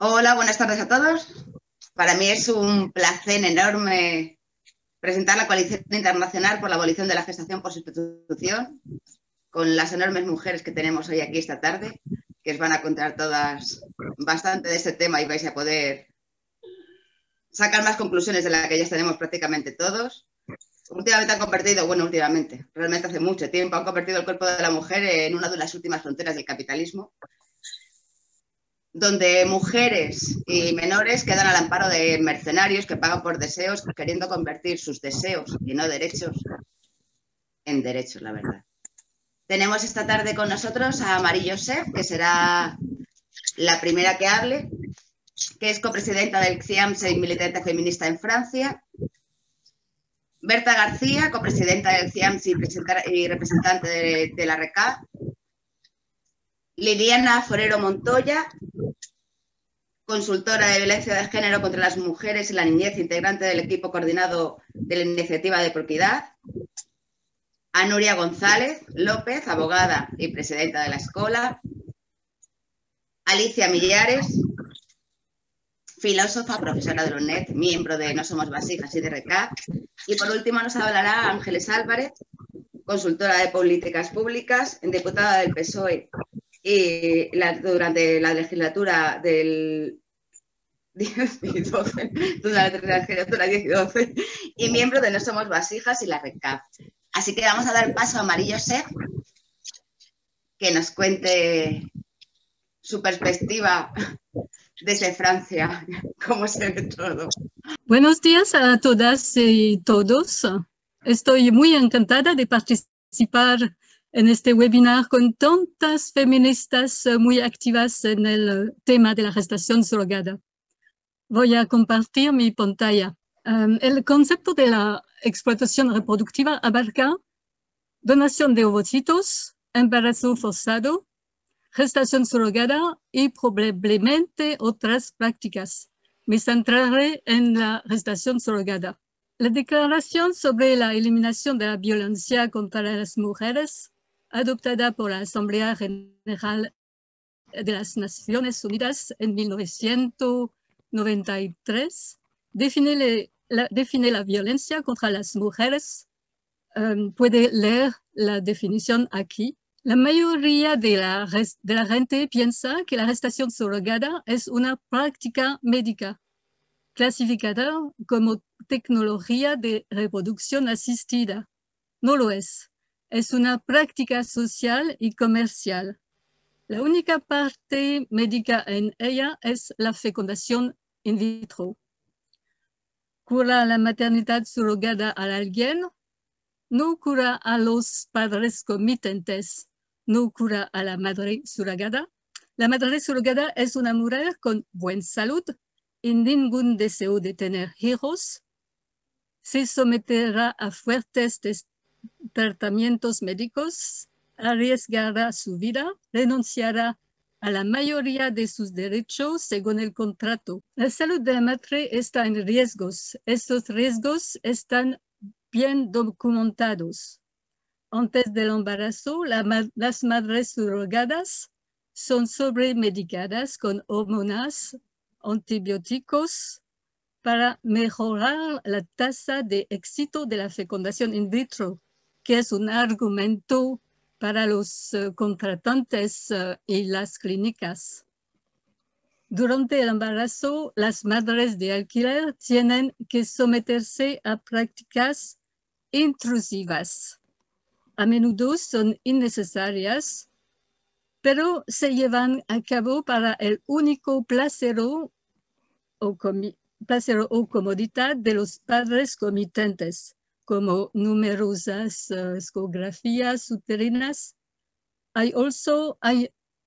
Hola, buenas tardes a todos. Para mí es un placer enorme presentar la Coalición Internacional por la Abolición de la Gestación por Sustitución con las enormes mujeres que tenemos hoy aquí esta tarde, que os van a contar todas bastante de este tema y vais a poder sacar más conclusiones de las que ya tenemos prácticamente todos. Últimamente han convertido, bueno, últimamente, realmente hace mucho tiempo, han convertido el cuerpo de la mujer en una de las últimas fronteras del capitalismo donde mujeres y menores quedan al amparo de mercenarios que pagan por deseos, queriendo convertir sus deseos y no derechos en derechos, la verdad. Tenemos esta tarde con nosotros a Marie Joseph, que será la primera que hable, que es copresidenta del CIAMSE y militante feminista en Francia. Berta García, copresidenta del CIAMSE y representante de, de la RECA. Liliana Forero Montoya, consultora de violencia de género contra las mujeres y la niñez, integrante del equipo coordinado de la iniciativa de propiedad. A Nuria González López, abogada y presidenta de la escuela. Alicia Millares, filósofa, profesora de la miembro de No Somos Vasijas y de RECAP. Y por último nos hablará Ángeles Álvarez, consultora de políticas públicas, diputada del PSOE y durante la legislatura del 10 y 12, durante la legislatura 10 y 12, y miembro de No Somos Vasijas y la RECAP. Así que vamos a dar paso a María Josep, que nos cuente su perspectiva desde Francia, cómo se ve todo. Buenos días a todas y todos. Estoy muy encantada de participar en este webinar con tantas feministas eh, muy activas en el eh, tema de la gestación surrogada. Voy a compartir mi pantalla. Um, el concepto de la explotación reproductiva abarca donación de ovocitos, embarazo forzado, gestación surrogada y probablemente otras prácticas. Me centraré en la gestación surrogada. La Declaración sobre la eliminación de la violencia contra las mujeres adoptada por la Asamblea General de las Naciones Unidas en 1993, define, la, violencia contra las mujeres. Um, puede leer la definición aquí. La mayoría de la, de la gente piensa que la gestación surrogada es una práctica médica clasificada como tecnología de reproducción asistida. No lo es es una práctica social y comercial. La única parte médica en ella es la fecundación in vitro. Cura la maternidad surrogada a alguien, no cura a los padres comitentes, no cura a la madre surrogada. La madre surrogada es una mujer con buena salud y ningún deseo de tener hijos. Se someterá a fuertes tratamientos médicos, arriesgará su vida, renunciará a la mayoría de sus derechos según el contrato. La salud de la madre está en riesgos. Estos riesgos están bien documentados. Antes del embarazo, las madres surrogadas son sobremedicadas con hormonas, antibióticos, para mejorar la tasa de éxito de la fecundación in vitro, que es un argumento para los uh, contratantes uh, y las clínicas. Durante el embarazo, las madres de alquiler tienen que someterse a prácticas intrusivas. A menudo son innecesarias, pero se llevan a cabo para el único placer o, placer o comodidad de los padres comitentes, como numerosas uh, ecografías uterinas. Hay, also,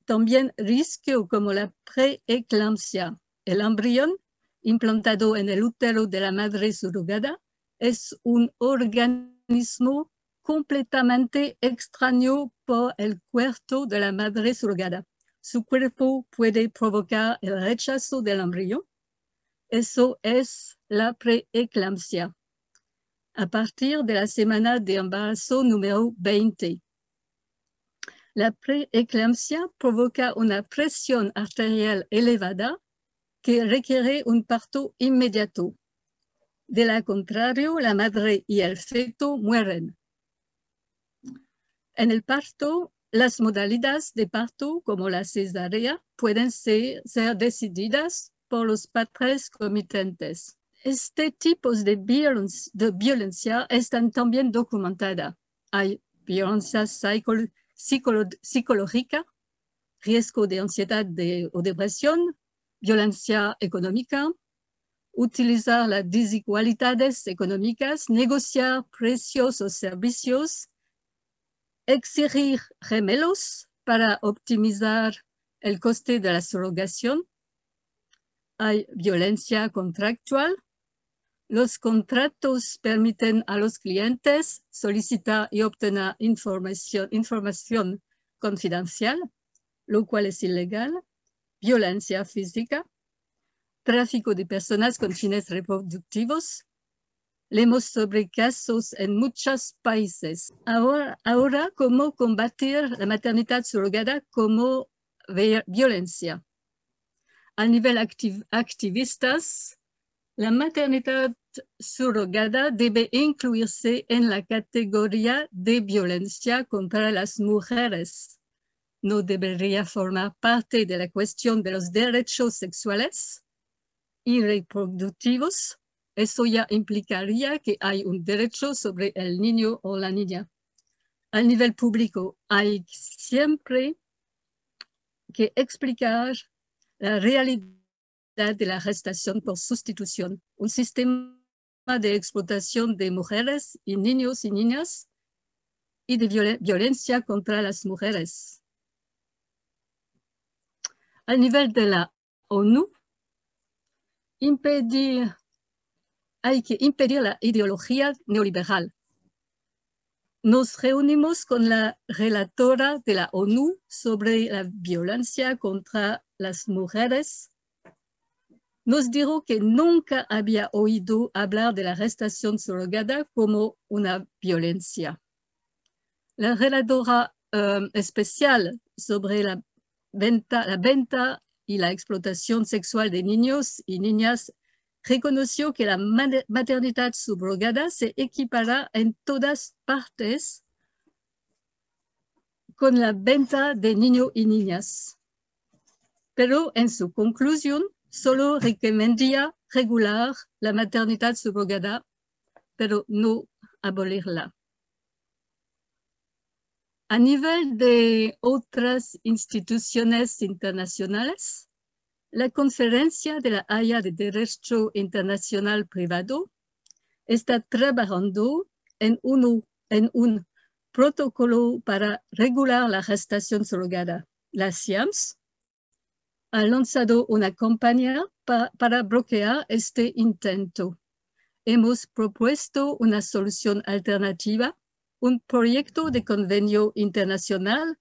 también riesgo como la preeclampsia. El embrión implantado en el útero de la madre surrogada es un organismo completamente extraño por el cuerpo de la madre surrogada. Su cuerpo puede provocar el rechazo del embrión eso es la preeclampsia. A partir de la semana de embarazo número 20. La preeclampsia provoca una presión arterial elevada que requiere un parto inmediato. De lo contrario, la madre y el feto mueren. En el parto, las modalidades de parto, como la cesárea, pueden ser, decididas por los padres comitentes. Este tipo de, de violencia están también documentadas. Hay violencia psicológica, riesgo de ansiedad o depresión, violencia económica, utilizar las desigualdades económicas, negociar precios o servicios, exigir gemelos para optimizar el coste de la surrogación. Hay violencia contractual. Los contratos permiten a los clientes solicitar y obtener información, información confidencial, lo cual es ilegal violencia física, tráfico de personas con fines reproductivos. Leemos sobre casos en muchos países. Ahora, cómo combatir la maternidad surrogada como violencia. A nivel activistas, la maternidad surrogada debe incluirse en la categoría de violencia contra las mujeres no debería formar parte de la cuestión de los derechos sexuales y reproductivos. Eso ya implicaría que hay un derecho sobre el niño o la niña. A nivel público hay siempre que explicar la realidad de la gestación por sustitución, un sistema de explotación de mujeres y niños y niñas y de violencia contra las mujeres a nivel de la ONU, impedir, hay que impedir la ideología neoliberal. Nos reunimos con la relatora de la ONU sobre la violencia contra las mujeres. Nos dijo que nunca había oído hablar de la gestación surrogada como una violencia. La relatora eh, especial sobre la venta, la venta y la explotación sexual de niños y niñas reconoció que la maternidad subrogada se equipara en todas partes con la venta de niños y niñas. Pero en su conclusión, solo recomendía regular la maternidad subrogada, pero no abolirla. A nivel de otras instituciones internacionales, la Conferencia de la Haya de Derecho Internacional Privado está trabajando en, en un protocolo para regular la gestación surrogada. La CIAMS ha lanzado una campaña para bloquear este intento. Hemos propuesto una solución alternativa un proyecto de convenio internacional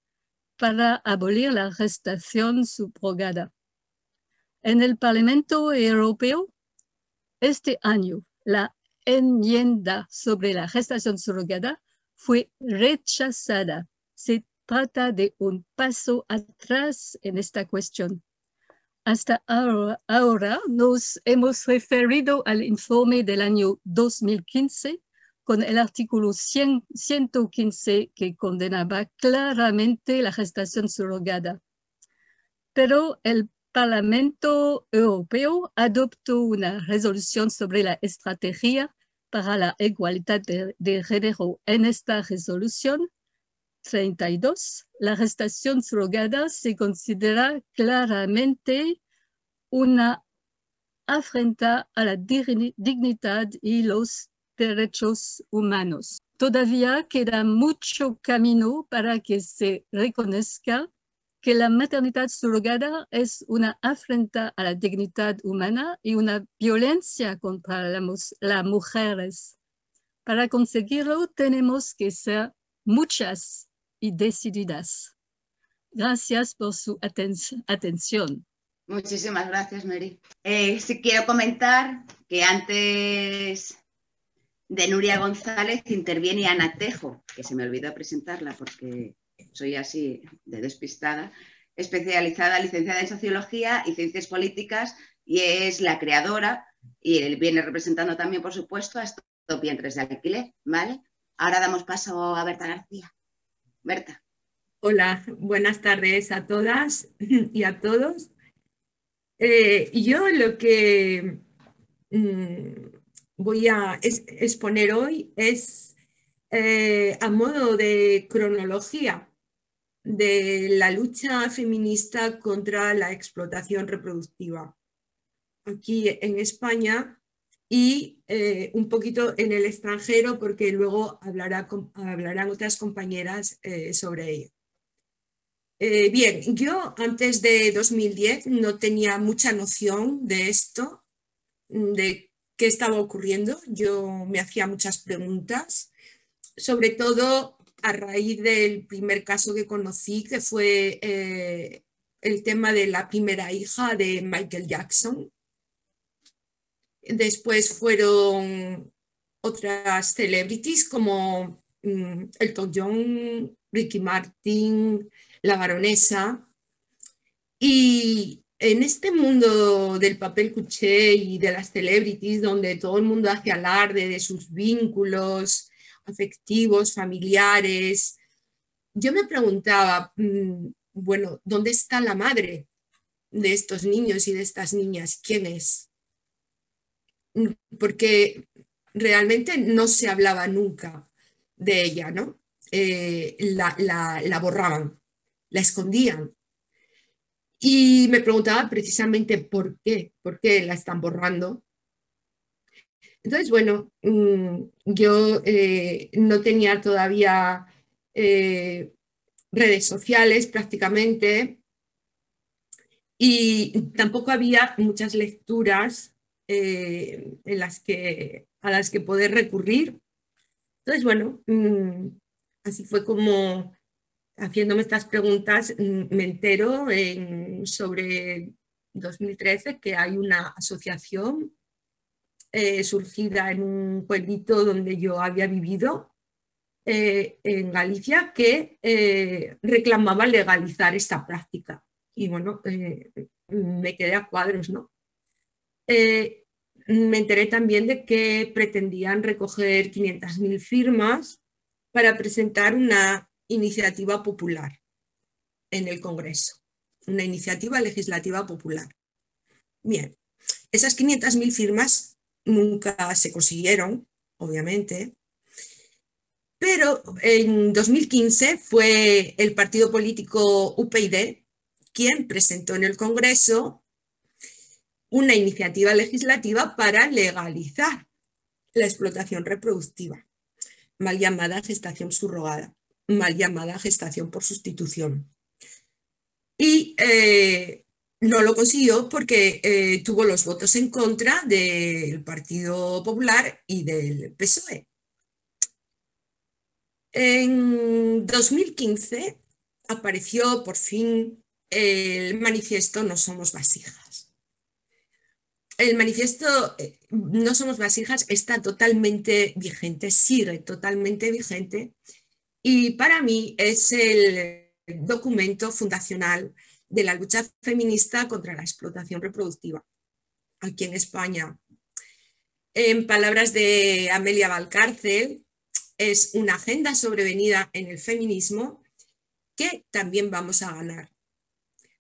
para abolir la gestación subrogada. En el Parlamento Europeo, este año, la enmienda sobre la gestación subrogada fue rechazada. Se trata de un paso atrás en esta cuestión. Hasta ahora, nos hemos referido al informe del año 2015 con el artículo 115 que condenaba claramente la gestación surrogada. Pero el Parlamento Europeo adoptó una resolución sobre la estrategia para la igualdad de, género. En esta resolución 32, la gestación surrogada se considera claramente una afrenta a la dignidad y los derechos humanos. Todavía queda mucho camino para que se reconozca que la maternidad surrogada es una afrenta a la dignidad humana y una violencia contra las mujeres. Para conseguirlo tenemos que ser muchas y decididas. Gracias por su atención. Muchísimas gracias, Mary. Eh, si quiero comentar que antes de Nuria González interviene Ana Tejo, que se me olvidó presentarla porque soy así de despistada, especializada, licenciada en Sociología y Ciencias Políticas y es la creadora y viene representando también, por supuesto, a estos vientres de alquiler, ¿vale? Ahora damos paso a Berta García. Berta. Hola, buenas tardes a todas y a todos. Eh, yo lo que mm, voy a exponer hoy es eh, a modo de cronología de la lucha feminista contra la explotación reproductiva aquí en España y eh, un poquito en el extranjero porque luego hablarán otras compañeras eh, sobre ello. bien, yo antes de 2010 no tenía mucha noción de esto, de qué estaba ocurriendo. Yo me hacía muchas preguntas, sobre todo a raíz del primer caso que conocí, que fue eh, el tema de la primera hija de Michael Jackson. Después fueron otras celebrities como mm, Elton John, Ricky Martin, la baronesa. Y en este mundo del papel cuché y de las celebrities, donde todo el mundo hace alarde de sus vínculos afectivos, familiares, yo me preguntaba, mm, bueno, ¿dónde está la madre de estos niños y de estas niñas? ¿Quién es? Mm, porque realmente no se hablaba nunca de ella, ¿no? Eh, la, la borraban, la escondían, y me preguntaba precisamente por qué, por qué la están borrando. Entonces, bueno, mm, yo eh, no tenía todavía eh, redes sociales prácticamente y tampoco había muchas lecturas eh, en las que, a las que poder recurrir. Entonces, bueno, mm, así fue como haciéndome estas preguntas, mm, me entero en, sobre 2013 que hay una asociación eh, surgida en un pueblito donde yo había vivido, eh, en Galicia, que reclamaba legalizar esta práctica. Y bueno, me quedé a cuadros, ¿no? Me enteré también de que pretendían recoger 500.000 firmas para presentar una iniciativa popular en el Congreso, una iniciativa legislativa popular. Bien, esas 500.000 firmas nunca se consiguieron, obviamente, pero en 2015 fue el partido político UPyD quien presentó en el Congreso una iniciativa legislativa para legalizar la explotación reproductiva, mal llamada gestación subrogada mal llamada gestación por sustitución. Y eh, no lo consiguió porque eh, tuvo los votos en contra del Partido Popular y del PSOE. En 2015 apareció por fin el manifiesto No somos vasijas. El manifiesto eh, No somos vasijas está totalmente vigente, sigue totalmente vigente y para mí es el documento fundacional de la lucha feminista contra la explotación reproductiva aquí en España. En palabras de Amelia Valcárcel, es una agenda sobrevenida en el feminismo que también vamos a ganar,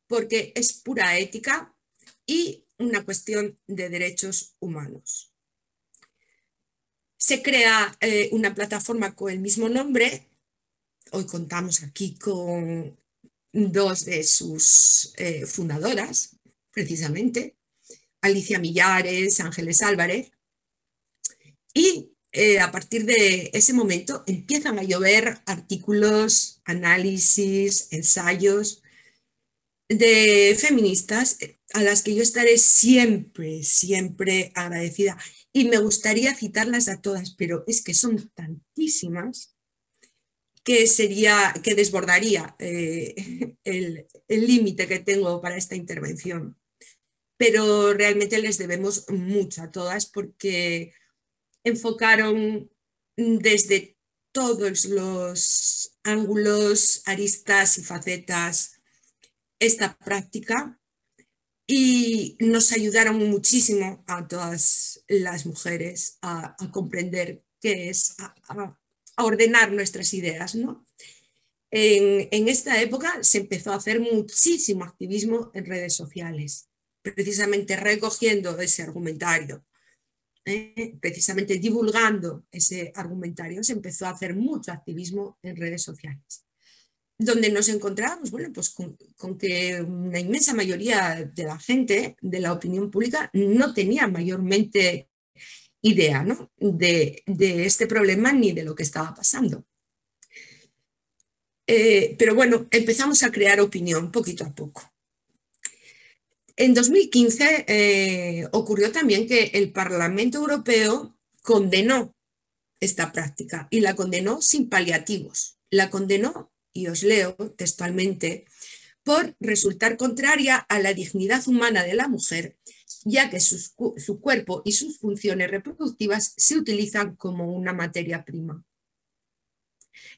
porque es pura ética y una cuestión de derechos humanos. Se crea eh, una plataforma con el mismo nombre Hoy contamos aquí con dos de sus eh, fundadoras, precisamente, Alicia Millares, Ángeles Álvarez, y eh, a partir de ese momento empiezan a llover artículos, análisis, ensayos de feministas a las que yo estaré siempre, siempre agradecida. Y me gustaría citarlas a todas, pero es que son tantísimas que sería, que desbordaría eh, el límite que tengo para esta intervención. Pero realmente les debemos mucho a todas porque enfocaron desde todos los ángulos, aristas y facetas esta práctica y nos ayudaron muchísimo a todas las mujeres a, comprender qué es, a, ordenar nuestras ideas. ¿no? En, esta época se empezó a hacer muchísimo activismo en redes sociales, precisamente recogiendo ese argumentario, ¿eh? precisamente divulgando ese argumentario, se empezó a hacer mucho activismo en redes sociales donde nos encontramos, bueno, pues con, que una inmensa mayoría de la gente, de la opinión pública, no tenía mayormente idea de, este problema ni de lo que estaba pasando. Eh, pero bueno, empezamos a crear opinión poquito a poco. En 2015 eh, ocurrió también que el Parlamento Europeo condenó esta práctica y la condenó sin paliativos. La condenó y os leo textualmente, por resultar contraria a la dignidad humana de la mujer, ya que su cuerpo y sus funciones reproductivas se utilizan como una materia prima.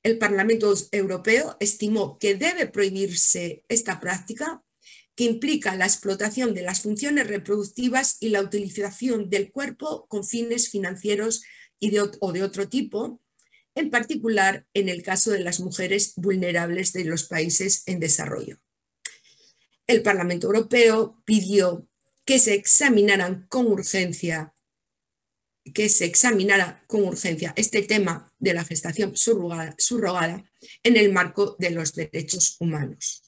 El Parlamento Europeo estimó que debe prohibirse esta práctica que implica la explotación de las funciones reproductivas y la utilización del cuerpo con fines financieros y o de otro tipo, en particular en el caso de las mujeres vulnerables de los países en desarrollo. El Parlamento Europeo pidió que se examinaran con urgencia que se examinara con urgencia este tema de la gestación subrogada, en el marco de los derechos humanos.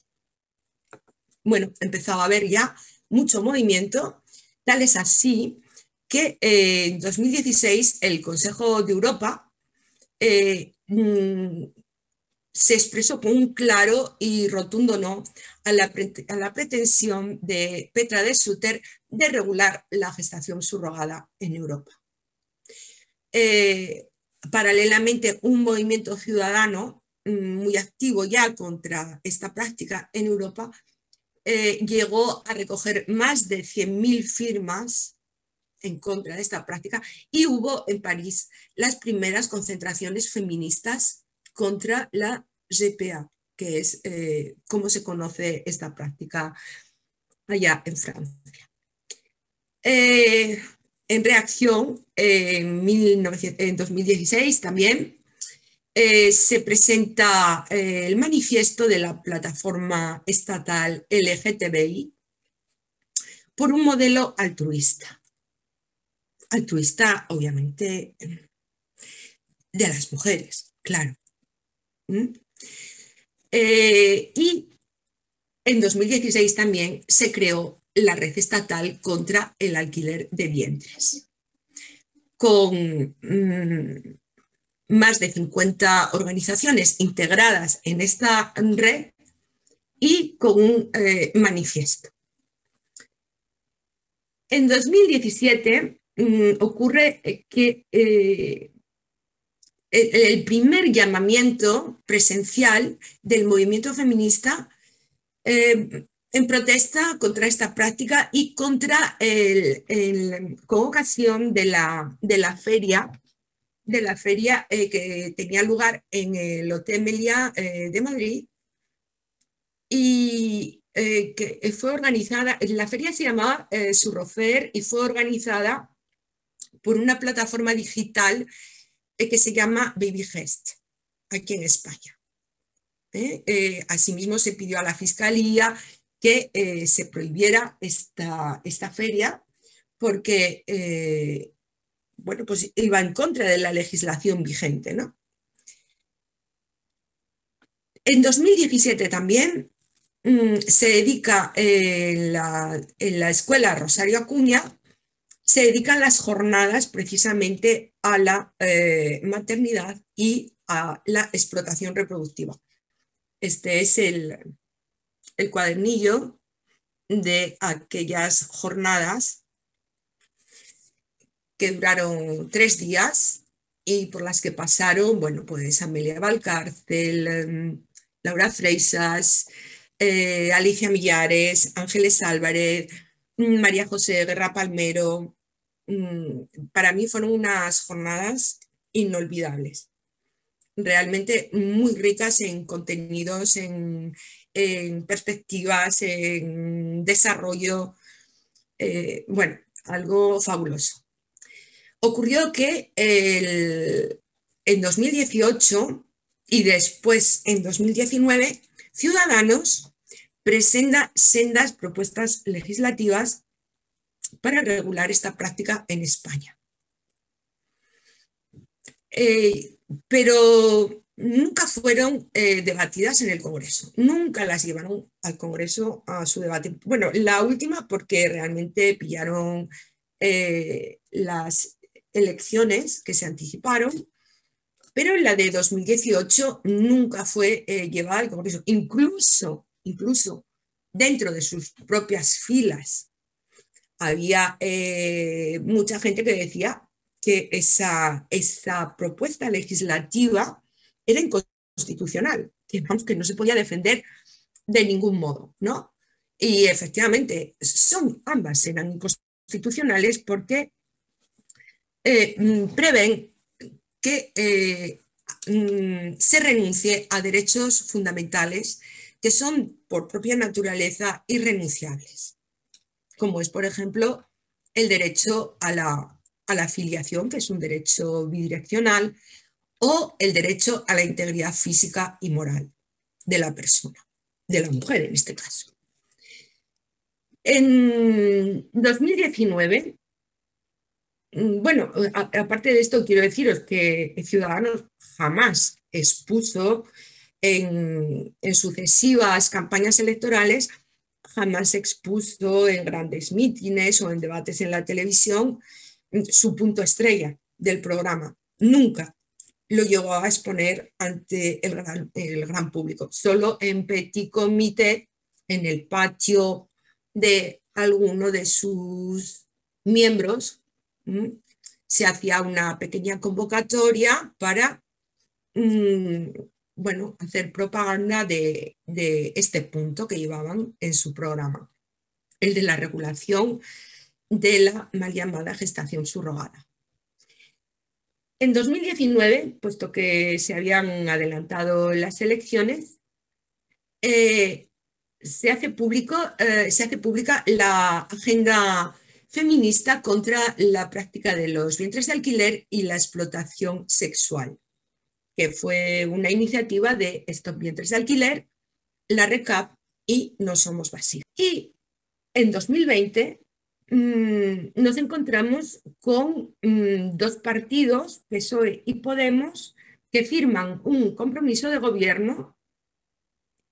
Bueno, empezaba a haber ya mucho movimiento, tal es así que eh, en 2016 el Consejo de Europa eh, mm, se expresó con un claro y rotundo no a la, pretensión de Petra de Sutter de regular la gestación subrogada en Europa. Eh, paralelamente, un movimiento ciudadano mm, muy activo ya contra esta práctica en Europa eh, llegó a recoger más de 100.000 firmas en contra de esta práctica y hubo en París las primeras concentraciones feministas contra la GPA, que es eh, como se conoce esta práctica allá en Francia. Eh, en reacción, en, en 2016 también eh, se presenta el manifiesto de la plataforma estatal LGTBI por un modelo altruista altruista, obviamente, de las mujeres, claro. ¿Mm? Eh, y en 2016 también se creó la red estatal contra el alquiler de vientres, con mm, más de 50 organizaciones integradas en esta red y con un eh, manifiesto. En 2017 Mm, ocurre eh, que eh, el primer llamamiento presencial del movimiento feminista eh, en protesta contra esta práctica y contra el, con ocasión de la, de la feria de la feria que tenía lugar en el Hotel Melia de Madrid. Y que fue organizada, la feria se llamaba Surrofer y fue organizada por una plataforma digital eh, que se llama BabyGest, aquí en España. ¿eh? Eh, asimismo, se pidió a la Fiscalía que se prohibiera esta, esta feria porque bueno, pues iba en contra de la legislación vigente. ¿no? En 2017 también mm, se dedica la, en la escuela Rosario Acuña se dedican las jornadas precisamente a la eh, maternidad y a la explotación reproductiva. Este es el, cuadernillo de aquellas jornadas que duraron tres días y por las que pasaron, bueno, pues Amelia Valcárcel, em, Laura Freisas, eh, Alicia Millares, Ángeles Álvarez, María José Guerra Palmero, Mm, para mí fueron unas jornadas inolvidables, realmente muy ricas en contenidos, en, perspectivas, en desarrollo, eh, bueno, algo fabuloso. Ocurrió que en 2018 y después en 2019, Ciudadanos presenta sendas propuestas legislativas para regular esta práctica en España. Eh, pero nunca fueron eh, debatidas en el Congreso, nunca las llevaron al Congreso a su debate. Bueno, la última porque realmente pillaron eh, las elecciones que se anticiparon, pero la de 2018 nunca fue llevada al Congreso, incluso, incluso dentro de sus propias filas había eh, mucha gente que decía que esa, esa propuesta legislativa era inconstitucional, que, que no se podía defender de ningún modo, ¿no? Y efectivamente, son ambas eran inconstitucionales porque eh, mm, prevén que eh, mm, se renuncie a derechos fundamentales que son por propia naturaleza irrenunciables como es, por ejemplo, el derecho a la, afiliación, que es un derecho bidireccional, o el derecho a la integridad física y moral de la persona, de la mujer en este caso. En 2019, mm, bueno, aparte de esto, quiero deciros que Ciudadanos jamás expuso en, sucesivas campañas electorales jamás expuso en grandes mítines o en debates en la televisión su punto estrella del programa. Nunca lo llegó a exponer ante el gran, público, solo en petit comité, en el patio de alguno de sus miembros, se hacía una pequeña convocatoria para mm, bueno, hacer propaganda de, este punto que llevaban en su programa, el de la regulación de la mal llamada gestación subrogada. En 2019, puesto que se habían adelantado las elecciones, eh, se, hace público, eh, se hace pública la agenda feminista contra la práctica de los vientres de alquiler y la explotación sexual que fue una iniciativa de estos vientres de alquiler, la RECAP y No Somos Vasijas. Y en 2020 mm, nos encontramos con mm, dos partidos, PSOE y Podemos, que firman un compromiso de gobierno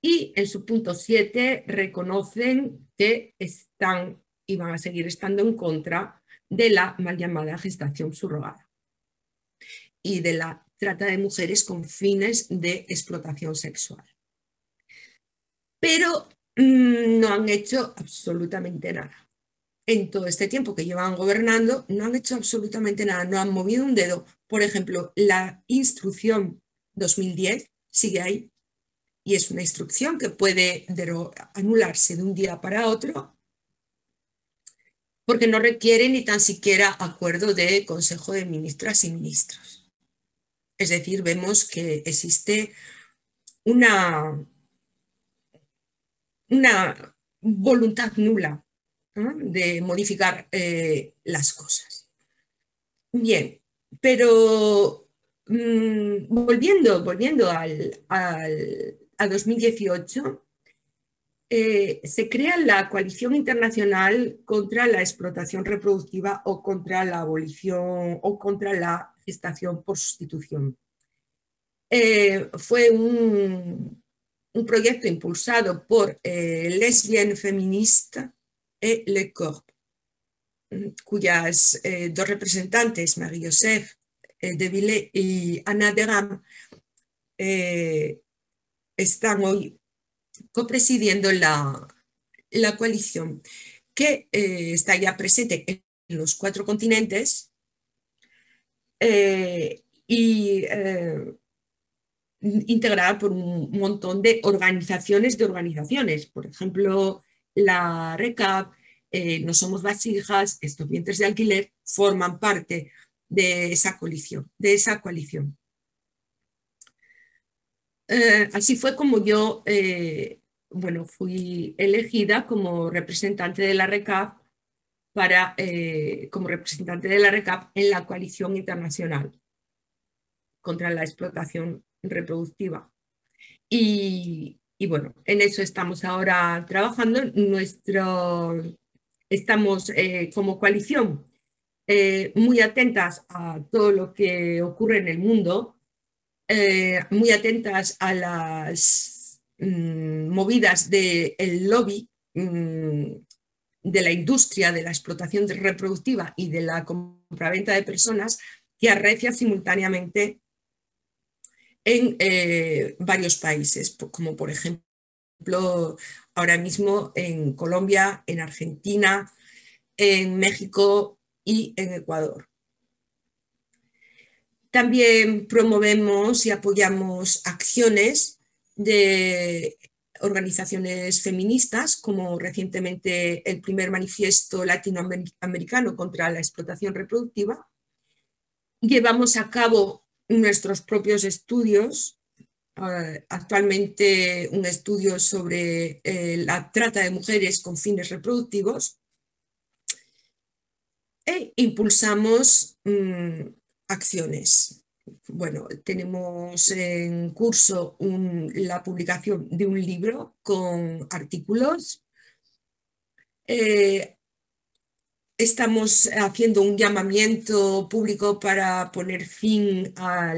y en su punto 7 reconocen que están y van a seguir estando en contra de la mal llamada gestación subrogada y de la trata de mujeres con fines de explotación sexual. Pero mm, no han hecho absolutamente nada. En todo este tiempo que llevan gobernando, no han hecho absolutamente nada, no han movido un dedo. Por ejemplo, la instrucción 2010 sigue ahí y es una instrucción que puede anularse de un día para otro porque no requiere ni tan siquiera acuerdo de Consejo de Ministras y Ministros. Es decir, vemos que existe una, una voluntad nula de modificar eh, las cosas. Bien, pero mm, volviendo, volviendo al, a 2018, eh, se crea la coalición internacional contra la explotación reproductiva o contra la abolición o contra la gestación por sustitución. Eh, fue un, proyecto impulsado por eh, Lesbian Feminista et Le Corp, cuyas eh, dos representantes, Marie-Joseph de Villet y Anna Deram, están hoy copresidiendo la, la coalición que está ya presente en los cuatro continentes eh, y eh, integrada por un montón de organizaciones de organizaciones. Por ejemplo, la RECAP, eh, No Somos Vasijas, estos vientres de alquiler forman parte de esa coalición. De esa coalición. así fue como yo bueno, fui elegida como representante de la RECAP para, eh, como representante de la RECAP en la coalición internacional contra la explotación reproductiva. Y, bueno, en eso estamos ahora trabajando. Nuestro, estamos eh, como coalición eh, muy atentas a todo lo que ocurre en el mundo, muy atentas a las mm, movidas del lobby mm, de la industria de la explotación reproductiva y de la compraventa de personas que arrecia simultáneamente en eh, varios países, como por ejemplo ahora mismo en Colombia, en Argentina, en México y en Ecuador. También promovemos y apoyamos acciones de organizaciones feministas, como recientemente el primer manifiesto latinoamericano contra la explotación reproductiva. Llevamos a cabo nuestros propios estudios, eh, actualmente un estudio sobre eh, la trata de mujeres con fines reproductivos, e impulsamos mm, acciones bueno, tenemos en curso la publicación de un libro con artículos. Eh, estamos haciendo un llamamiento público para poner fin a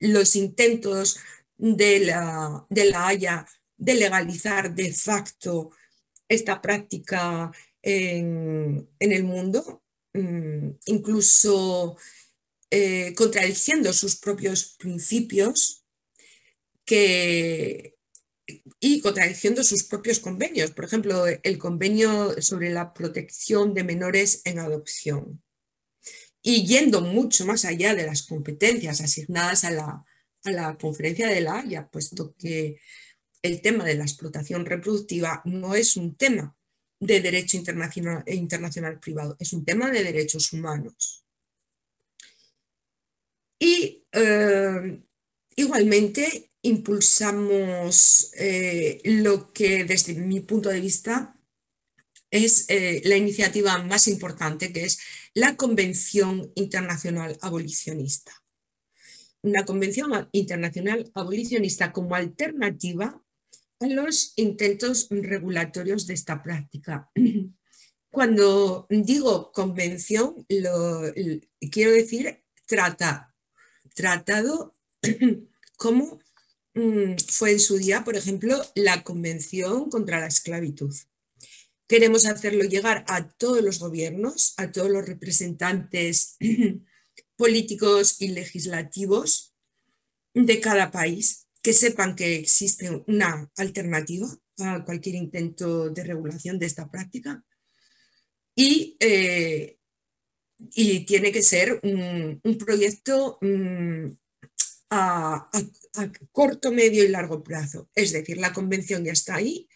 los intentos de la, de la Haya de legalizar de facto esta práctica en, el mundo. Mm, incluso eh, contradiciendo sus propios principios y contradiciendo sus propios convenios. Por ejemplo, el convenio sobre la protección de menores en adopción. Y yendo mucho más allá de las competencias asignadas a la, a la conferencia de la Haya, puesto que el tema de la explotación reproductiva no es un tema de derecho internacional, internacional privado, es un tema de derechos humanos. Y eh, igualmente impulsamos eh, lo que desde mi punto de vista es eh, la iniciativa más importante, que es la Convención Internacional Abolicionista. Una Convención Internacional Abolicionista como alternativa a los intentos regulatorios de esta práctica. Cuando digo convención, lo, quiero decir trata tratado como mm, fue en su día, por ejemplo, la Convención contra la Esclavitud. Queremos hacerlo llegar a todos los gobiernos, a todos los representantes políticos y legislativos de cada país, que sepan que existe una alternativa a cualquier intento de regulación de esta práctica y eh, y tiene que ser un, proyecto mm, a, corto, medio y largo plazo. Es decir, la convención ya está ahí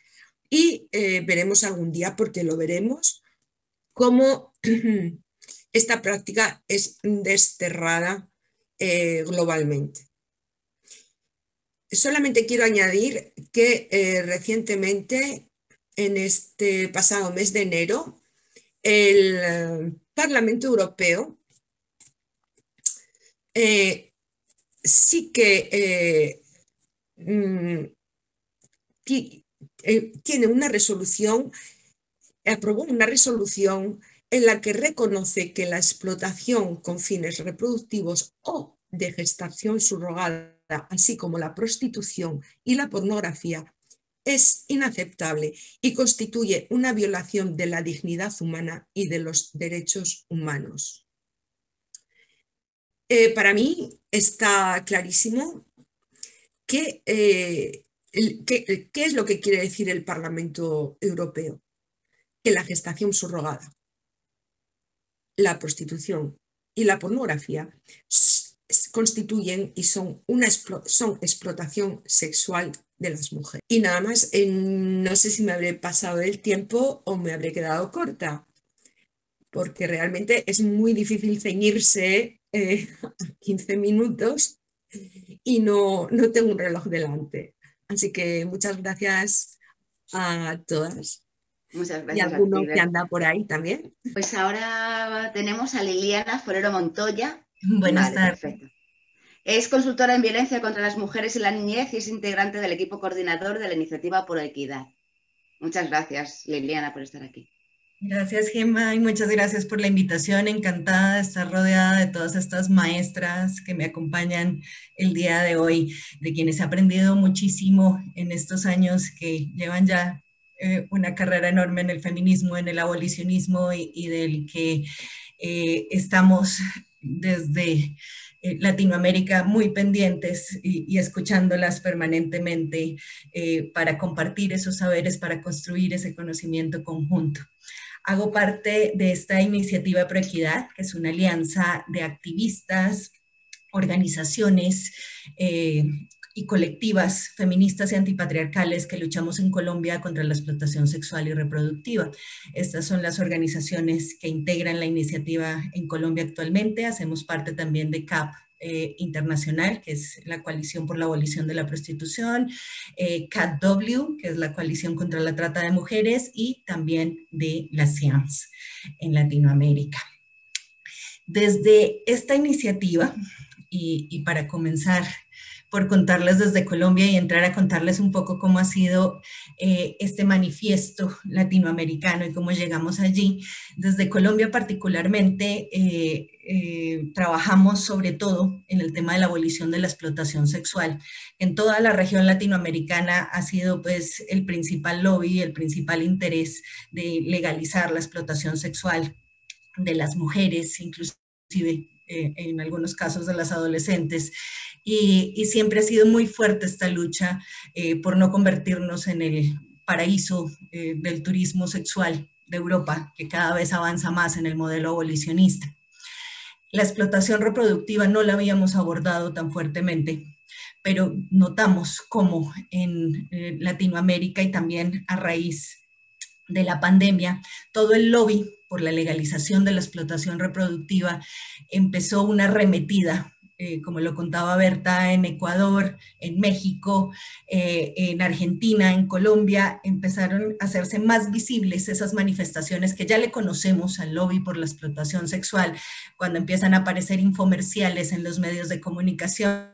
y eh, veremos algún día, porque lo veremos, cómo esta práctica es desterrada eh, globalmente. Solamente quiero añadir que eh, recientemente, en este pasado mes de enero, el Parlamento Europeo eh, sí que eh, mm, eh, tiene una resolución, aprobó una resolución en la que reconoce que la explotación con fines reproductivos o de gestación subrogada, así como la prostitución y la pornografía, es inaceptable y constituye una violación de la dignidad humana y de los derechos humanos. Eh, para mí está clarísimo eh, qué es lo que quiere decir el Parlamento Europeo. Que la gestación subrogada, la prostitución y la pornografía constituyen y son, una son explotación sexual de las mujeres. Y nada más, no sé si me habré pasado el tiempo o me habré quedado corta, porque realmente es muy difícil ceñirse eh, 15 minutos y no, no tengo un reloj delante. Así que muchas gracias a todas. Muchas gracias. ¿Y alguno que anda por ahí también? Pues ahora tenemos a Liliana Forero Montoya. Buenas tardes. Perfecto. Es consultora en violencia contra las mujeres y la niñez y es integrante del equipo coordinador de la Iniciativa por Equidad. Muchas gracias, Liliana, por estar aquí. Gracias, Gemma, y muchas gracias por la invitación. Encantada de estar rodeada de todas estas maestras que me acompañan el día de hoy, de quienes he aprendido muchísimo en estos años que llevan ya eh, una carrera enorme en el feminismo, en el abolicionismo y, del que eh, estamos desde Latinoamérica muy pendientes y, escuchándolas permanentemente para compartir esos saberes, para construir ese conocimiento conjunto. Hago parte de esta iniciativa Proequidad, que es una alianza de activistas, organizaciones eh, y colectivas feministas y antipatriarcales que luchamos en Colombia contra la explotación sexual y reproductiva. Estas son las organizaciones que integran la iniciativa en Colombia actualmente. Hacemos parte también de CAP, eh, internacional, que es la coalición por la abolición de la prostitución, eh, CATW, que es la coalición contra la trata de mujeres, y también de la CIANS en Latinoamérica. Desde esta iniciativa, y para comenzar por contarles desde Colombia y entrar a contarles un poco cómo ha sido eh, este manifiesto latinoamericano y cómo llegamos allí. Desde Colombia particularmente eh, eh, trabajamos sobre todo en el tema de la abolición de la explotación sexual. En toda la región latinoamericana ha sido pues el principal lobby, el principal interés de legalizar la explotación sexual de las mujeres, inclusive en algunos casos de las adolescentes y, siempre ha sido muy fuerte esta lucha eh, por no convertirnos en el paraíso eh, del turismo sexual de Europa, que cada vez avanza más en el modelo abolicionista. La explotación reproductiva no la habíamos abordado tan fuertemente, pero notamos cómo en eh, Latinoamérica y también a raíz de la pandemia, todo el lobby por la legalización de la explotación reproductiva empezó una arremetida eh, como lo contaba Berta, en Ecuador, en México, eh, en Argentina, en Colombia, empezaron a hacerse más visibles esas manifestaciones que ya le conocemos al lobby por la explotación sexual, cuando empiezan a aparecer infomerciales en los medios de comunicación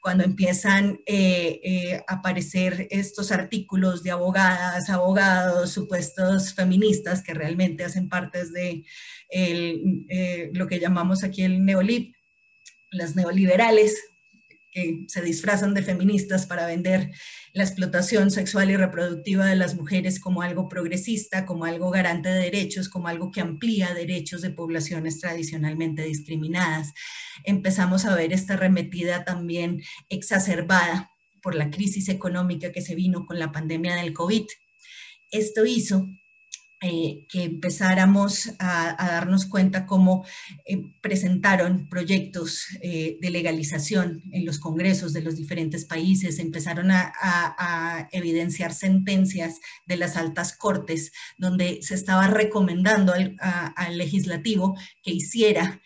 cuando empiezan eh, a aparecer estos artículos de abogadas, abogados, supuestos feministas que realmente hacen parte de lo que llamamos aquí el neolib, las neoliberales que se disfrazan de feministas para vender la explotación sexual y reproductiva de las mujeres como algo progresista, como algo garante de derechos, como algo que amplía derechos de poblaciones tradicionalmente discriminadas. Empezamos a ver esta remetida también exacerbada por la crisis económica que se vino con la pandemia del COVID. Esto hizo eh, que empezáramos a, darnos cuenta cómo eh, presentaron proyectos eh, de legalización en los congresos de los diferentes países, empezaron a, evidenciar sentencias de las altas cortes donde se estaba recomendando al, al legislativo que hiciera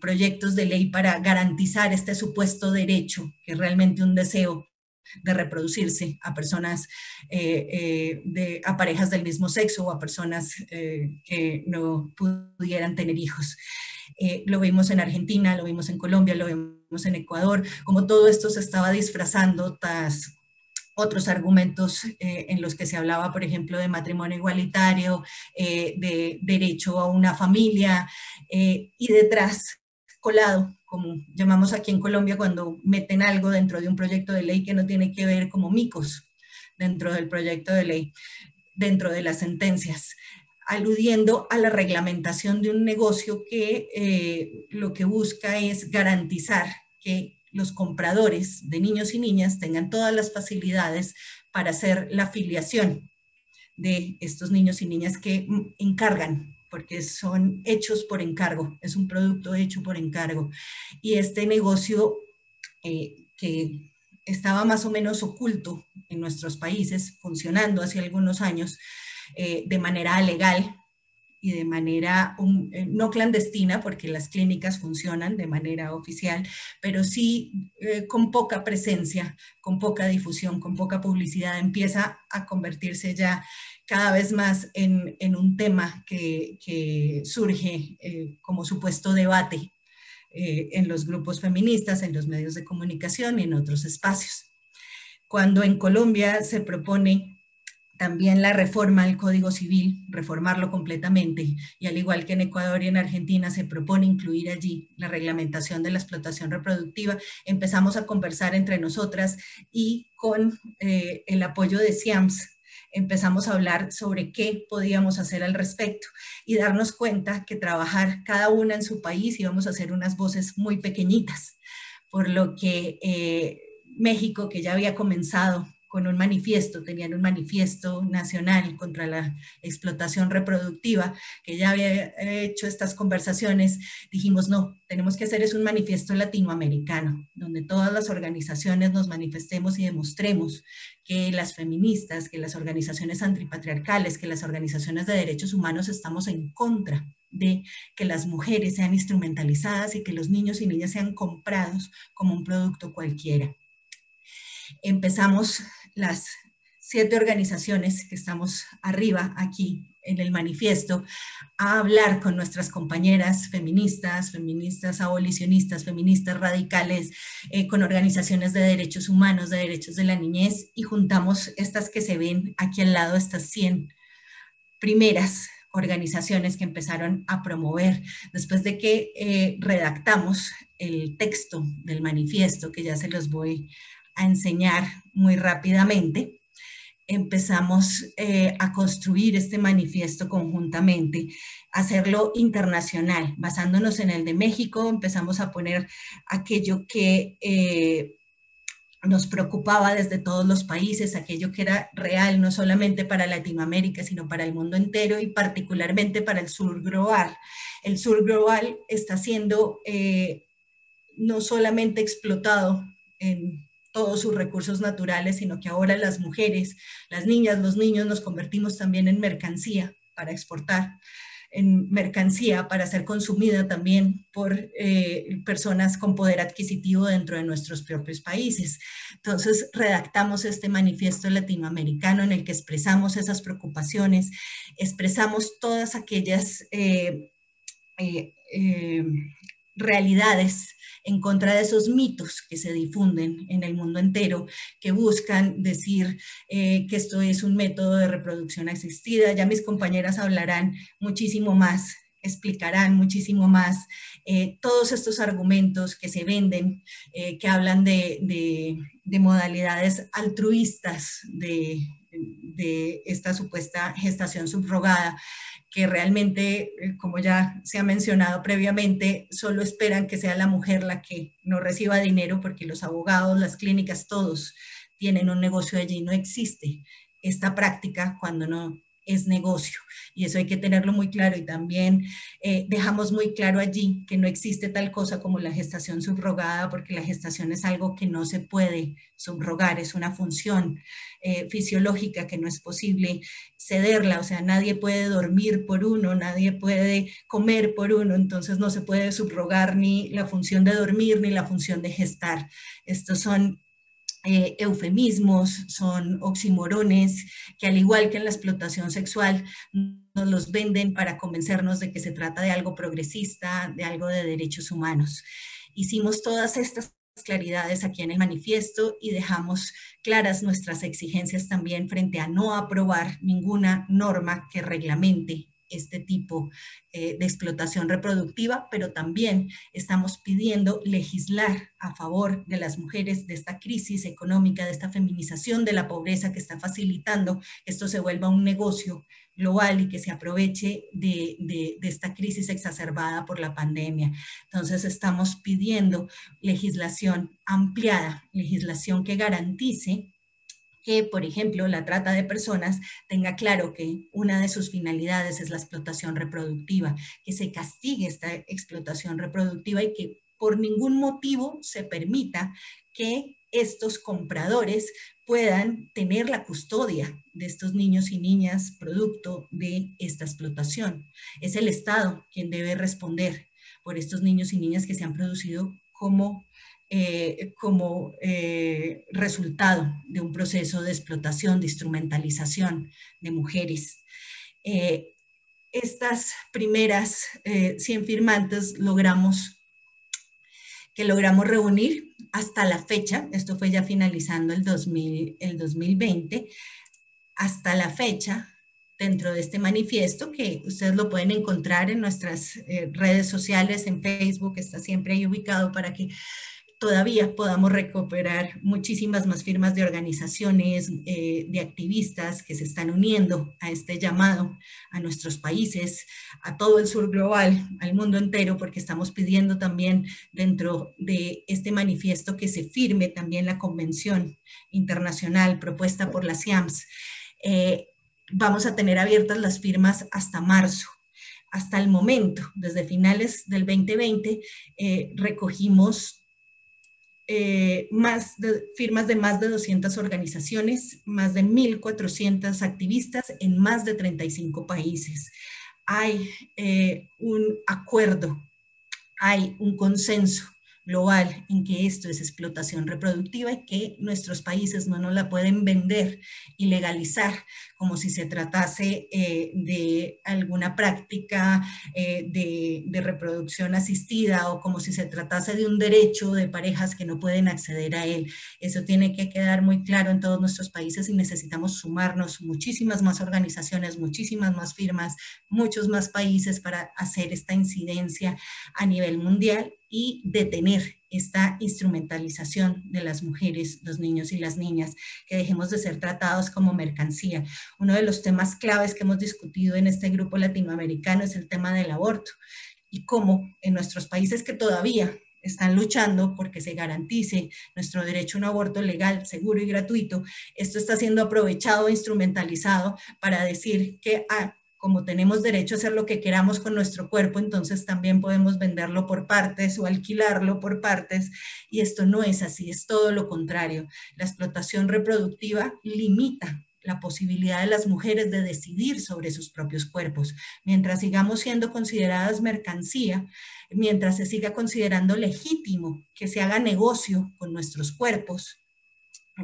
proyectos de ley para garantizar este supuesto derecho, que es realmente un deseo de reproducirse a personas, eh, eh, de, a parejas del mismo sexo o a personas eh, que no pudieran tener hijos. lo vimos en Argentina, lo vimos en Colombia, lo vimos en Ecuador, como todo esto se estaba disfrazando tras otros argumentos en los que se hablaba, por ejemplo, de matrimonio igualitario, de derecho a una familia, y detrás, colado, como llamamos aquí en Colombia cuando meten algo dentro de un proyecto de ley que no tiene que ver como micos dentro del proyecto de ley, dentro de las sentencias, aludiendo a la reglamentación de un negocio que eh, lo que busca es garantizar que los compradores de niños y niñas tengan todas las facilidades para hacer la afiliación de estos niños y niñas que encargan porque son hechos por encargo, es un producto hecho por encargo. Y este negocio eh, que estaba más o menos oculto en nuestros países, funcionando hace algunos años eh, de manera legal y de manera eh, no clandestina, porque las clínicas funcionan de manera oficial, pero sí eh, con poca presencia, con poca difusión, con poca publicidad, empieza a convertirse ya cada vez más en, un tema que, surge eh, como supuesto debate en los grupos feministas, en los medios de comunicación y en otros espacios. Cuando en Colombia se propone también la reforma del Código Civil, reformarlo completamente, y al igual que en Ecuador y en Argentina se propone incluir allí la reglamentación de la explotación reproductiva, empezamos a conversar entre nosotras y con eh, el apoyo de SIAMS empezamos a hablar sobre qué podíamos hacer al respecto y darnos cuenta que trabajar cada una en su país íbamos a hacer unas voces muy pequeñitas, por lo que eh, México, que ya había comenzado con un manifiesto, tenían un manifiesto nacional contra la explotación reproductiva, que ya había hecho estas conversaciones, dijimos, no, tenemos que hacer es un manifiesto latinoamericano, donde todas las organizaciones nos manifestemos y demostremos que las feministas, que las organizaciones antipatriarcales, que las organizaciones de derechos humanos estamos en contra de que las mujeres sean instrumentalizadas y que los niños y niñas sean comprados como un producto cualquiera. Empezamos las siete organizaciones que estamos arriba aquí en el manifiesto a hablar con nuestras compañeras feministas, feministas abolicionistas, feministas radicales, eh, con organizaciones de derechos humanos, de derechos de la niñez y juntamos estas que se ven aquí al lado, estas 100 primeras organizaciones que empezaron a promover después de que eh, redactamos el texto del manifiesto, que ya se los voy a enseñar muy rápidamente. Empezamos eh, a construir este manifiesto conjuntamente, hacerlo internacional, basándonos en el de México, empezamos a poner aquello que eh, nos preocupaba desde todos los países, aquello que era real no solamente para Latinoamérica, sino para el mundo entero y particularmente para el sur global. El sur global está siendo eh, no solamente explotado en todos sus recursos naturales, sino que ahora las mujeres, las niñas, los niños nos convertimos también en mercancía para exportar, en mercancía para ser consumida también por eh, personas con poder adquisitivo dentro de nuestros propios países. Entonces, redactamos este manifiesto latinoamericano en el que expresamos esas preocupaciones, expresamos todas aquellas eh, eh, realidades en contra de esos mitos que se difunden en el mundo entero, que buscan decir eh, que esto es un método de reproducción asistida. Ya mis compañeras hablarán muchísimo más explicarán muchísimo más eh, todos estos argumentos que se venden, eh, que hablan de, modalidades altruistas de, de, esta supuesta gestación subrogada, que realmente, eh, como ya se ha mencionado previamente, solo esperan que sea la mujer la que no reciba dinero porque los abogados, las clínicas, todos tienen un negocio allí. No existe esta práctica cuando no es negocio y eso hay que tenerlo muy claro y también eh, dejamos muy claro allí que no existe tal cosa como la gestación subrogada porque la gestación es algo que no se puede subrogar, es una función eh, fisiológica que no es posible cederla, o sea, nadie puede dormir por uno, nadie puede comer por uno, entonces no se puede subrogar ni la función de dormir ni la función de gestar. Estos son eh, eufemismos, son oximorones que al igual que en la explotación sexual nos los venden para convencernos de que se trata de algo progresista, de algo de derechos humanos. Hicimos todas estas claridades aquí en el manifiesto y dejamos claras nuestras exigencias también frente a no aprobar ninguna norma que reglamente este tipo eh, de explotación reproductiva, pero también estamos pidiendo legislar a favor de las mujeres de esta crisis económica, de esta feminización de la pobreza que está facilitando esto se vuelva un negocio global y que se aproveche de, de, esta crisis exacerbada por la pandemia. Entonces estamos pidiendo legislación ampliada, legislación que garantice que, por ejemplo, la trata de personas tenga claro que una de sus finalidades es la explotación reproductiva, que se castigue esta explotación reproductiva y que por ningún motivo se permita que estos compradores puedan tener la custodia de estos niños y niñas producto de esta explotación. Es el Estado quien debe responder por estos niños y niñas que se han producido como, eh, como eh, resultado de un proceso de explotación, de instrumentalización de mujeres. Eh, estas primeras 100 firmantes logramos que logramos reunir hasta la fecha, esto fue ya finalizando el, 2000, el 2020, hasta la fecha, dentro de este manifiesto, que ustedes lo pueden encontrar en nuestras eh, redes sociales, en Facebook, está siempre ahí ubicado para que todavía podamos recuperar muchísimas más firmas de organizaciones, eh, de activistas que se están uniendo a este llamado a nuestros países, a todo el sur global, al mundo entero, porque estamos pidiendo también dentro de este manifiesto que se firme también la convención internacional propuesta por las CIAMS. Eh, vamos a tener abiertas las firmas hasta marzo hasta el momento, desde finales del 2020, eh, recogimos eh, más de, firmas de más de 200 organizaciones, más de 1.400 activistas en más de 35 países. Hay eh, un acuerdo, hay un consenso global en que esto es explotación reproductiva y que nuestros países no nos la pueden vender y legalizar como si se tratase eh, de alguna práctica eh, de, de, reproducción asistida o como si se tratase de un derecho de parejas que no pueden acceder a él. Eso tiene que quedar muy claro en todos nuestros países y necesitamos sumarnos muchísimas más organizaciones, muchísimas más firmas, muchos más países para hacer esta incidencia a nivel mundial y detener esta instrumentalización de las mujeres, los niños y las niñas, que dejemos de ser tratados como mercancía. Uno de los temas claves que hemos discutido en este grupo latinoamericano es el tema del aborto y cómo en nuestros países que todavía están luchando porque se garantice nuestro derecho a un aborto legal, seguro y gratuito, esto está siendo aprovechado instrumentalizado para decir que ah, como tenemos derecho a hacer lo que queramos con nuestro cuerpo, entonces también podemos venderlo por partes o alquilarlo por partes. Y esto no es así, es todo lo contrario. La explotación reproductiva limita la posibilidad de las mujeres de decidir sobre sus propios cuerpos. Mientras sigamos siendo consideradas mercancía, mientras se siga considerando legítimo que se haga negocio con nuestros cuerpos,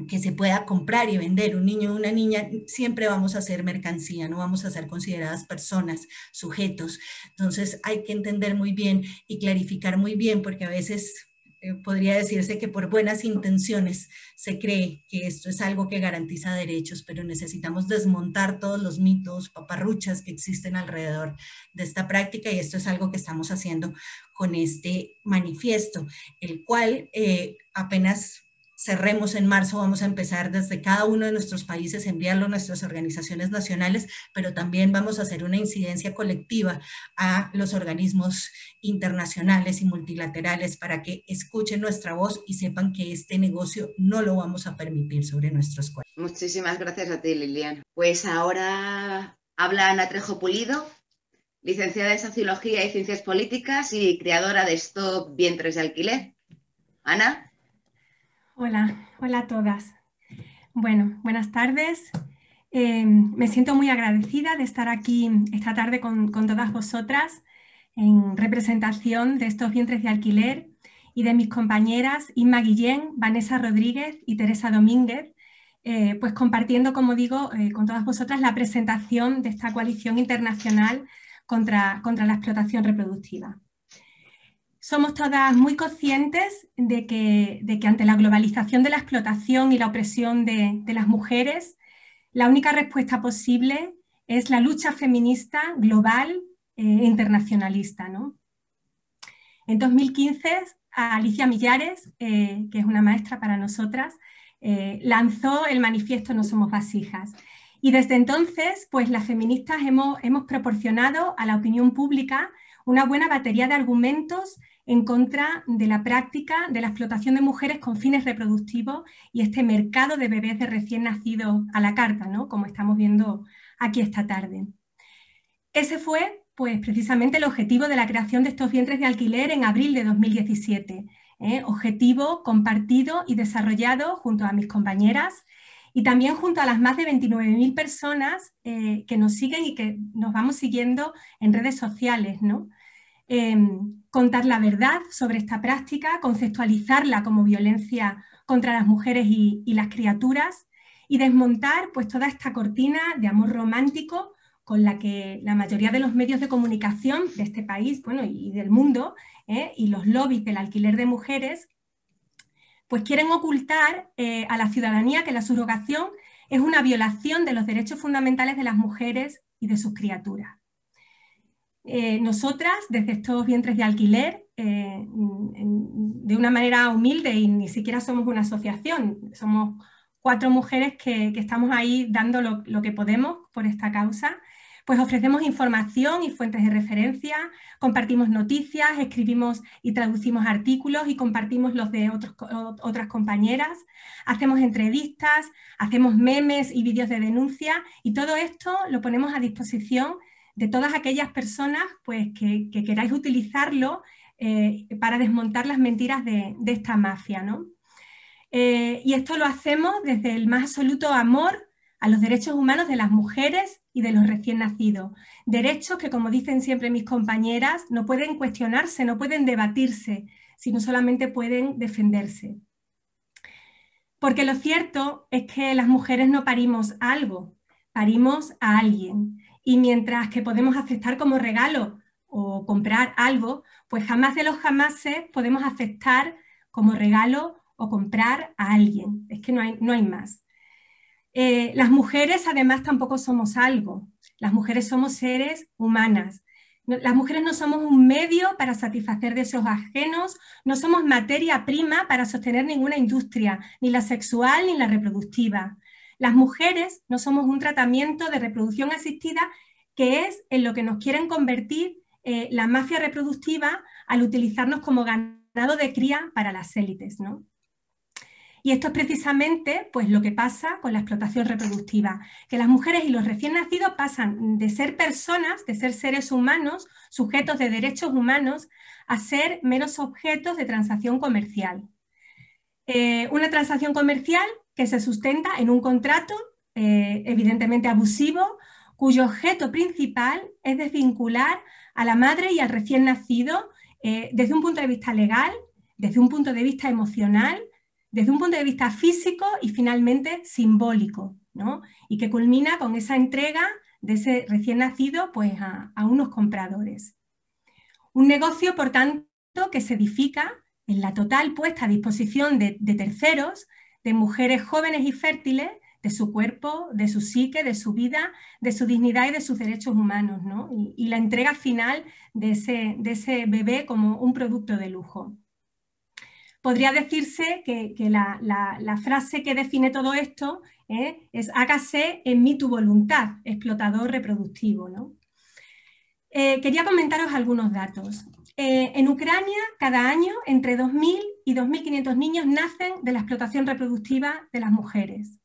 que se pueda comprar y vender un niño o una niña, siempre vamos a ser mercancía, no vamos a ser consideradas personas, sujetos. Entonces hay que entender muy bien y clarificar muy bien, porque a veces eh, podría decirse que por buenas intenciones se cree que esto es algo que garantiza derechos, pero necesitamos desmontar todos los mitos, paparruchas que existen alrededor de esta práctica y esto es algo que estamos haciendo con este manifiesto, el cual eh, apenas cerremos en marzo, vamos a empezar desde cada uno de nuestros países, enviarlo a nuestras organizaciones nacionales, pero también vamos a hacer una incidencia colectiva a los organismos internacionales y multilaterales para que escuchen nuestra voz y sepan que este negocio no lo vamos a permitir sobre nuestros cuerpos. Muchísimas gracias a ti, Lilian. Pues ahora habla Ana Trejo Pulido, licenciada en Sociología y Ciencias Políticas y creadora de Stop Vientres de Alquiler. Ana. Hola, hola a todas. Bueno, buenas tardes. Eh, me siento muy agradecida de estar aquí esta tarde con, todas vosotras en representación de estos vientres de alquiler y de mis compañeras Inma Guillén, Vanessa Rodríguez y Teresa Domínguez, eh, pues compartiendo, como digo, eh, con todas vosotras la presentación de esta coalición internacional contra, contra la explotación reproductiva somos todas muy conscientes de que, ante la globalización de la explotación y la opresión de, las mujeres, la única respuesta posible es la lucha feminista global e internacionalista. En 2015, Alicia Millares, eh, que es una maestra para nosotras, eh, lanzó el manifiesto No somos vasijas. Y desde entonces, pues las feministas hemos, hemos proporcionado a la opinión pública una buena batería de argumentos en contra de la práctica de la explotación de mujeres con fines reproductivos y este mercado de bebés de recién nacidos a la carta, ¿no? como estamos viendo aquí esta tarde. Ese fue pues precisamente el objetivo de la creación de estos vientres de alquiler en abril de 2017. ¿eh? Objetivo compartido y desarrollado junto a mis compañeras y también junto a las más de 29.000 personas eh, que nos siguen y que nos vamos siguiendo en redes sociales. ¿no? Em, contar la verdad sobre esta práctica, conceptualizarla como violencia contra las mujeres y, las criaturas y desmontar pues, toda esta cortina de amor romántico con la que la mayoría de los medios de comunicación de este país bueno, y del mundo ¿eh? y los lobbies del alquiler de mujeres, pues quieren ocultar eh, a la ciudadanía que la subrogación es una violación de los derechos fundamentales de las mujeres y de sus criaturas. Eh, nosotras, desde estos vientres de alquiler, de una manera humilde y ni siquiera somos una asociación, somos cuatro mujeres que, estamos ahí dando lo, que podemos por esta causa, pues ofrecemos información y fuentes de referencia, compartimos noticias, escribimos y traducimos artículos y compartimos los de otras compañeras, hacemos entrevistas, hacemos memes y vídeos de denuncia y todo esto lo ponemos a disposición de todas aquellas personas pues, que, queráis utilizarlo eh, para desmontar las mentiras de, esta mafia. Eh, y esto lo hacemos desde el más absoluto amor a los derechos humanos de las mujeres y de los recién nacidos. Derechos que, como dicen siempre mis compañeras, no pueden cuestionarse, no pueden debatirse, sino solamente pueden defenderse. Porque lo cierto es que las mujeres no parimos algo, parimos a alguien. Y mientras que podemos aceptar como regalo o comprar algo, pues jamás de los jamases podemos aceptar como regalo o comprar a alguien. Es que no hay, no hay más. Eh, las mujeres además tampoco somos algo, las mujeres somos seres humanas. Las mujeres no somos un medio para satisfacer deseos ajenos, no somos materia prima para sostener ninguna industria, ni la sexual ni la reproductiva. Las mujeres no somos un tratamiento de reproducción asistida que es en lo que nos quieren convertir eh, la mafia reproductiva al utilizarnos como ganado de cría para las élites. ¿no? Y esto es precisamente pues, lo que pasa con la explotación reproductiva, que las mujeres y los recién nacidos pasan de ser personas, de ser seres humanos, sujetos de derechos humanos, a ser meros objetos de transacción comercial. Eh, una transacción comercial que se sustenta en un contrato eh, evidentemente abusivo, cuyo objeto principal es desvincular a la madre y al recién nacido eh, desde un punto de vista legal, desde un punto de vista emocional, desde un punto de vista físico y finalmente simbólico, ¿no? y que culmina con esa entrega de ese recién nacido pues, a, unos compradores. Un negocio, por tanto, que se edifica en la total puesta a disposición de, terceros, de mujeres jóvenes y fértiles, de su cuerpo, de su psique, de su vida, de su dignidad y de sus derechos humanos, ¿no? y, la entrega final de ese, de ese bebé como un producto de lujo podría decirse que, la, frase que define todo esto ¿eh? es hágase en mí tu voluntad, explotador reproductivo. Eh, quería comentaros algunos datos. Eh, en Ucrania, cada año, entre 2.000 y 2.500 niños nacen de la explotación reproductiva de las mujeres.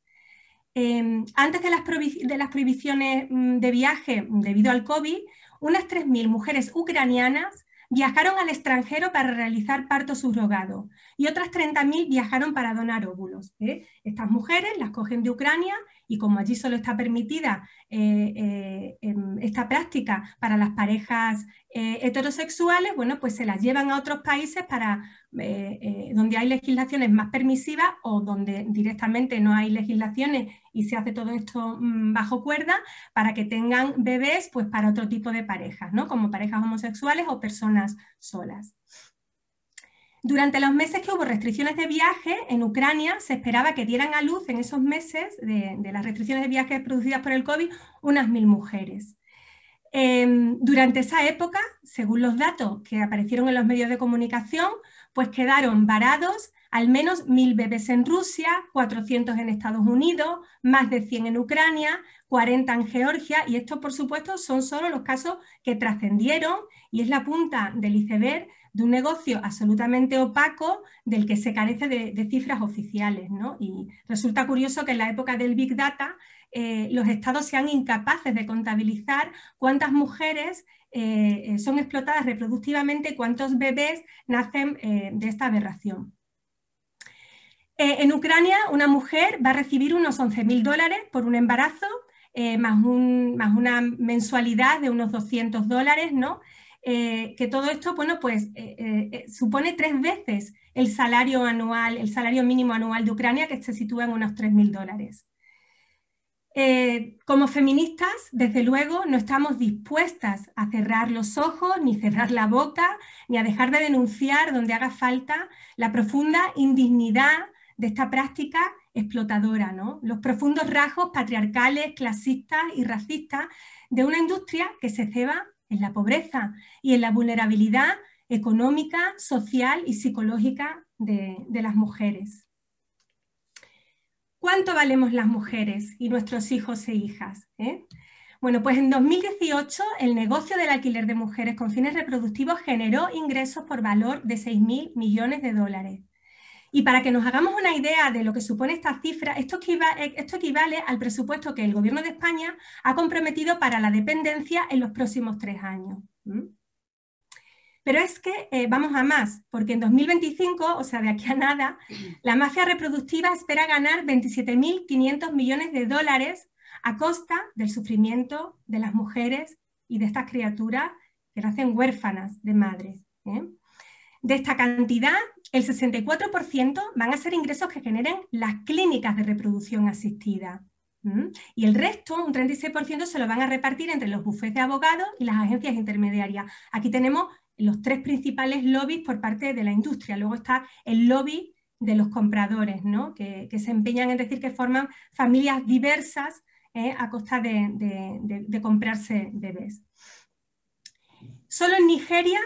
antes de las, de las prohibiciones mm, de viaje debido al COVID, unas 3.000 mujeres ucranianas viajaron al extranjero para realizar parto subrogado y otras 30.000 viajaron para donar óvulos. ¿eh? Estas mujeres las cogen de Ucrania y como allí solo está permitida eh, eh, em, esta práctica para las parejas heterosexuales, bueno, pues se las llevan a otros países para eh, eh, donde hay legislaciones más permisivas o donde directamente no hay legislaciones y se hace todo esto mm, bajo cuerda para que tengan bebés pues para otro tipo de parejas, ¿no? como parejas homosexuales o personas solas. Durante los meses que hubo restricciones de viaje en Ucrania, se esperaba que dieran a luz en esos meses de, las restricciones de viaje producidas por el COVID unas mil mujeres. Em, durante esa época, según los datos que aparecieron en los medios de comunicación, pues quedaron varados al menos mil bebés en Rusia, 400 en Estados Unidos, más de 100 en Ucrania, 40 en Georgia, y estos, por supuesto, son solo los casos que trascendieron y es la punta del iceberg de un negocio absolutamente opaco del que se carece de, cifras oficiales. Y resulta curioso que en la época del Big Data eh, los estados sean incapaces de contabilizar cuántas mujeres eh, son explotadas reproductivamente cuántos bebés nacen de esta aberración. en Ucrania, una mujer va a recibir unos 11.000 dólares por un embarazo, más, más, una mensualidad de unos 200 dólares, ¿no? que todo esto, bueno, pues supone tres veces el salario anual, el salario mínimo anual de Ucrania, que se sitúa en unos 3.000 dólares. Eh, como feministas, desde luego, no estamos dispuestas a cerrar los ojos, ni cerrar la boca, ni a dejar de denunciar donde haga falta la profunda indignidad de esta práctica explotadora, ¿no? los profundos rasgos patriarcales, clasistas y racistas de una industria que se ceba en la pobreza y en la vulnerabilidad económica, social y psicológica de las mujeres. ¿Cuánto valemos las mujeres y nuestros hijos e hijas? Eh? Bueno, pues en 2018 el negocio del alquiler de mujeres con fines reproductivos generó ingresos por valor de 6.000 millones de dólares. Y para que nos hagamos una idea de lo que supone esta cifra, esto equivale, esto equivale al presupuesto que el Gobierno de España ha comprometido para la dependencia en los próximos tres años. Pero es que eh, vamos a más, porque en 2025, o sea, de aquí a nada, la mafia reproductiva espera ganar 27.500 millones de dólares a costa del sufrimiento de las mujeres y de estas criaturas que nacen huérfanas de madres. ¿eh? De esta cantidad, el 64% van a ser ingresos que generen las clínicas de reproducción asistida. Y el resto, un 36%, se lo van a repartir entre los bufetes de abogados y las agencias intermediarias. Aquí tenemos los tres principales lobbies por parte de la industria. Luego está el lobby de los compradores, ¿no? que, se empeñan en decir que forman familias diversas ¿eh? a costa de, comprarse bebés. Solo en Nigeria,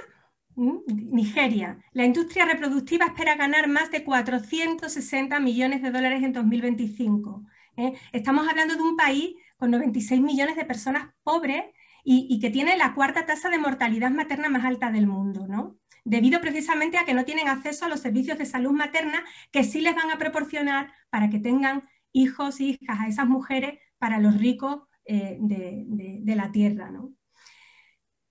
Nigeria, la industria reproductiva espera ganar más de 460 millones de dólares en 2025. ¿eh? Estamos hablando de un país con 96 millones de personas pobres y, que tiene la cuarta tasa de mortalidad materna más alta del mundo, ¿no? debido precisamente a que no tienen acceso a los servicios de salud materna que sí les van a proporcionar para que tengan hijos e hijas a esas mujeres para los ricos eh, de, la tierra.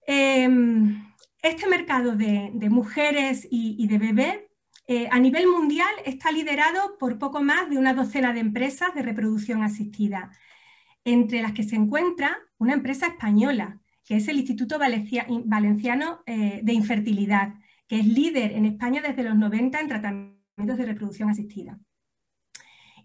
Em, este mercado de, mujeres y, de bebés eh, a nivel mundial está liderado por poco más de una docena de empresas de reproducción asistida entre las que se encuentra una empresa española, que es el Instituto Valenciano eh, de Infertilidad, que es líder en España desde los 90 en tratamientos de reproducción asistida.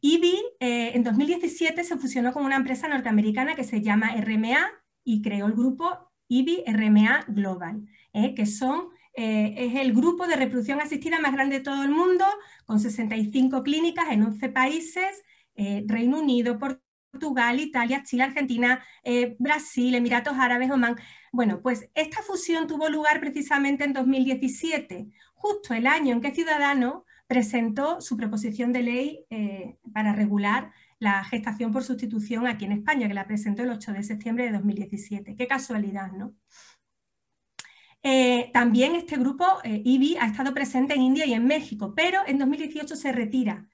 IBI eh, en 2017 se fusionó con una empresa norteamericana que se llama RMA y creó el grupo IBI RMA Global, eh, que son, es el grupo de reproducción asistida más grande de todo el mundo, con 65 clínicas en 11 países, Reino Unido, Portugal, Portugal, Italia, Chile, Argentina, eh, Brasil, Emiratos Árabes, Oman. Bueno, pues esta fusión tuvo lugar precisamente en 2017, justo el año en que Ciudadano presentó su proposición de ley eh, para regular la gestación por sustitución aquí en España, que la presentó el 8 de septiembre de 2017. Qué casualidad, ¿no? Eh, también este grupo, IBI, ha estado presente en India y en México, pero en 2018 se retira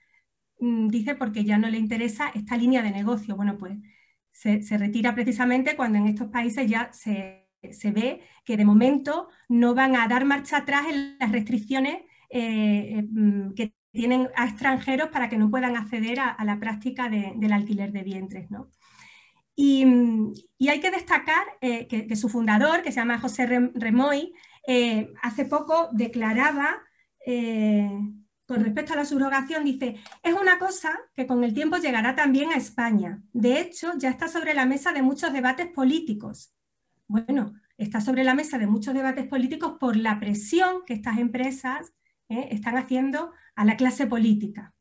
dice porque ya no le interesa esta línea de negocio. Bueno, pues se, retira precisamente cuando en estos países ya se, ve que de momento no van a dar marcha atrás en las restricciones eh, eh, mm, que tienen a extranjeros para que no puedan acceder a, la práctica del alquiler de vientres. Y, hay que destacar eh, que, su fundador, que se llama José Remoy, hace poco declaraba con respecto a la subrogación, dice, es una cosa que con el tiempo llegará también a España. De hecho, ya está sobre la mesa de muchos debates políticos. Bueno, está sobre la mesa de muchos debates políticos por la presión que estas empresas eh, están haciendo a la clase política.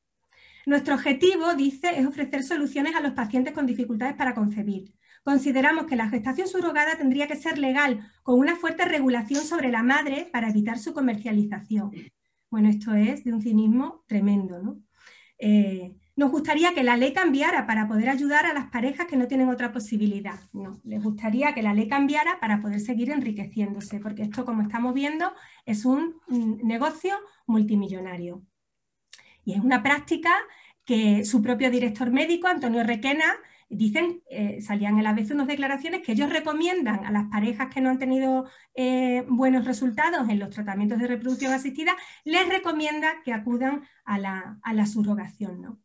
Nuestro objetivo, dice, es ofrecer soluciones a los pacientes con dificultades para concebir. Consideramos que la gestación subrogada tendría que ser legal, con una fuerte regulación sobre la madre para evitar su comercialización. Bueno, esto es de un cinismo tremendo, ¿no? Eh, nos gustaría que la ley cambiara para poder ayudar a las parejas que no tienen otra posibilidad. No, les gustaría que la ley cambiara para poder seguir enriqueciéndose, porque esto, como estamos viendo, es un negocio multimillonario. Y es una práctica que su propio director médico, Antonio Requena, dicen, eh, salían en la vez unas declaraciones que ellos recomiendan a las parejas que no han tenido eh, buenos resultados en los tratamientos de reproducción asistida, les recomienda que acudan a la, a la subrogación. ¿no?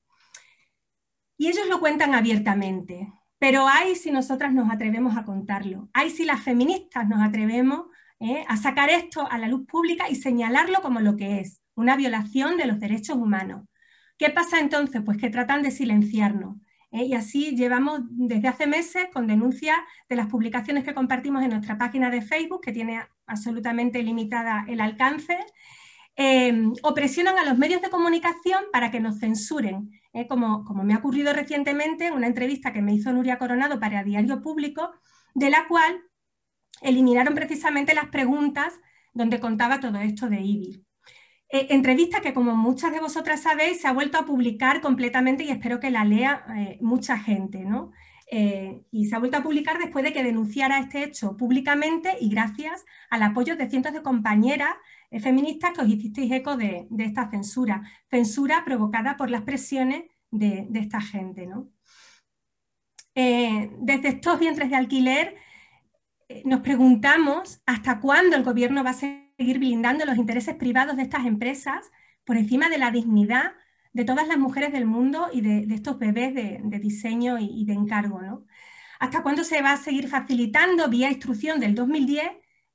Y ellos lo cuentan abiertamente, pero hay si nosotras nos atrevemos a contarlo, hay si las feministas nos atrevemos ¿eh? a sacar esto a la luz pública y señalarlo como lo que es, una violación de los derechos humanos. ¿Qué pasa entonces? Pues que tratan de silenciarnos. ¿Eh? Y así llevamos desde hace meses con denuncias de las publicaciones que compartimos en nuestra página de Facebook, que tiene absolutamente limitada el alcance, eh, o presionan a los medios de comunicación para que nos censuren, ¿eh? como, como, me ha ocurrido recientemente en una entrevista que me hizo Nuria Coronado para Diario Público, de la cual eliminaron precisamente las preguntas donde contaba todo esto de IBIR. Eh, entrevista que, como muchas de vosotras sabéis, se ha vuelto a publicar completamente y espero que la lea eh, mucha gente, ¿no? Eh, y se ha vuelto a publicar después de que denunciara este hecho públicamente y gracias al apoyo de cientos de compañeras feministas que os hicisteis eco de, esta censura, censura provocada por las presiones de, esta gente. ¿no? desde estos vientres de alquiler nos preguntamos hasta cuándo el gobierno va a seguir blindando los intereses privados de estas empresas por encima de la dignidad de todas las mujeres del mundo y de, estos bebés de, diseño y, de encargo. ¿no? ¿Hasta cuándo se va a seguir facilitando vía instrucción del 2010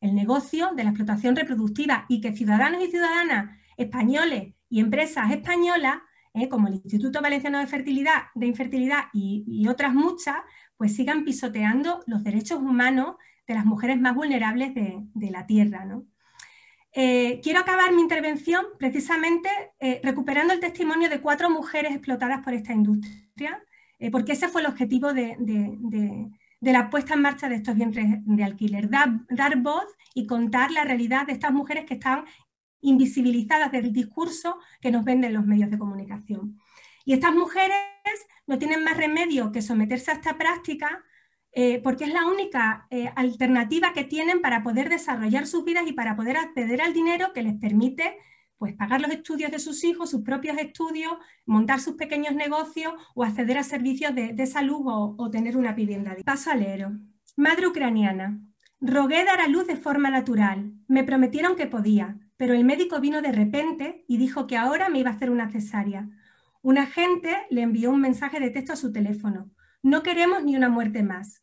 el negocio de la explotación reproductiva y que ciudadanos y ciudadanas españoles y empresas españolas, eh, como el Instituto Valenciano de Fertilidad, de Infertilidad y, otras muchas, pues sigan pisoteando los derechos humanos de las mujeres más vulnerables de, la Tierra. ¿no? Eh, quiero acabar mi intervención precisamente eh, recuperando el testimonio de cuatro mujeres explotadas por esta industria, eh, porque ese fue el objetivo de, la puesta en marcha de estos vientres de alquiler, dar, voz y contar la realidad de estas mujeres que están invisibilizadas del discurso que nos venden los medios de comunicación. Y estas mujeres no tienen más remedio que someterse a esta práctica eh, porque es la única eh, alternativa que tienen para poder desarrollar sus vidas y para poder acceder al dinero que les permite pues, pagar los estudios de sus hijos, sus propios estudios, montar sus pequeños negocios o acceder a servicios de, salud o, tener una vivienda. Paso a leer. Madre ucraniana. Rogué dar a luz de forma natural. Me prometieron que podía, pero el médico vino de repente y dijo que ahora me iba a hacer una cesárea. Un agente le envió un mensaje de texto a su teléfono. No queremos ni una muerte más.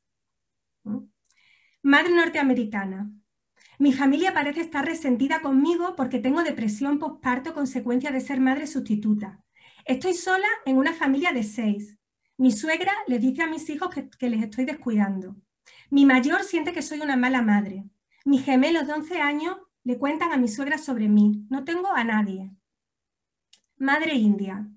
Madre norteamericana. Mi familia parece estar resentida conmigo porque tengo depresión postparto consecuencia de ser madre sustituta. Estoy sola en una familia de seis. Mi suegra le dice a mis hijos que, que les estoy descuidando. Mi mayor siente que soy una mala madre. Mis gemelos de 11 años le cuentan a mi suegra sobre mí. No tengo a nadie. Madre India.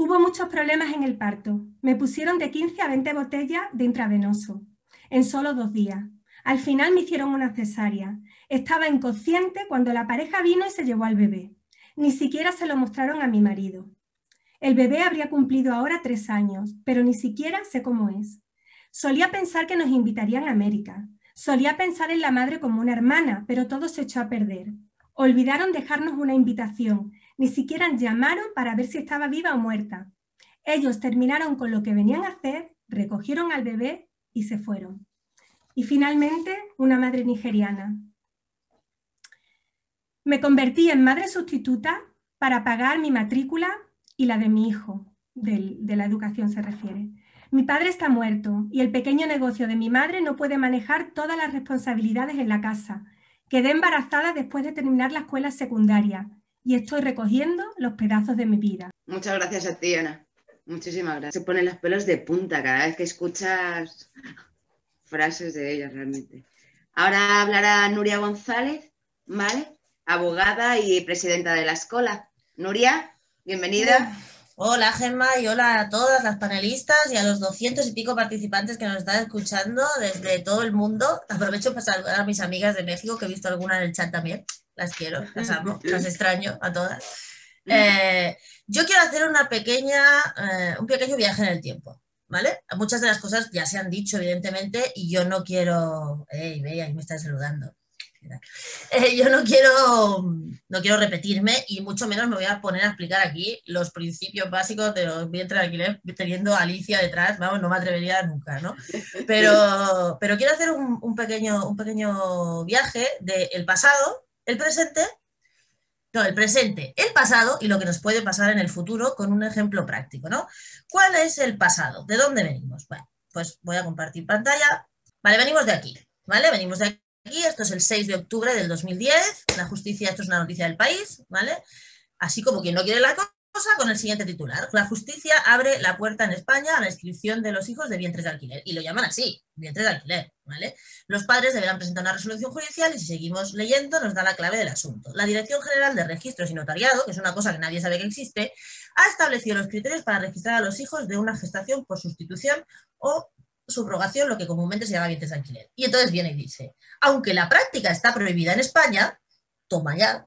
Hubo muchos problemas en el parto. Me pusieron de 15 a 20 botellas de intravenoso en solo dos días. Al final me hicieron una cesárea. Estaba inconsciente cuando la pareja vino y se llevó al bebé. Ni siquiera se lo mostraron a mi marido. El bebé habría cumplido ahora tres años, pero ni siquiera sé cómo es. Solía pensar que nos invitarían a América. Solía pensar en la madre como una hermana, pero todo se echó a perder. Olvidaron dejarnos una invitación ni siquiera llamaron para ver si estaba viva o muerta. Ellos terminaron con lo que venían a hacer, recogieron al bebé y se fueron. Y finalmente, una madre nigeriana. Me convertí en madre sustituta para pagar mi matrícula y la de mi hijo, de, la educación se refiere. Mi padre está muerto y el pequeño negocio de mi madre no puede manejar todas las responsabilidades en la casa. Quedé embarazada después de terminar la escuela secundaria y estoy recogiendo los pedazos de mi vida. Muchas gracias a ti, Ana. Muchísimas gracias. Se ponen los pelos de punta cada vez que escuchas frases de ella realmente. Ahora hablará Nuria González, ¿vale? Abogada y presidenta de la escuela. Nuria, bienvenida. Hola Gemma y hola a todas las panelistas y a los doscientos y pico participantes que nos están escuchando desde todo el mundo. Aprovecho para saludar a mis amigas de México, que he visto alguna en el chat también las quiero, las amo, las extraño a todas. Eh, yo quiero hacer una pequeña, eh, un pequeño viaje en el tiempo, ¿vale? Muchas de las cosas ya se han dicho, evidentemente, y yo no quiero... ¡Ey, ve, ahí me están saludando! Eh, yo no quiero, no quiero repetirme y mucho menos me voy a poner a explicar aquí los principios básicos de los vientres de alquiler teniendo a Alicia detrás, vamos, no me atrevería nunca, ¿no? Pero, pero quiero hacer un, pequeño, un pequeño viaje del pasado, el presente, no, el presente, el pasado y lo que nos puede pasar en el futuro con un ejemplo práctico, ¿no? ¿Cuál es el pasado? ¿De dónde venimos? Bueno, pues voy a compartir pantalla. Vale, venimos de aquí, ¿vale? Venimos de aquí esto es el 6 de octubre del 2010, la justicia, esto es una noticia del país, ¿vale? Así como quien no quiere la cosa, con el siguiente titular. La justicia abre la puerta en España a la inscripción de los hijos de vientres de alquiler. Y lo llaman así, vientres de alquiler, ¿vale? Los padres deberán presentar una resolución judicial y si seguimos leyendo nos da la clave del asunto. La Dirección General de Registros y Notariado, que es una cosa que nadie sabe que existe, ha establecido los criterios para registrar a los hijos de una gestación por sustitución o subrogación, lo que comúnmente se llama vientres de alquiler. Y entonces viene y dice, aunque la práctica está prohibida en España, toma ya,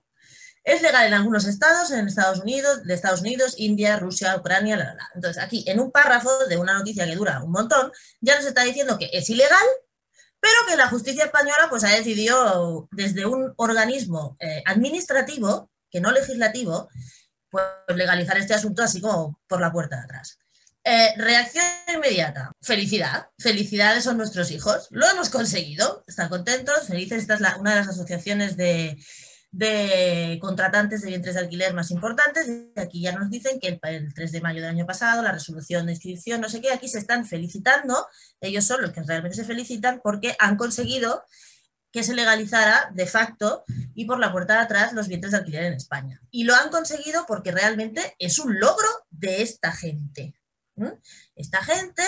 es legal en algunos estados, en Estados Unidos, de Estados Unidos, India, Rusia, Ucrania, la, la. Entonces aquí, en un párrafo de una noticia que dura un montón, ya nos está diciendo que es ilegal, pero que la justicia española pues ha decidido desde un organismo eh, administrativo, que no legislativo, pues legalizar este asunto así como por la puerta de atrás. Eh, reacción inmediata. Felicidad. Felicidades son nuestros hijos. Lo hemos conseguido. Están contentos, felices. Esta es una de las asociaciones de, contratantes de vientres de alquiler más importantes. Aquí ya nos dicen que el, 3 de mayo del año pasado, la resolución de inscripción, no sé qué, aquí se están felicitando. Ellos son los que realmente se felicitan porque han conseguido que se legalizara de facto y por la puerta de atrás los vientres de alquiler en España. Y lo han conseguido porque realmente es un logro de esta gente. Esta gente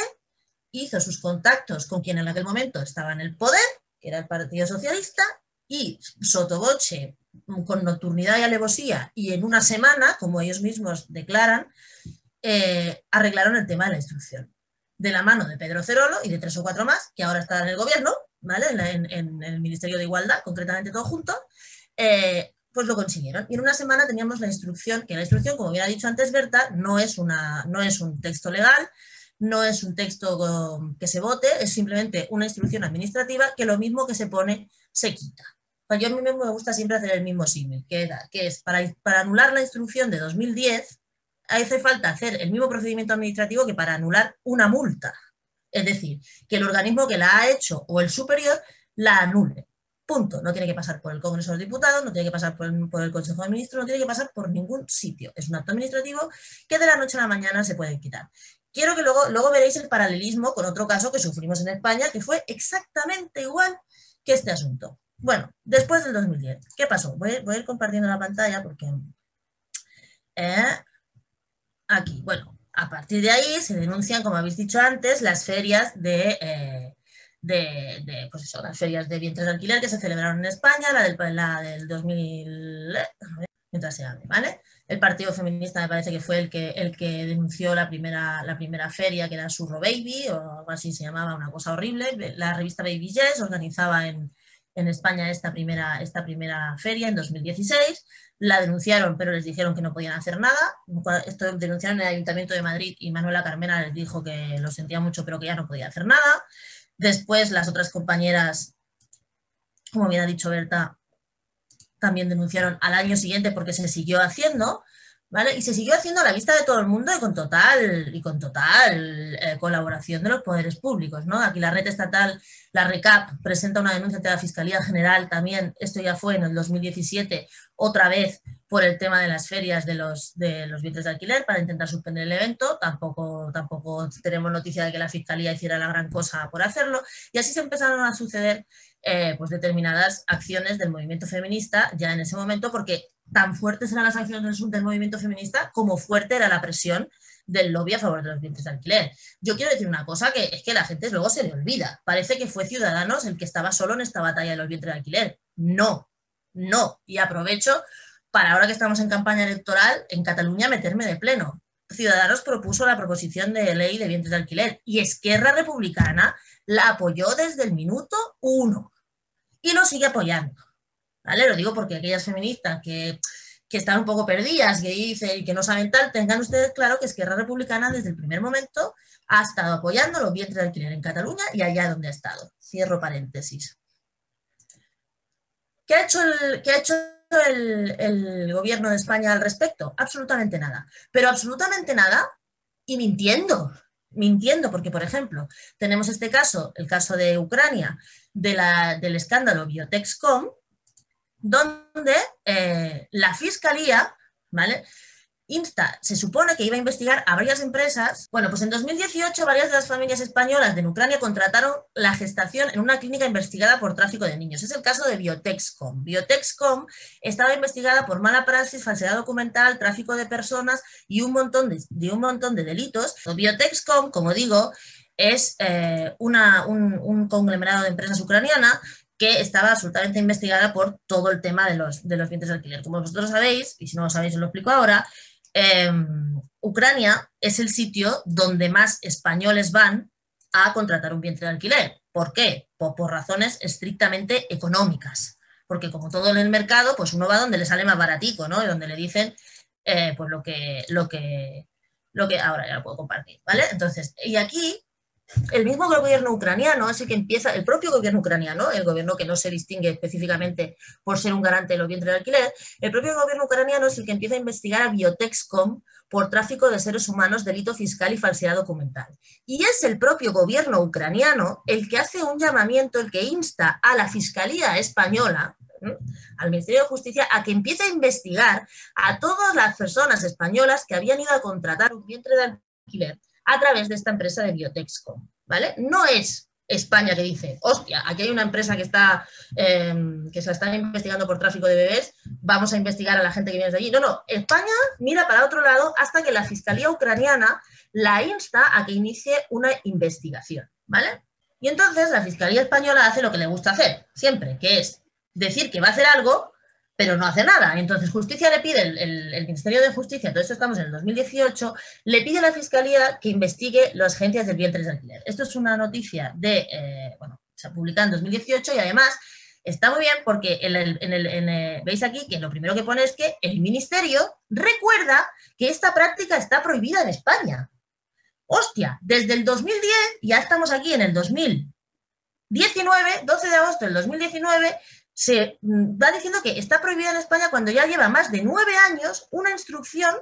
hizo sus contactos con quien en aquel momento estaba en el poder, que era el Partido Socialista, y sotoboche, con nocturnidad y alevosía, y en una semana, como ellos mismos declaran, eh, arreglaron el tema de la instrucción. De la mano de Pedro Cerolo y de tres o cuatro más, que ahora están en el gobierno, ¿vale? en, el Ministerio de Igualdad, concretamente todo junto, eh, pues lo consiguieron. Y en una semana teníamos la instrucción, que la instrucción, como bien ha dicho antes Berta, no es, una, no es un texto legal, no es un texto que se vote, es simplemente una instrucción administrativa que lo mismo que se pone se quita. Yo a mí me gusta siempre hacer el mismo símil, que, es para, anular la instrucción de 2010, hace falta hacer el mismo procedimiento administrativo que para anular una multa. Es decir, que el organismo que la ha hecho o el superior la anule. Punto. No tiene que pasar por el Congreso de los Diputados, no tiene que pasar por el, Consejo de Ministros, no tiene que pasar por ningún sitio. Es un acto administrativo que de la noche a la mañana se puede quitar. Quiero que luego, luego veréis el paralelismo con otro caso que sufrimos en España, que fue exactamente igual que este asunto. Bueno, después del 2010, ¿qué pasó? Voy, a ir compartiendo la pantalla porque... Eh, aquí, bueno, a partir de ahí se denuncian, como habéis dicho antes, las ferias de... Eh, de, pues eso, las ferias de vientres de alquiler que se celebraron en España, la del, la del 2000, mientras se abre, ¿vale? El Partido Feminista me parece que fue el que, el que denunció la primera, la primera feria, que era Surro Baby, o algo así se llamaba, una cosa horrible. La revista Baby Yes organizaba en, en España esta primera, esta primera feria en 2016. La denunciaron, pero les dijeron que no podían hacer nada. Esto denunciaron en el Ayuntamiento de Madrid y Manuela Carmena les dijo que lo sentía mucho, pero que ya no podía hacer nada. Después las otras compañeras, como bien ha dicho Berta, también denunciaron al año siguiente porque se siguió haciendo, Y se siguió haciendo a la vista de todo el mundo y con total, y con total eh, colaboración de los poderes públicos, ¿no? Aquí la red estatal, la RECAP, presenta una denuncia ante la Fiscalía General también, esto ya fue en el 2017, otra vez por el tema de las ferias de los, de los bienes de alquiler para intentar suspender el evento. Tampoco, tampoco tenemos noticia de que la Fiscalía hiciera la gran cosa por hacerlo. Y así se empezaron a suceder eh, pues determinadas acciones del movimiento feminista ya en ese momento, porque tan fuertes eran las acciones del movimiento feminista como fuerte era la presión del lobby a favor de los bienes de alquiler. Yo quiero decir una cosa que es que la gente luego se le olvida. Parece que fue Ciudadanos el que estaba solo en esta batalla de los bienes de alquiler. No, no. Y aprovecho para ahora que estamos en campaña electoral, en Cataluña meterme de pleno. Ciudadanos propuso la proposición de ley de bienes de alquiler y Esquerra Republicana la apoyó desde el minuto uno y lo sigue apoyando. Lo digo porque aquellas feministas que, están un poco perdidas que dicen y que no saben tal, tengan ustedes claro que Esquerra Republicana desde el primer momento ha estado apoyando los bienes de alquiler en Cataluña y allá donde ha estado. Cierro paréntesis. ¿Qué ha hecho el, qué ha hecho el gobierno de España al respecto? Absolutamente nada. Pero absolutamente nada y mintiendo mintiendo, porque, por ejemplo, tenemos este caso, el caso de Ucrania, de la, del escándalo Biotexcom, donde eh, la fiscalía, ¿vale? Insta, se supone que iba a investigar a varias empresas. Bueno, pues en 2018 varias de las familias españolas de Ucrania contrataron la gestación en una clínica investigada por tráfico de niños. Es el caso de Biotexcom. Biotexcom estaba investigada por mala praxis, falsedad documental, tráfico de personas y un montón de, un montón de delitos. Biotexcom, como digo, es eh, una, un, un conglomerado de empresas ucraniana estaba absolutamente investigada por todo el tema de los, de los vientres de alquiler. Como vosotros sabéis, y si no lo sabéis os lo explico ahora, em, Ucrania es el sitio donde más españoles van a contratar un vientre de alquiler. ¿Por qué? Por, razones estrictamente económicas. Porque como todo en el mercado, pues uno va donde le sale más baratico, ¿no? Y donde le dicen eh, pues lo que, lo que, lo que ahora ya lo puedo compartir, ¿vale? Entonces, y aquí el mismo gobierno ucraniano es el que empieza, el propio gobierno ucraniano, el gobierno que no se distingue específicamente por ser un garante de los vientres de alquiler, el propio gobierno ucraniano es el que empieza a investigar a Biotexcom por tráfico de seres humanos, delito fiscal y falsedad documental. Y es el propio gobierno ucraniano el que hace un llamamiento, el que insta a la Fiscalía Española, al Ministerio de Justicia, a que empiece a investigar a todas las personas españolas que habían ido a contratar un vientre de alquiler a través de esta empresa de Biotexco, ¿vale? No es España que dice, hostia, aquí hay una empresa que está em, que se está investigando por tráfico de bebés, vamos a investigar a la gente que viene de allí. No, no, España mira para otro lado hasta que la Fiscalía ucraniana la insta a que inicie una investigación, ¿vale? Y entonces la Fiscalía española hace lo que le gusta hacer, siempre, que es decir que va a hacer algo pero no hace nada. Entonces, justicia le pide, el, Ministerio de Justicia, todo esto estamos en el 2018, le pide a la Fiscalía que investigue las agencias de vientres de alquiler. Esto es una noticia de, eh, bueno, se publica en 2018 y además está muy bien porque el, veis aquí que lo primero que pone es que el Ministerio recuerda que esta práctica está prohibida en España. Hostia, desde el 2010, ya estamos aquí en el 2019, 12 de agosto del 2019, se mm, va diciendo que está prohibida en España cuando ya lleva más de nueve años una instrucción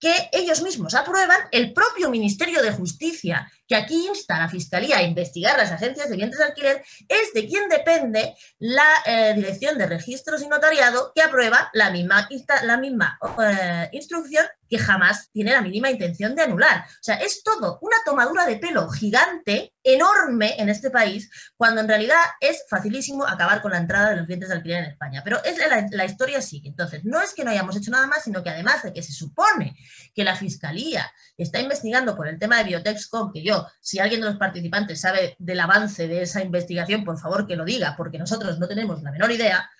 que ellos mismos aprueban, el propio Ministerio de Justicia, que aquí insta a la Fiscalía a investigar las agencias de bienes de alquiler, es de quien depende la eh, Dirección de Registros y Notariado, que aprueba la misma, la misma eh, instrucción que jamás tiene la mínima intención de anular. O sea, es todo una tomadura de pelo gigante, enorme en este país, cuando en realidad es facilísimo acabar con la entrada de los bienes de alquiler en España. Pero es la, la historia sigue. Entonces, no es que no hayamos hecho nada más, sino que además de que se supone que la Fiscalía está investigando por el tema de Biotexcom, que yo, si alguien de los participantes sabe del avance de esa investigación, por favor que lo diga, porque nosotros no tenemos la menor idea,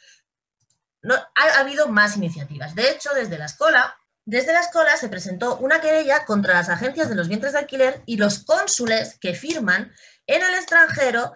no, ha, habido más iniciativas. De hecho, desde la escuela desde la escuela se presentó una querella contra las agencias de los vientres de alquiler y los cónsules que firman en el extranjero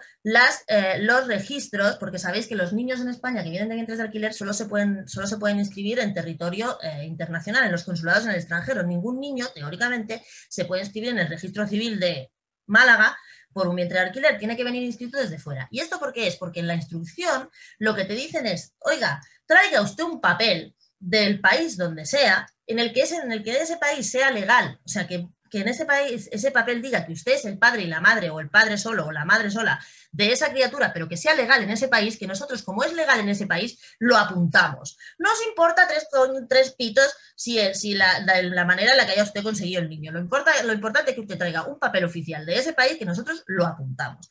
eh, los registros, porque sabéis que los niños en España que vienen de vientres de alquiler solo se pueden, solo se pueden inscribir en territorio eh, internacional, en los consulados en el extranjero. Ningún niño, teóricamente, se puede inscribir en el registro civil de Málaga por un vientre de alquiler, tiene que venir inscrito desde fuera. ¿Y esto por qué es? Porque en la instrucción lo que te dicen es, oiga, traiga usted un papel del país donde sea, en el que, es, en el que ese país sea legal, o sea, que, en ese país ese papel diga que usted es el padre y la madre, o el padre solo, o la madre sola de esa criatura, pero que sea legal en ese país, que nosotros, como es legal en ese país, lo apuntamos. No os importa tres, tres pitos si, si la, la, manera en la que haya usted conseguido el niño. Lo, importa, lo importante es que usted traiga un papel oficial de ese país que nosotros lo apuntamos.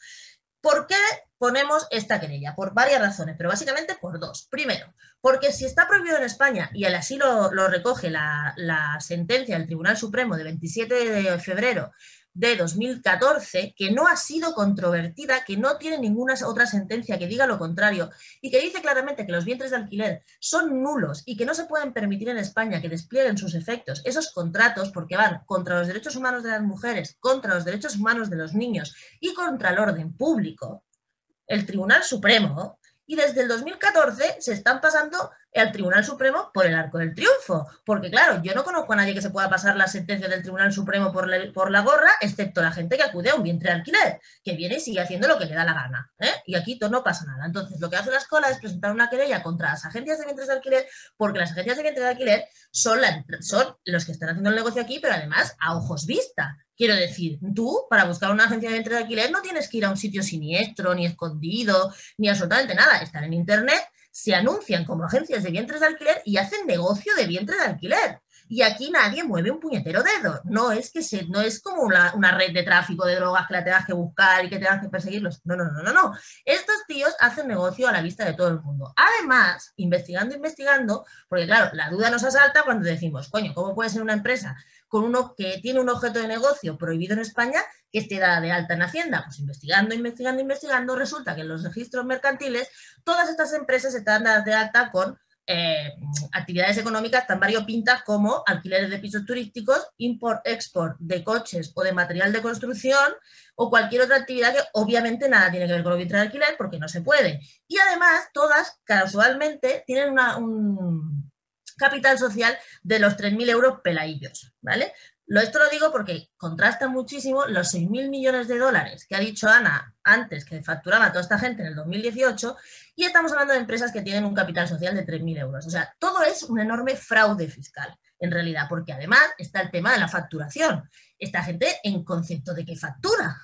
¿Por qué ponemos esta querella? Por varias razones, pero básicamente por dos. Primero, porque si está prohibido en España, y así lo, lo recoge la, la, sentencia del Tribunal Supremo de 27 de febrero de 2014, que no ha sido controvertida, que no tiene ninguna otra sentencia que diga lo contrario y que dice claramente que los vientres de alquiler son nulos y que no se pueden permitir en España que desplieguen sus efectos esos contratos porque van contra los derechos humanos de las mujeres, contra los derechos humanos de los niños y contra el orden público, el Tribunal Supremo y desde el 2014 se están pasando al Tribunal Supremo por el arco del triunfo. Porque claro, yo no conozco a nadie que se pueda pasar la sentencia del Tribunal Supremo por, por la gorra, excepto la gente que acude a un vientre de alquiler, que viene y sigue haciendo lo que le da la gana. ¿eh? Y aquí no pasa nada. Entonces, lo que hace la escuela es presentar una querella contra las agencias de vientres de alquiler, porque las agencias de vientres de alquiler son, los que están haciendo el negocio aquí, pero además a ojos vista. Quiero decir, tú para buscar una agencia de vientres de alquiler no tienes que ir a un sitio siniestro, ni escondido, ni absolutamente nada. Están en Internet se anuncian como agencias de vientres de alquiler y hacen negocio de vientres de alquiler. Y aquí nadie mueve un puñetero dedo. No es que se, no es como una, una, red de tráfico de drogas que la tengas que buscar y que tengas que perseguirlos. No, no, no, no, no. Estos tíos hacen negocio a la vista de todo el mundo. Además, investigando, investigando, porque claro, la duda nos asalta cuando decimos, coño, ¿cómo puede ser una empresa con uno que tiene un objeto de negocio prohibido en España que esté dada de alta en Hacienda. Pues investigando, investigando, investigando, resulta que en los registros mercantiles todas estas empresas están dadas de alta con eh, actividades económicas tan variopintas como alquileres de pisos turísticos, import-export de coches o de material de construcción o cualquier otra actividad que obviamente nada tiene que ver con lo de alquiler porque no se puede. Y además todas casualmente tienen una, un, capital social de los 3.000 euros peladillos, ¿vale? Esto lo digo porque contrasta muchísimo los 6.000 millones de dólares que ha dicho Ana antes que facturaba toda esta gente en el 2018 y estamos hablando de empresas que tienen un capital social de 3.000 euros. O sea, todo es un enorme fraude fiscal, en realidad, porque además está el tema de la facturación. Esta gente en concepto de que factura.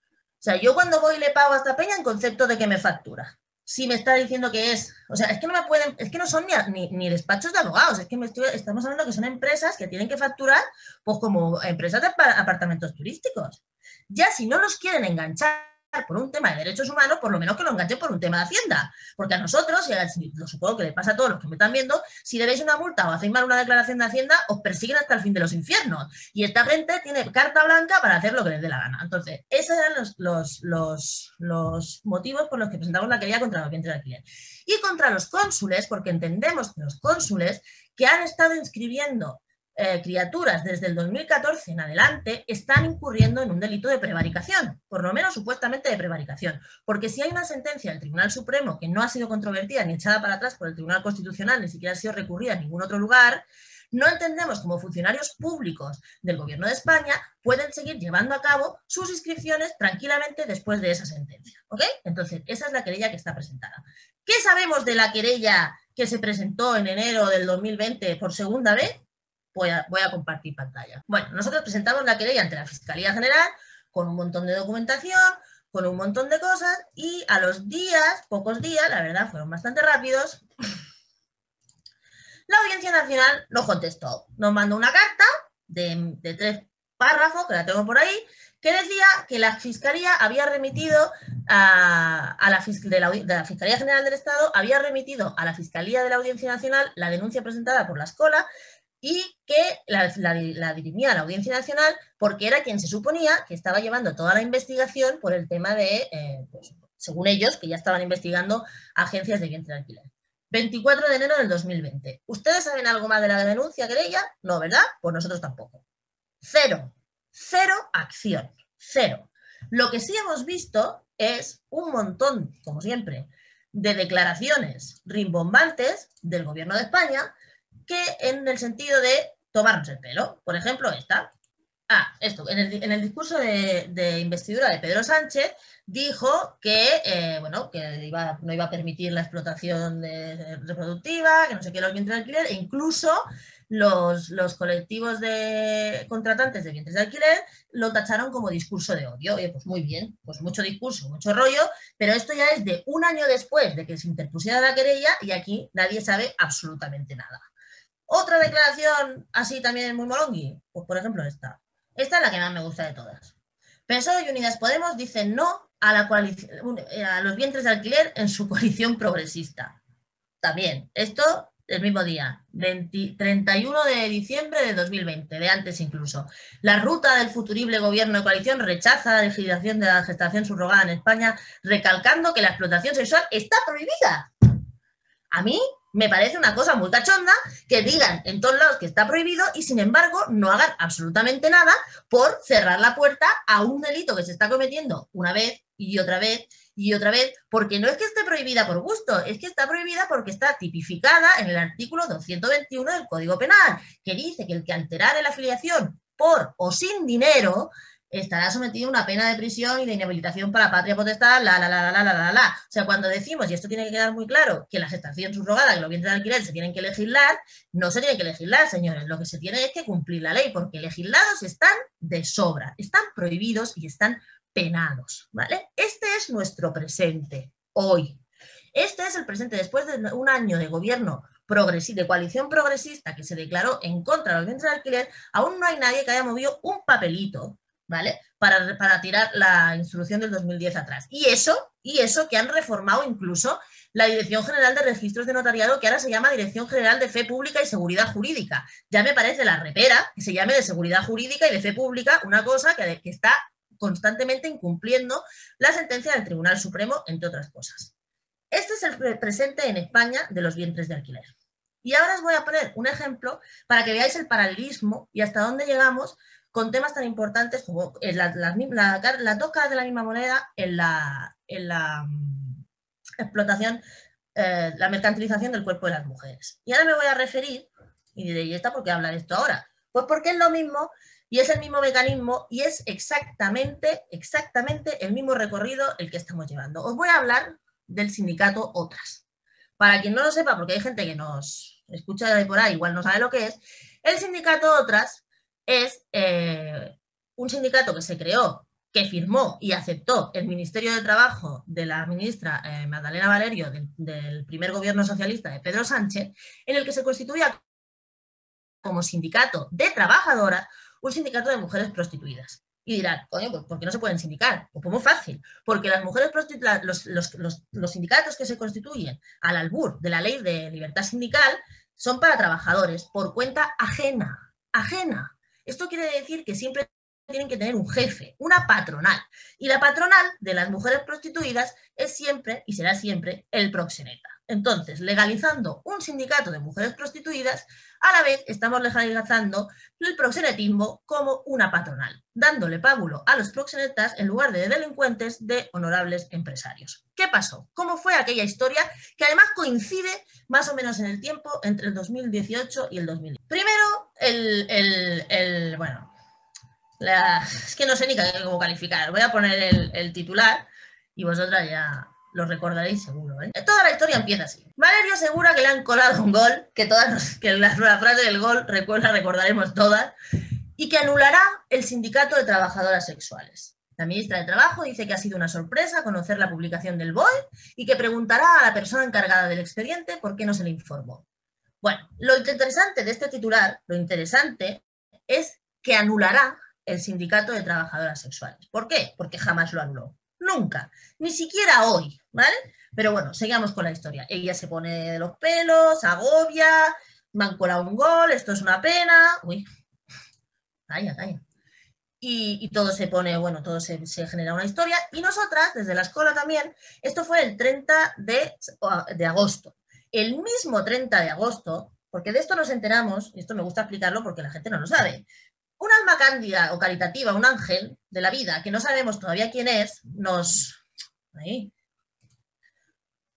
O sea, yo cuando voy y le pago a esta peña en concepto de que me factura si me está diciendo que es, o sea, es que no me pueden, es que no son ni, ni, despachos de abogados, es que me estoy, estamos hablando que son empresas que tienen que facturar, pues como empresas de apartamentos turísticos. Ya si no los quieren enganchar por un tema de derechos humanos, por lo menos que lo enganchen por un tema de Hacienda. Porque a nosotros, y lo supongo que le pasa a todos los que me están viendo, si le una multa o hacéis mal una declaración de Hacienda, os persiguen hasta el fin de los infiernos. Y esta gente tiene carta blanca para hacer lo que les dé la gana. Entonces, esos eran los, los, los, los motivos por los que presentamos la querella contra los bienes de alquiler. Y contra los cónsules, porque entendemos que los cónsules que han estado inscribiendo eh, criaturas desde el 2014 en adelante están incurriendo en un delito de prevaricación, por lo menos supuestamente de prevaricación, porque si hay una sentencia del Tribunal Supremo que no ha sido controvertida ni echada para atrás por el Tribunal Constitucional, ni siquiera ha sido recurrida en ningún otro lugar, no entendemos cómo funcionarios públicos del Gobierno de España pueden seguir llevando a cabo sus inscripciones tranquilamente después de esa sentencia. ¿Ok? Entonces, esa es la querella que está presentada. ¿Qué sabemos de la querella que se presentó en enero del 2020 por segunda vez? Voy a, compartir pantalla. Bueno, nosotros presentamos la querella ante la Fiscalía General con un montón de documentación, con un montón de cosas y a los días, pocos días, la verdad fueron bastante rápidos, la Audiencia Nacional nos contestó. Nos mandó una carta de, tres párrafos, que la tengo por ahí, que decía que la Fiscalía había remitido a, la, de la, Fiscalía General del Estado, había remitido a la Fiscalía de la Audiencia Nacional la denuncia presentada por la Escola y que la, dirimía la Audiencia Nacional porque era quien se suponía que estaba llevando toda la investigación por el tema de, eh, pues, según ellos, que ya estaban investigando agencias de vientre de alquiler. 24 de enero del 2020. ¿Ustedes saben algo más de la denuncia querella? No, ¿verdad? Pues nosotros tampoco. Cero. Cero acción. Cero. Lo que sí hemos visto es un montón, como siempre, de declaraciones rimbombantes del gobierno de España que en el sentido de tomarnos el pelo. Por ejemplo, esta. Ah, esto, en el, discurso de, investidura de Pedro Sánchez dijo que, eh, bueno, que no iba a permitir la explotación reproductiva, que no sé qué, los vientres de alquiler, e incluso los, los, colectivos de contratantes de vientres de alquiler lo tacharon como discurso de odio. Oye, pues muy bien, pues mucho discurso, mucho rollo, pero esto ya es de un año después de que se interpusiera la querella y aquí nadie sabe absolutamente nada. Otra declaración así también muy molongui, pues por ejemplo esta. Esta es la que más me gusta de todas. PSOE y Unidas Podemos dicen no a, la a los vientres de alquiler en su coalición progresista. También, esto el mismo día, 31 de diciembre de 2020, de antes incluso. La ruta del futurible gobierno de coalición rechaza la legislación de la gestación subrogada en España, recalcando que la explotación sexual está prohibida. A mí me parece una cosa muy cachonda que digan en todos lados que está prohibido y sin embargo no hagan absolutamente nada por cerrar la puerta a un delito que se está cometiendo una vez y otra vez y otra vez, porque no es que esté prohibida por gusto, es que está prohibida porque está tipificada en el artículo 221 del Código Penal, que dice que el que alterare la afiliación por o sin dinero estará sometido a una pena de prisión y de inhabilitación para patria potestad, la, la, la, la, la, la, la, O sea, cuando decimos, y esto tiene que quedar muy claro, que las estaciones subrogadas y los bienes de alquiler se tienen que legislar, no se tiene que legislar, señores. Lo que se tiene es que cumplir la ley, porque legislados están de sobra, están prohibidos y están penados, ¿vale? Este es nuestro presente, hoy. Este es el presente después de un año de gobierno progresista, de coalición progresista que se declaró en contra de los bienes de alquiler, aún no hay nadie que haya movido un papelito ¿vale? Para, para, tirar la instrucción del 2010 atrás. Y eso, y eso que han reformado incluso la Dirección General de Registros de Notariado, que ahora se llama Dirección General de Fe Pública y Seguridad Jurídica. Ya me parece la repera que se llame de Seguridad Jurídica y de Fe Pública, una cosa que, que está constantemente incumpliendo la sentencia del Tribunal Supremo, entre otras cosas. Este es el presente en España de los vientres de alquiler. Y ahora os voy a poner un ejemplo para que veáis el paralelismo y hasta dónde llegamos con temas tan importantes como la, las dos caras de la misma moneda en la, en la mm, explotación, eh, la mercantilización del cuerpo de las mujeres. Y ahora me voy a referir, y diré, ¿y esta por qué habla de esto ahora? Pues porque es lo mismo y es el mismo mecanismo y es exactamente, exactamente el mismo recorrido el que estamos llevando. Os voy a hablar del sindicato Otras. Para quien no lo sepa, porque hay gente que nos escucha de por ahí, igual no sabe lo que es, el sindicato Otras es eh, un sindicato que se creó, que firmó y aceptó el Ministerio de Trabajo de la ministra eh, Magdalena Valerio del, primer gobierno socialista de Pedro Sánchez, en el que se constituía como sindicato de trabajadoras un sindicato de mujeres prostituidas. Y dirán, coño, pues ¿por qué no se pueden sindicar? Pues, muy fácil, porque las mujeres prostituidas, los, los sindicatos que se constituyen al albur de la ley de libertad sindical son para trabajadores por cuenta ajena, ajena. Esto quiere decir que siempre tienen que tener un jefe, una patronal. Y la patronal de las mujeres prostituidas es siempre y será siempre el proxeneta. Entonces, legalizando un sindicato de mujeres prostituidas, a la vez estamos legalizando el proxenetismo como una patronal, dándole pábulo a los proxenetas en lugar de delincuentes de honorables empresarios. ¿Qué pasó? ¿Cómo fue aquella historia que además coincide más o menos en el tiempo entre el 2018 y el 2020? Primero, el, bueno, es que no sé ni cómo calificar. Voy a poner el titular y vosotras ya lo recordaréis seguro. ¿eh? Toda la historia empieza así. Valerio asegura que le han colado un gol, que, todas que la, frase del gol la recordaremos todas, y que anulará el sindicato de trabajadoras sexuales. La ministra de Trabajo dice que ha sido una sorpresa conocer la publicación del BOE y que preguntará a la persona encargada del expediente por qué no se le informó. Bueno, lo interesante de este titular, lo interesante es que anulará el sindicato de trabajadoras sexuales. ¿Por qué? Porque jamás lo anuló nunca, ni siquiera hoy, ¿vale? Pero bueno, seguimos con la historia. Ella se pone los pelos, agobia, me han un gol, esto es una pena. Uy, calla, calla. Y, todo se pone, bueno, todo se, genera una historia. Y nosotras, desde la escuela también, esto fue el 30 de, de agosto. El mismo 30 de agosto, porque de esto nos enteramos, y esto me gusta explicarlo porque la gente no lo sabe, un alma cándida o caritativa, un ángel de la vida, que no sabemos todavía quién es, nos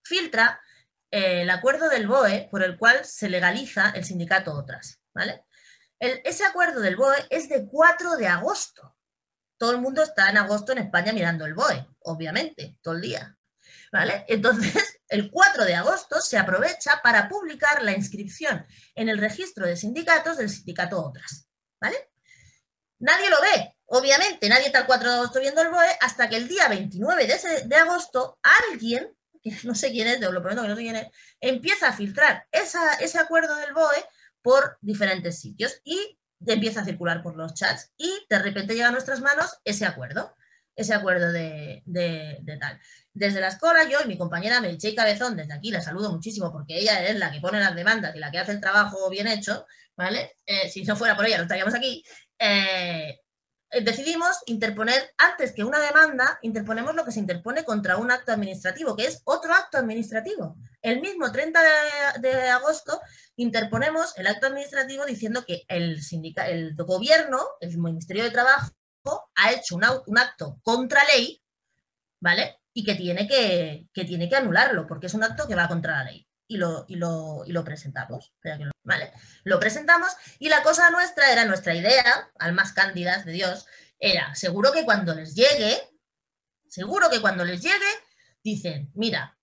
filtra eh, el acuerdo del BOE por el cual se legaliza el sindicato Otras. ¿vale? ese acuerdo del BOE es de 4 de agosto. Todo el mundo está en agosto en España mirando el BOE, obviamente, todo el día. ¿Vale? Entonces, el 4 de agosto se aprovecha para publicar la inscripción en el registro de sindicatos del sindicato Otras. ¿Vale? Nadie lo ve, obviamente, nadie está el 4 de agosto viendo el BOE, hasta que el día 29 de, agosto alguien, que no sé quién es, lo prometo que no sé quién es, empieza a filtrar ese acuerdo del BOE por diferentes sitios y empieza a circular por los chats y de repente llega a nuestras manos ese acuerdo, ese acuerdo de, tal. Desde la escuela, yo y mi compañera Melche Cabezón, desde aquí la saludo muchísimo porque ella es la que pone las demandas y la que hace el trabajo bien hecho, ¿vale? Eh, si no fuera por ella no estaríamos aquí. Eh, decidimos interponer, antes que una demanda, interponemos lo que se interpone contra un acto administrativo, que es otro acto administrativo. El mismo 30 de, agosto interponemos el acto administrativo diciendo que el, el gobierno, el Ministerio de Trabajo, ha hecho un, acto contra ley, ¿vale? Y que tiene que, que tiene que anularlo, porque es un acto que va contra la ley y lo, y lo, presentamos. ¿vale? Lo presentamos y la cosa nuestra era, nuestra idea, al más cándidas de Dios, era, seguro que cuando les llegue, seguro que cuando les llegue, dicen, mira,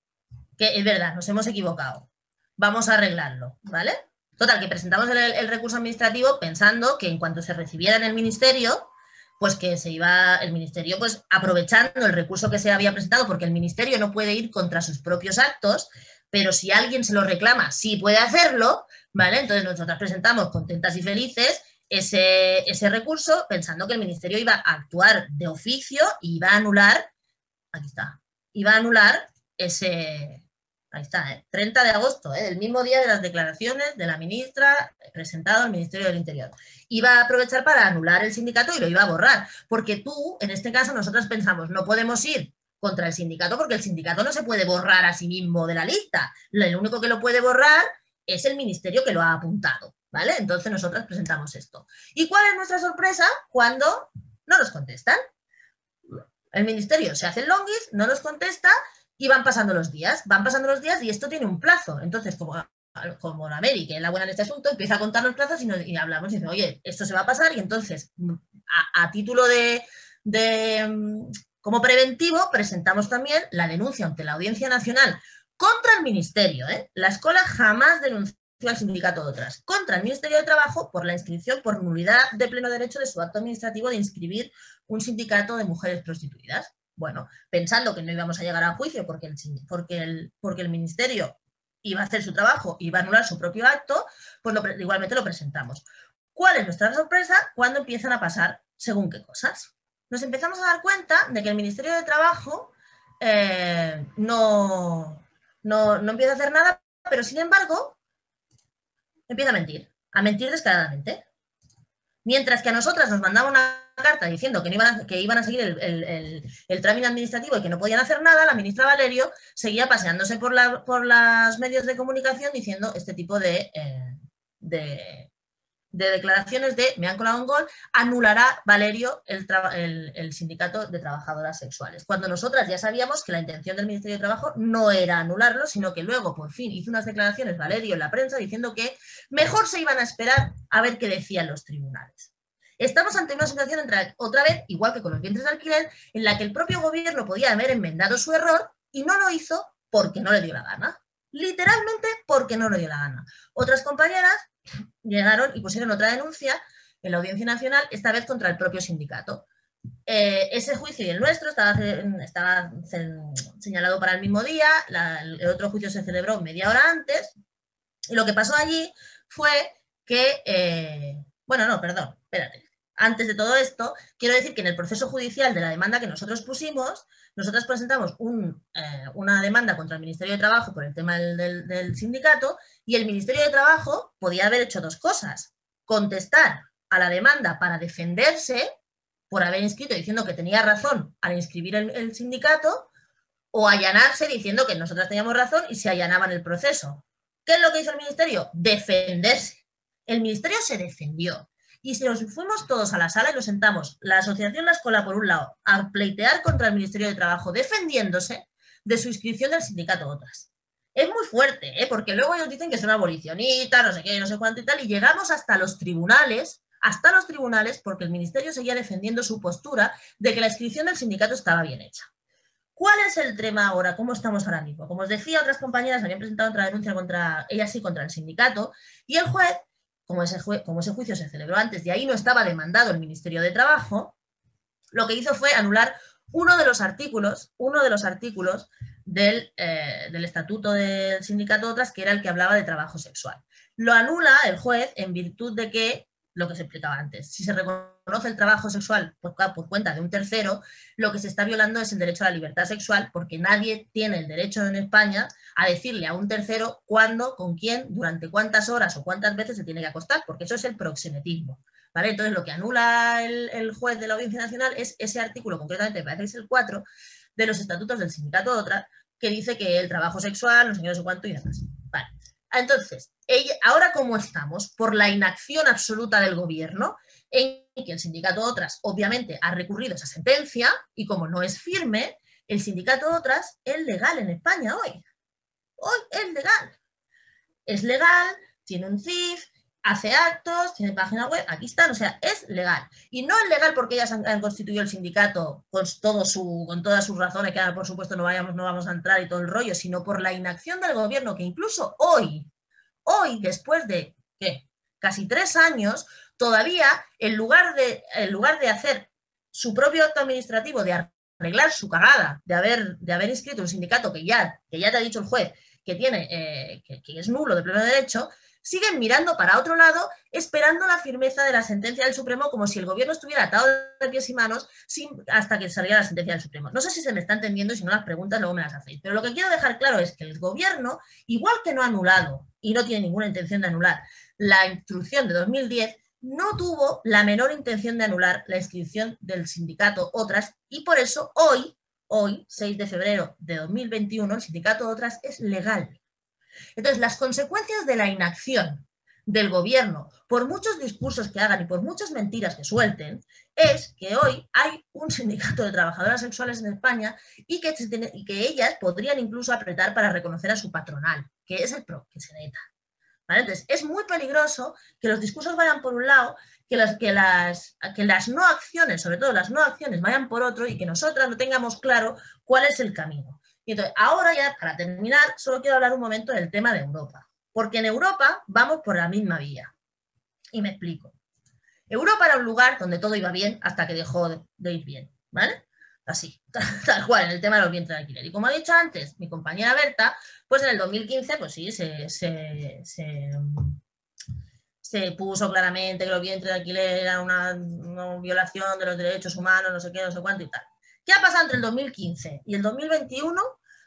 que es verdad, nos hemos equivocado, vamos a arreglarlo, ¿vale? Total, que presentamos el, el recurso administrativo pensando que en cuanto se recibiera en el ministerio, pues que se iba el ministerio, pues aprovechando el recurso que se había presentado, porque el ministerio no puede ir contra sus propios actos, pero si alguien se lo reclama, sí puede hacerlo, ¿vale? Entonces nosotras presentamos contentas y felices ese, ese recurso pensando que el Ministerio iba a actuar de oficio y iba a anular, aquí está, iba a anular ese, ahí está, 30 ¿eh? de agosto, ¿eh? el mismo día de las declaraciones de la ministra presentado al Ministerio del Interior. Iba a aprovechar para anular el sindicato y lo iba a borrar, porque tú, en este caso, nosotros pensamos, no podemos ir contra el sindicato, porque el sindicato no se puede borrar a sí mismo de la lista. El único que lo puede borrar es el ministerio que lo ha apuntado, ¿vale? Entonces nosotros presentamos esto. ¿Y cuál es nuestra sorpresa? Cuando no nos contestan. El ministerio se hace el longis, no nos contesta y van pasando los días. Van pasando los días y esto tiene un plazo. Entonces, como, como la América es la buena en este asunto, empieza a contar los plazos y, hablamos y dice, oye, esto se va a pasar y entonces, a, título de como preventivo, presentamos también la denuncia ante la Audiencia Nacional contra el Ministerio. ¿eh? La escuela jamás denunció al sindicato de otras, contra el Ministerio de Trabajo por la inscripción por nulidad de pleno derecho de su acto administrativo de inscribir un sindicato de mujeres prostituidas. Bueno, pensando que no íbamos a llegar a juicio porque el, porque el, porque el Ministerio iba a hacer su trabajo iba a anular su propio acto, pues igualmente lo presentamos. ¿Cuál es nuestra sorpresa cuando empiezan a pasar según qué cosas? Nos empezamos a dar cuenta de que el Ministerio de Trabajo eh, no, no, empieza a hacer nada, pero sin embargo empieza a mentir, a mentir descaradamente. Mientras que a nosotras nos mandaba una carta diciendo que, iban, a, que iban a seguir el, trámite administrativo y que no podían hacer nada, la ministra Valerio seguía paseándose por, la, por los medios de comunicación diciendo este tipo de, eh, de, de declaraciones de me han colado un gol, anulará Valerio el, sindicato de trabajadoras sexuales. Cuando nosotras ya sabíamos que la intención del Ministerio de Trabajo no era anularlo, sino que luego por fin hizo unas declaraciones Valerio en la prensa diciendo que mejor se iban a esperar a ver qué decían los tribunales. Estamos ante una situación otra vez, igual que con los vientres de alquiler, en la que el propio gobierno podía haber enmendado su error y no lo hizo porque no le dio la gana. Literalmente porque no le dio la gana. Otras compañeras llegaron y pusieron otra denuncia en la Audiencia Nacional, esta vez contra el propio sindicato. Eh, ese juicio y el nuestro estaba, estaba señalado para el mismo día, el otro juicio se celebró media hora antes, y lo que pasó allí fue que, eh, bueno, no, perdón, espérate. Antes de todo esto, quiero decir que en el proceso judicial de la demanda que nosotros pusimos, nosotros presentamos eh, una demanda contra el Ministerio de Trabajo por el tema del, sindicato y el Ministerio de Trabajo podía haber hecho dos cosas. Contestar a la demanda para defenderse por haber inscrito diciendo que tenía razón al inscribir el, sindicato o allanarse diciendo que nosotras teníamos razón y se allanaban el proceso. ¿Qué es lo que hizo el Ministerio? Defenderse. El Ministerio se defendió y si nos fuimos todos a la sala y nos sentamos, la Asociación La Escuela por un lado, a pleitear contra el Ministerio de Trabajo, defendiéndose de su inscripción del sindicato otras. Es muy fuerte, ¿eh? porque luego ellos dicen que son abolicionistas, no sé qué, no sé cuánto y tal, y llegamos hasta los tribunales, hasta los tribunales, porque el Ministerio seguía defendiendo su postura de que la inscripción del sindicato estaba bien hecha. ¿Cuál es el tema ahora? ¿Cómo estamos ahora mismo? Como os decía, otras compañeras habían presentado otra denuncia contra ella sí, contra el sindicato, y el juez como ese, como ese juicio se celebró antes y ahí no estaba demandado el Ministerio de Trabajo, lo que hizo fue anular uno de los artículos, uno de los artículos del, eh, del, estatuto del sindicato otras, que era el que hablaba de trabajo sexual. Lo anula el juez en virtud de que lo que se explicaba antes. Si se reconoce el trabajo sexual por, cuenta de un tercero, lo que se está violando es el derecho a la libertad sexual, porque nadie tiene el derecho en España a decirle a un tercero cuándo, con quién, durante cuántas horas o cuántas veces se tiene que acostar, porque eso es el proxenetismo. ¿Vale? Entonces, lo que anula el, juez de la Audiencia Nacional es ese artículo, concretamente, me parece que es el 4, de los estatutos del sindicato otra, que dice que el trabajo sexual, no sé qué, no cuánto y demás. Vale. Entonces, ahora cómo estamos, por la inacción absoluta del gobierno, en que el sindicato Otras obviamente ha recurrido a esa sentencia y como no es firme, el sindicato Otras es legal en España hoy. Hoy es legal. Es legal, tiene un CIF, hace actos, tiene página web, aquí están, o sea, es legal. Y no es legal porque ellas han, constituido el sindicato con, todo su, con todas sus razones, que ahora por supuesto no, vayamos, no vamos a entrar y todo el rollo, sino por la inacción del gobierno que incluso hoy, hoy, después de casi tres años, todavía en lugar de, en lugar de hacer su propio acto administrativo, de arreglar su cagada, de haber, de haber inscrito un sindicato que ya, que ya te ha dicho el juez que, tiene, eh, que, que es nulo de pleno derecho, siguen mirando para otro lado, esperando la firmeza de la sentencia del Supremo, como si el gobierno estuviera atado de pies y manos hasta que saliera la sentencia del Supremo. No sé si se me está entendiendo si no las preguntas luego me las hacéis. Pero lo que quiero dejar claro es que el gobierno, igual que no ha anulado y no tiene ninguna intención de anular la instrucción de 2010, no tuvo la menor intención de anular la inscripción del sindicato Otras y por eso hoy, hoy, 6 de febrero de 2021, el sindicato Otras es legal. Entonces, las consecuencias de la inacción del gobierno, por muchos discursos que hagan y por muchas mentiras que suelten, es que hoy hay un sindicato de trabajadoras sexuales en España y que, ellas podrían incluso apretar para reconocer a su patronal, que es el PRO, que se neta. Entonces, es muy peligroso que los discursos vayan por un lado, que las, que, las, que las no acciones, sobre todo las no acciones, vayan por otro y que nosotras no tengamos claro cuál es el camino. Y entonces, ahora ya, para terminar, solo quiero hablar un momento del tema de Europa. Porque en Europa vamos por la misma vía. Y me explico. Europa era un lugar donde todo iba bien hasta que dejó de ir bien, ¿vale? Así, tal cual, en el tema de los vientres de alquiler. Y como ha dicho antes mi compañera Berta, pues en el 2015, pues sí, se, se, se, puso claramente que los vientres de alquiler eran una, violación de los derechos humanos, no sé qué, no sé cuánto y tal. ¿Qué ha pasado entre el 2015 y el 2021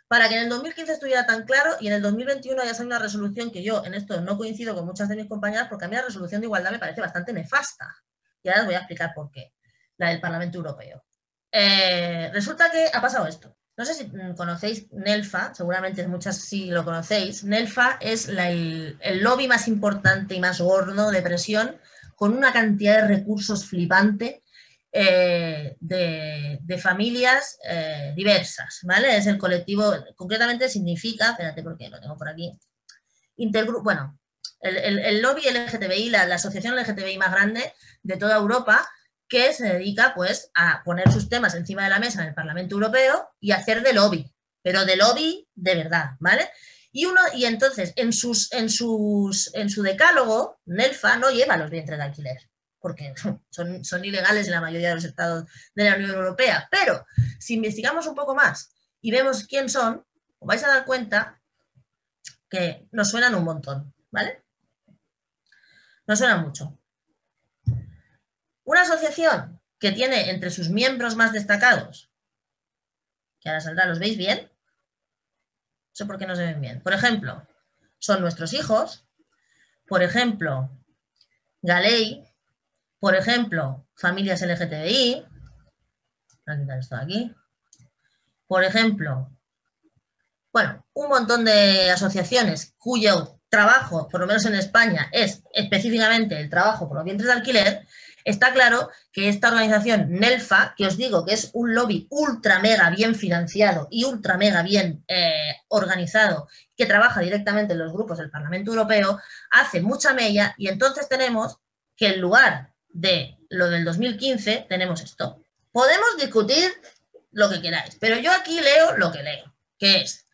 para que en el 2015 estuviera tan claro y en el 2021 haya salido una resolución que yo en esto no coincido con muchas de mis compañeras porque a mí la resolución de igualdad me parece bastante nefasta. Y ahora os voy a explicar por qué, la del Parlamento Europeo. Eh, resulta que ha pasado esto. No sé si conocéis NELFA, seguramente muchas sí lo conocéis. NELFA es el, el lobby más importante y más gordo de presión con una cantidad de recursos flipante eh, de, familias eh, diversas, ¿vale? Es el colectivo, concretamente significa, espérate porque lo tengo por aquí, intergrupo, bueno, el, lobby LGTBI, la, asociación LGTBI más grande de toda Europa, que se dedica pues a poner sus temas encima de la mesa en el Parlamento Europeo y hacer de lobby, pero de lobby de verdad, ¿vale? Y uno, y entonces en sus, en sus, en su decálogo, Nelfa no lleva los vientres de alquiler porque son, son ilegales en la mayoría de los estados de la Unión Europea. Pero si investigamos un poco más y vemos quién son, os vais a dar cuenta que nos suenan un montón, ¿vale? Nos suenan mucho. Una asociación que tiene entre sus miembros más destacados, que ahora saldrá, ¿los veis bien? No sé por qué no se ven bien. Por ejemplo, son nuestros hijos, por ejemplo, Galei, por ejemplo, familias LGTBI. Voy a quitar esto de aquí. Por ejemplo, bueno, un montón de asociaciones cuyo trabajo, por lo menos en España, es específicamente el trabajo por los vientres de alquiler, está claro que esta organización NELFA, que os digo que es un lobby ultra mega bien financiado y ultra mega bien eh, organizado, que trabaja directamente en los grupos del Parlamento Europeo, hace mucha mella y entonces tenemos que en lugar de lo del 2015 tenemos esto. Podemos discutir lo que queráis, pero yo aquí leo lo que leo, que es,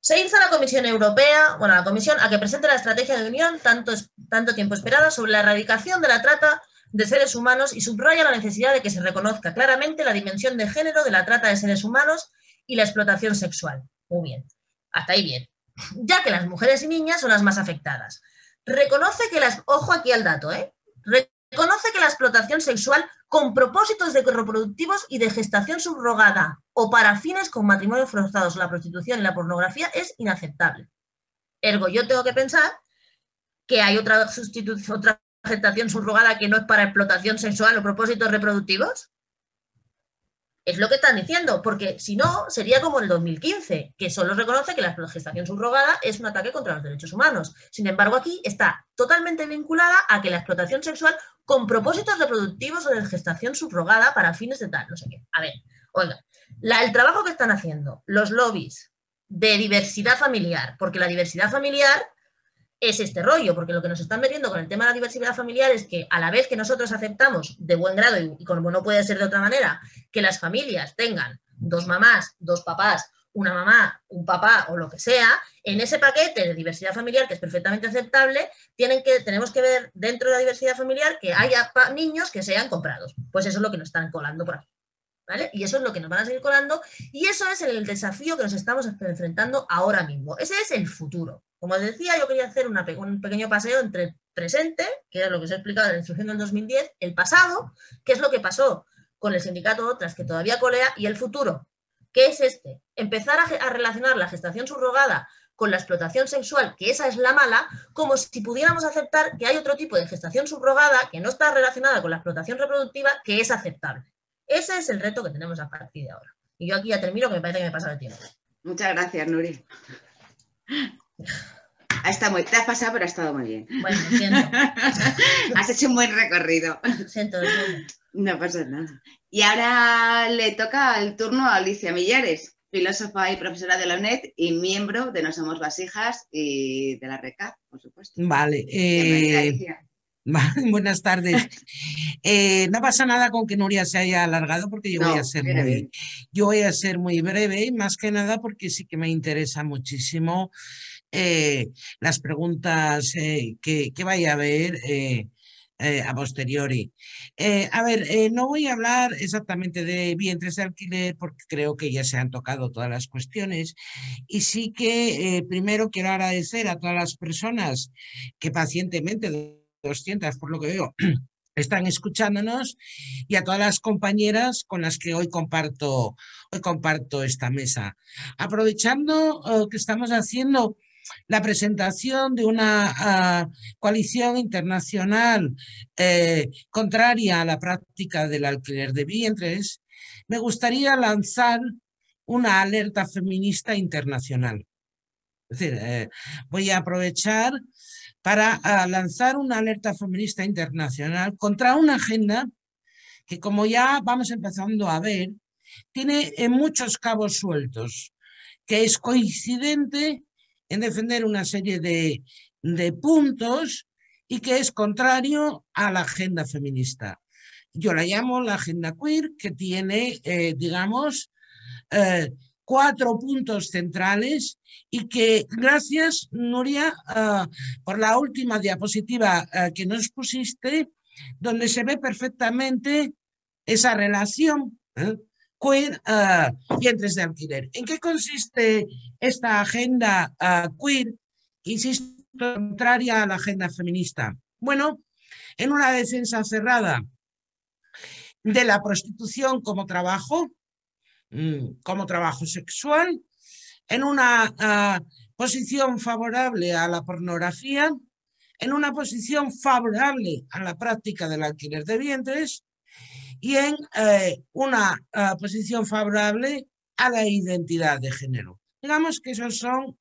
se insta a la Comisión Europea, bueno, a la Comisión a que presente la estrategia de Unión tanto, tanto tiempo esperada sobre la erradicación de la trata de seres humanos y subraya la necesidad de que se reconozca claramente la dimensión de género de la trata de seres humanos y la explotación sexual. Muy bien, hasta ahí bien. Ya que las mujeres y niñas son las más afectadas. Reconoce que las... Ojo aquí al dato, ¿eh? Reconoce que la explotación sexual con propósitos de reproductivos y de gestación subrogada o para fines con matrimonios forzados, la prostitución y la pornografía es inaceptable. Ergo, yo tengo que pensar que hay otra, otra gestación subrogada que no es para explotación sexual o propósitos reproductivos? Es lo que están diciendo, porque si no, sería como el 2015, que solo reconoce que la gestación subrogada es un ataque contra los derechos humanos. Sin embargo, aquí está totalmente vinculada a que la explotación sexual con propósitos reproductivos o de gestación subrogada para fines de tal, no sé qué. A ver, oiga, el trabajo que están haciendo los lobbies de diversidad familiar, porque la diversidad familiar es este rollo, porque lo que nos están metiendo con el tema de la diversidad familiar es que a la vez que nosotros aceptamos de buen grado, y, como no puede ser de otra manera, que las familias tengan dos mamás, dos papás, una mamá, un papá o lo que sea, en ese paquete de diversidad familiar, que es perfectamente aceptable, tienen que, tenemos que ver dentro de la diversidad familiar que haya niños que sean comprados. Pues eso es lo que nos están colando por aquí. Y eso es lo que nos van a seguir colando y eso es el desafío que nos estamos enfrentando ahora mismo. Ese es el futuro. Como decía, yo quería hacer un pequeño paseo entre el presente, que es lo que os he explicado en la instrucción del 2010, el pasado, que es lo que pasó con el sindicato Otras, que todavía colea, y el futuro, que es este, empezar a, a relacionar la gestación subrogada con la explotación sexual, que esa es la mala, como si pudiéramos aceptar que hay otro tipo de gestación subrogada que no está relacionada con la explotación reproductiva, que es aceptable. Ese es el reto que tenemos a partir de ahora. Y yo aquí ya termino, que me parece que me pasa el tiempo. Muchas gracias, Nuri. Ha muy, te has pasado, pero ha estado muy bien. Bueno, siento. has hecho un buen recorrido. Siento, No pasa nada. Y ahora le toca el turno a Alicia Millares, filósofa y profesora de la UNED y miembro de No Somos Vasijas y de la RECAP, por supuesto. Vale. Eh, buenas tardes. Eh, no pasa nada con que Nuria se haya alargado porque yo voy a ser muy, yo voy a ser muy breve, más que nada porque sí que me interesa muchísimo eh, las preguntas eh, que, vaya a haber a posteriori. a ver, no voy a hablar exactamente de vientres de alquiler porque creo que ya se han tocado todas las cuestiones y sí que primero quiero agradecer a todas las personas que pacientemente 200 por lo que veo, están escuchándonos y a todas las compañeras con las que hoy comparto, hoy comparto esta mesa. Aprovechando eh, que estamos haciendo la presentación de una ah, coalición internacional eh, contraria a la práctica del alquiler de vientres, me gustaría lanzar una alerta feminista internacional. Es decir, eh, voy a aprovechar para ah, lanzar una alerta feminista internacional contra una agenda que, como ya vamos empezando a ver, tiene en muchos cabos sueltos, que es coincidente en defender una serie de, puntos y que es contrario a la agenda feminista. Yo la llamo la agenda queer, que tiene, eh, digamos, eh, cuatro puntos centrales y que gracias, Nuria, por la última diapositiva ah, que nos pusiste, donde se ve perfectamente esa relación ¿eh? Queer uh, vientres de alquiler. ¿En qué consiste esta agenda queer, insisto, contraria a la agenda feminista? Bueno, en una defensa cerrada de la prostitución como trabajo, Mm, como trabajo sexual, en una ah, posición favorable a la pornografía, en una posición favorable a la práctica del alquiler de vientres y en eh, una ah, posición favorable a la identidad de género. Digamos que esos son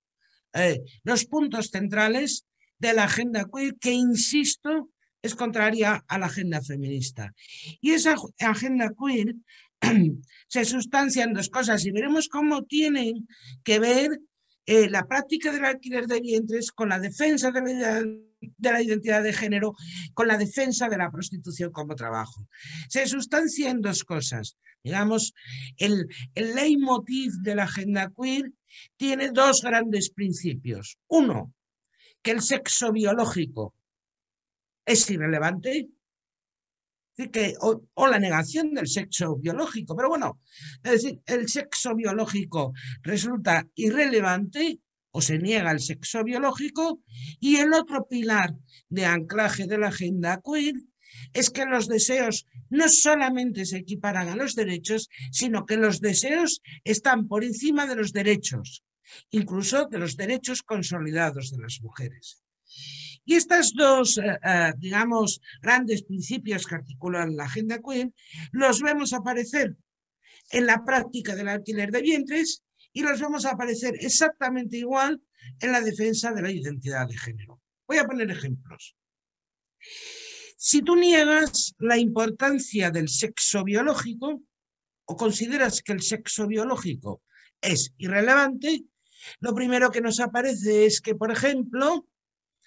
eh, los puntos centrales de la agenda queer que, insisto, es contraria a la agenda feminista. Y esa agenda queer se sustancian dos cosas y veremos cómo tienen que ver eh, la práctica del alquiler de vientres con la defensa de la, de la, identidad de género, con la defensa de la prostitución como trabajo. Se sustancian dos cosas. Digamos, el, el leitmotiv de la agenda queer tiene dos grandes principios. Uno, que el sexo biológico es irrelevante, que, o, la negación del sexo biológico. Pero bueno, es decir, el sexo biológico resulta irrelevante o se niega el sexo biológico y el otro pilar de anclaje de la agenda queer es que los deseos no solamente se equiparan a los derechos, sino que los deseos están por encima de los derechos, incluso de los derechos consolidados de las mujeres. Y estos dos, eh, eh, digamos, grandes principios que articulan la agenda queer, los vemos aparecer en la práctica del alquiler de vientres y los vemos aparecer exactamente igual en la defensa de la identidad de género. Voy a poner ejemplos. Si tú niegas la importancia del sexo biológico o consideras que el sexo biológico es irrelevante, lo primero que nos aparece es que, por ejemplo,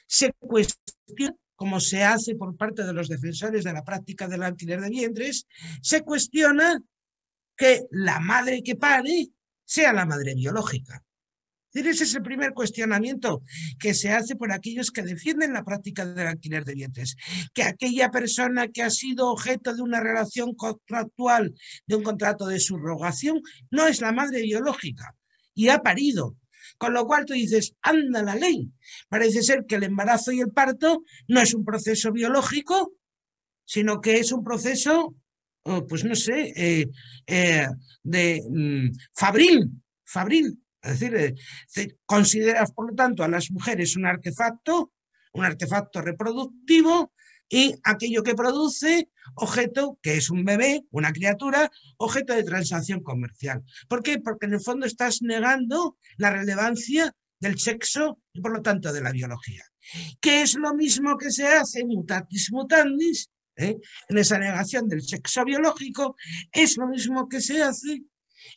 se cuestiona, como se hace por parte de los defensores de la práctica del alquiler de vientres, se cuestiona que la madre que pare sea la madre biológica. Ese es el primer cuestionamiento que se hace por aquellos que defienden la práctica del alquiler de vientres. Que aquella persona que ha sido objeto de una relación contractual, de un contrato de subrogación, no es la madre biológica y ha parido. Con lo cual tú dices, anda la ley. Parece ser que el embarazo y el parto no es un proceso biológico, sino que es un proceso, oh, pues no sé, eh, eh, de mm, fabril, fabril, es decir, eh, consideras, por lo tanto, a las mujeres un artefacto, un artefacto reproductivo y aquello que produce objeto, que es un bebé, una criatura, objeto de transacción comercial. ¿Por qué? Porque en el fondo estás negando la relevancia del sexo y por lo tanto de la biología. Que es lo mismo que se hace mutatis mutandis, ¿eh? en esa negación del sexo biológico, es lo mismo que se hace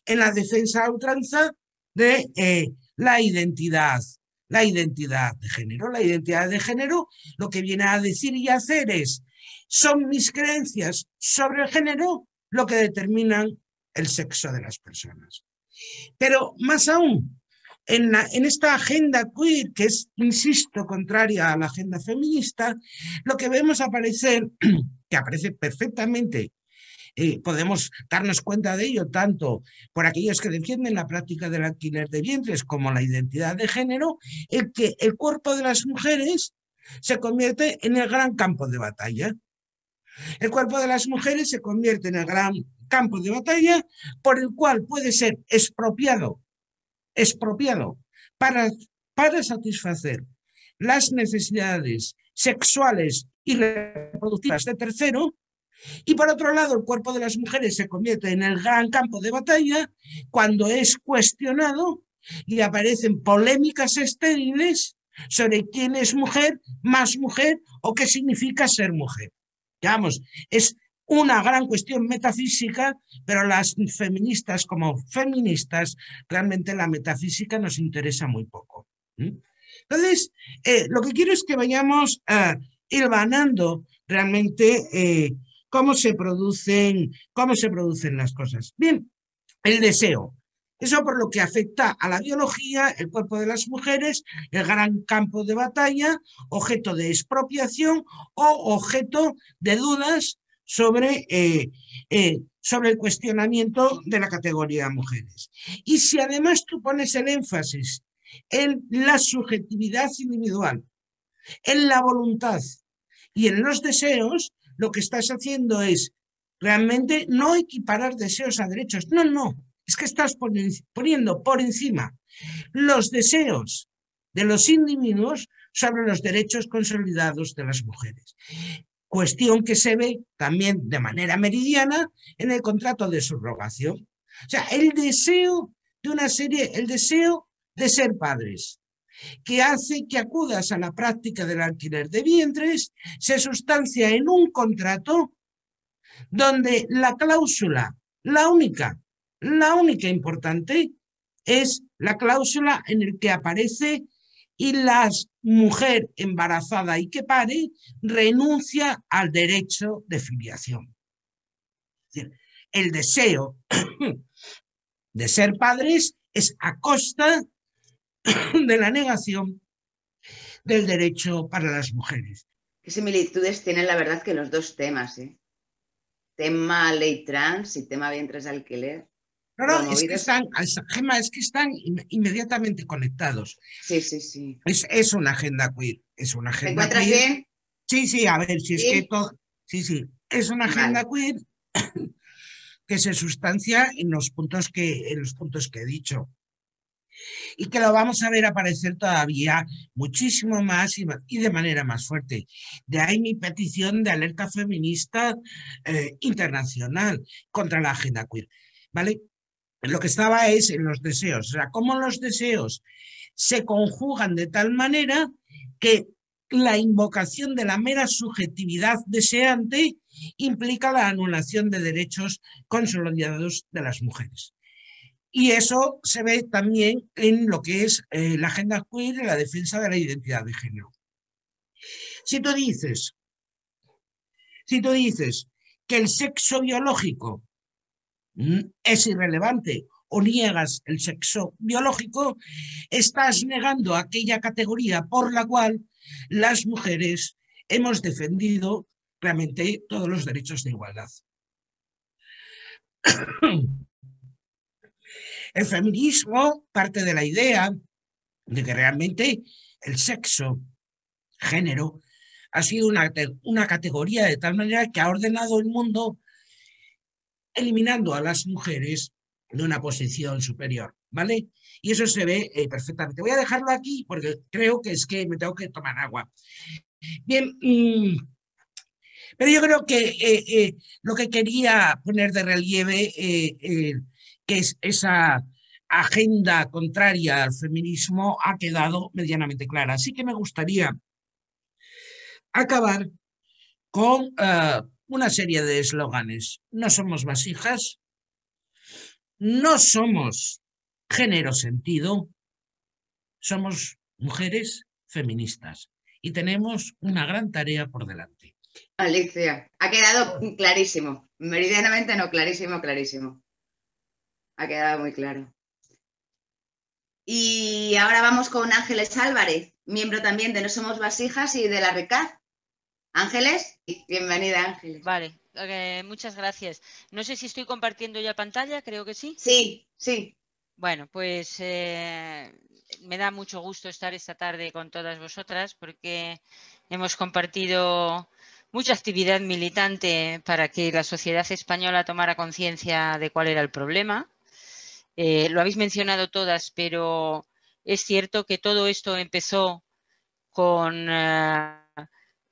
en la defensa ultranza de eh, la identidad, la identidad de género. La identidad de género lo que viene a decir y hacer es, son mis creencias sobre el género lo que determinan el sexo de las personas. Pero más aún, en, esta agenda queer, que es, insisto, contraria a la agenda feminista, lo que vemos aparecer, que aparece perfectamente eh, podemos darnos cuenta de ello tanto por aquellos que defienden la práctica del alquiler de vientres como la identidad de género, el que el cuerpo de las mujeres se convierte en el gran campo de batalla. El cuerpo de las mujeres se convierte en el gran campo de batalla por el cual puede ser expropiado, expropiado para, satisfacer las necesidades sexuales y reproductivas de tercero y por otro lado, el cuerpo de las mujeres se convierte en el gran campo de batalla cuando es cuestionado y aparecen polémicas estériles sobre quién es mujer, más mujer o qué significa ser mujer. Vamos, es una gran cuestión metafísica, pero las feministas como feministas, realmente la metafísica nos interesa muy poco. Entonces, eh, lo que quiero es que vayamos uh, hilvanando realmente eh, cómo se producen, cómo se producen las cosas. Bien, el deseo. Eso por lo que afecta a la biología, el cuerpo de las mujeres, el gran campo de batalla, objeto de expropiación o objeto de dudas sobre, eh, eh, sobre el cuestionamiento de la categoría mujeres. Y si además tú pones el énfasis en la subjetividad individual, en la voluntad y en los deseos, lo que estás haciendo es realmente no equiparar deseos a derechos. No, no, es que estás poniendo por encima los deseos de los individuos sobre los derechos consolidados de las mujeres. Cuestión que se ve también de manera meridiana en el contrato de subrogación. O sea, el deseo de una serie, el deseo de ser padres, que hace que acudas a la práctica del alquiler de vientres, se sustancia en un contrato donde la cláusula, la única, la única importante, es la cláusula en el que aparece y la mujer embarazada y que pare renuncia al derecho de filiación. El deseo de ser padres es a costa de la negación del derecho para las mujeres. Qué similitudes tienen la verdad que los dos temas, ¿eh? Tema ley trans y tema vientres alquiler. No, no, es que están, Gema, es que están inmediatamente conectados. Sí, sí, sí. Es, es una agenda queer, es una agenda ¿Te encuentras bien? Sí, sí, a ver, si es que todo, sí, sí, es una agenda queer que se sustancia en los puntos que, en los puntos que he dicho. y que lo vamos a ver aparecer todavía muchísimo más y, de manera más fuerte. De ahí mi petición de alerta feminista eh, internacional contra la agenda queer. ¿Vale? Lo que estaba es en los deseos, o sea, cómo los deseos se conjugan de tal manera que la invocación de la mera subjetividad deseante implica la anulación de derechos consolidados de las mujeres. Y eso se ve también en lo que es eh, la agenda queer y la defensa de la identidad de género. Si tú dices, si tú dices que el sexo biológico es irrelevante o niegas el sexo biológico, estás negando aquella categoría por la cual las mujeres hemos defendido realmente todos los derechos de igualdad. El feminismo parte de la idea de que realmente el sexo, género, ha sido una, una categoría de tal manera que ha ordenado el mundo eliminando a las mujeres de una posición superior, ¿vale? Y eso se ve eh, perfectamente. Voy a dejarlo aquí porque creo que es que me tengo que tomar agua. Bien, mm, pero yo creo que eh, eh, lo que quería poner de relieve que es esa agenda contraria al feminismo ha quedado medianamente clara. Así que me gustaría acabar con una serie de eslóganes. No somos vasijas, no somos género sentido, somos mujeres feministas y tenemos una gran tarea por delante. Alicia, ha quedado clarísimo, meridianamente no, clarísimo, clarísimo ha quedado muy claro. Y ahora vamos con Ángeles Álvarez, miembro también de No Somos Vasijas y de la RECAD. Ángeles, bienvenida Ángeles. Vale, muchas gracias. No sé si estoy compartiendo ya pantalla, creo que sí. Sí, sí. Bueno, pues eh, me da mucho gusto estar esta tarde con todas vosotras porque hemos compartido mucha actividad militante para que la sociedad española tomara conciencia de cuál era el problema eh, lo habéis mencionado todas, pero es cierto que todo esto empezó con eh,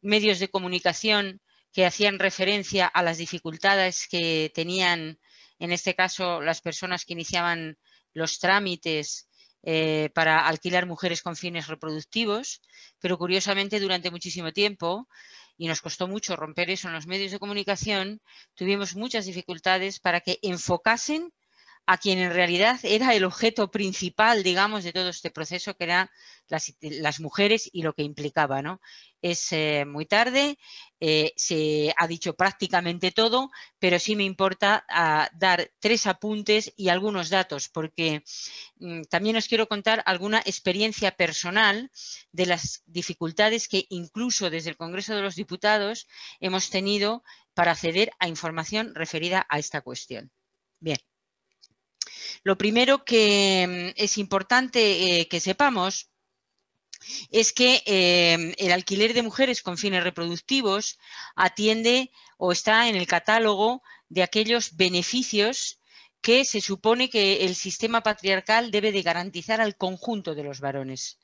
medios de comunicación que hacían referencia a las dificultades que tenían, en este caso, las personas que iniciaban los trámites eh, para alquilar mujeres con fines reproductivos, pero curiosamente durante muchísimo tiempo, y nos costó mucho romper eso en los medios de comunicación, tuvimos muchas dificultades para que enfocasen a quien en realidad era el objeto principal, digamos, de todo este proceso, que eran las, mujeres y lo que implicaba. ¿no? Es eh, muy tarde, eh, se ha dicho prácticamente todo, pero sí me importa ah, dar tres apuntes y algunos datos, porque mm, también os quiero contar alguna experiencia personal de las dificultades que incluso desde el Congreso de los Diputados hemos tenido para acceder a información referida a esta cuestión. Bien. Lo primero que mm, es importante eh, que sepamos es que eh, el alquiler de mujeres con fines reproductivos atiende o está en el catálogo de aquellos beneficios que se supone que el sistema patriarcal debe de garantizar al conjunto de los varones.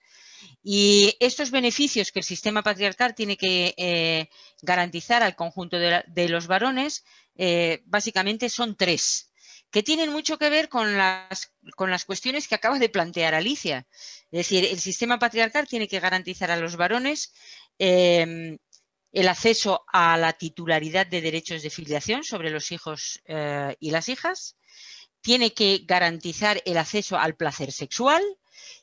Y estos beneficios que el sistema patriarcal tiene que eh, garantizar al conjunto de, los varones, básicamente son tres que tienen mucho que ver con las, con las cuestiones que acaba de plantear Alicia. Es decir, el sistema patriarcal tiene que garantizar a los varones em, el acceso a la titularidad de derechos de filiación sobre los hijos eh, y las hijas, tiene que garantizar el acceso al placer sexual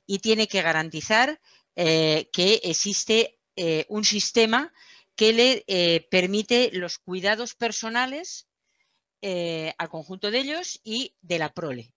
y tiene que garantizar eh, que existe eh, un sistema que le permite los cuidados personales eh, al conjunto de ellos y de la prole.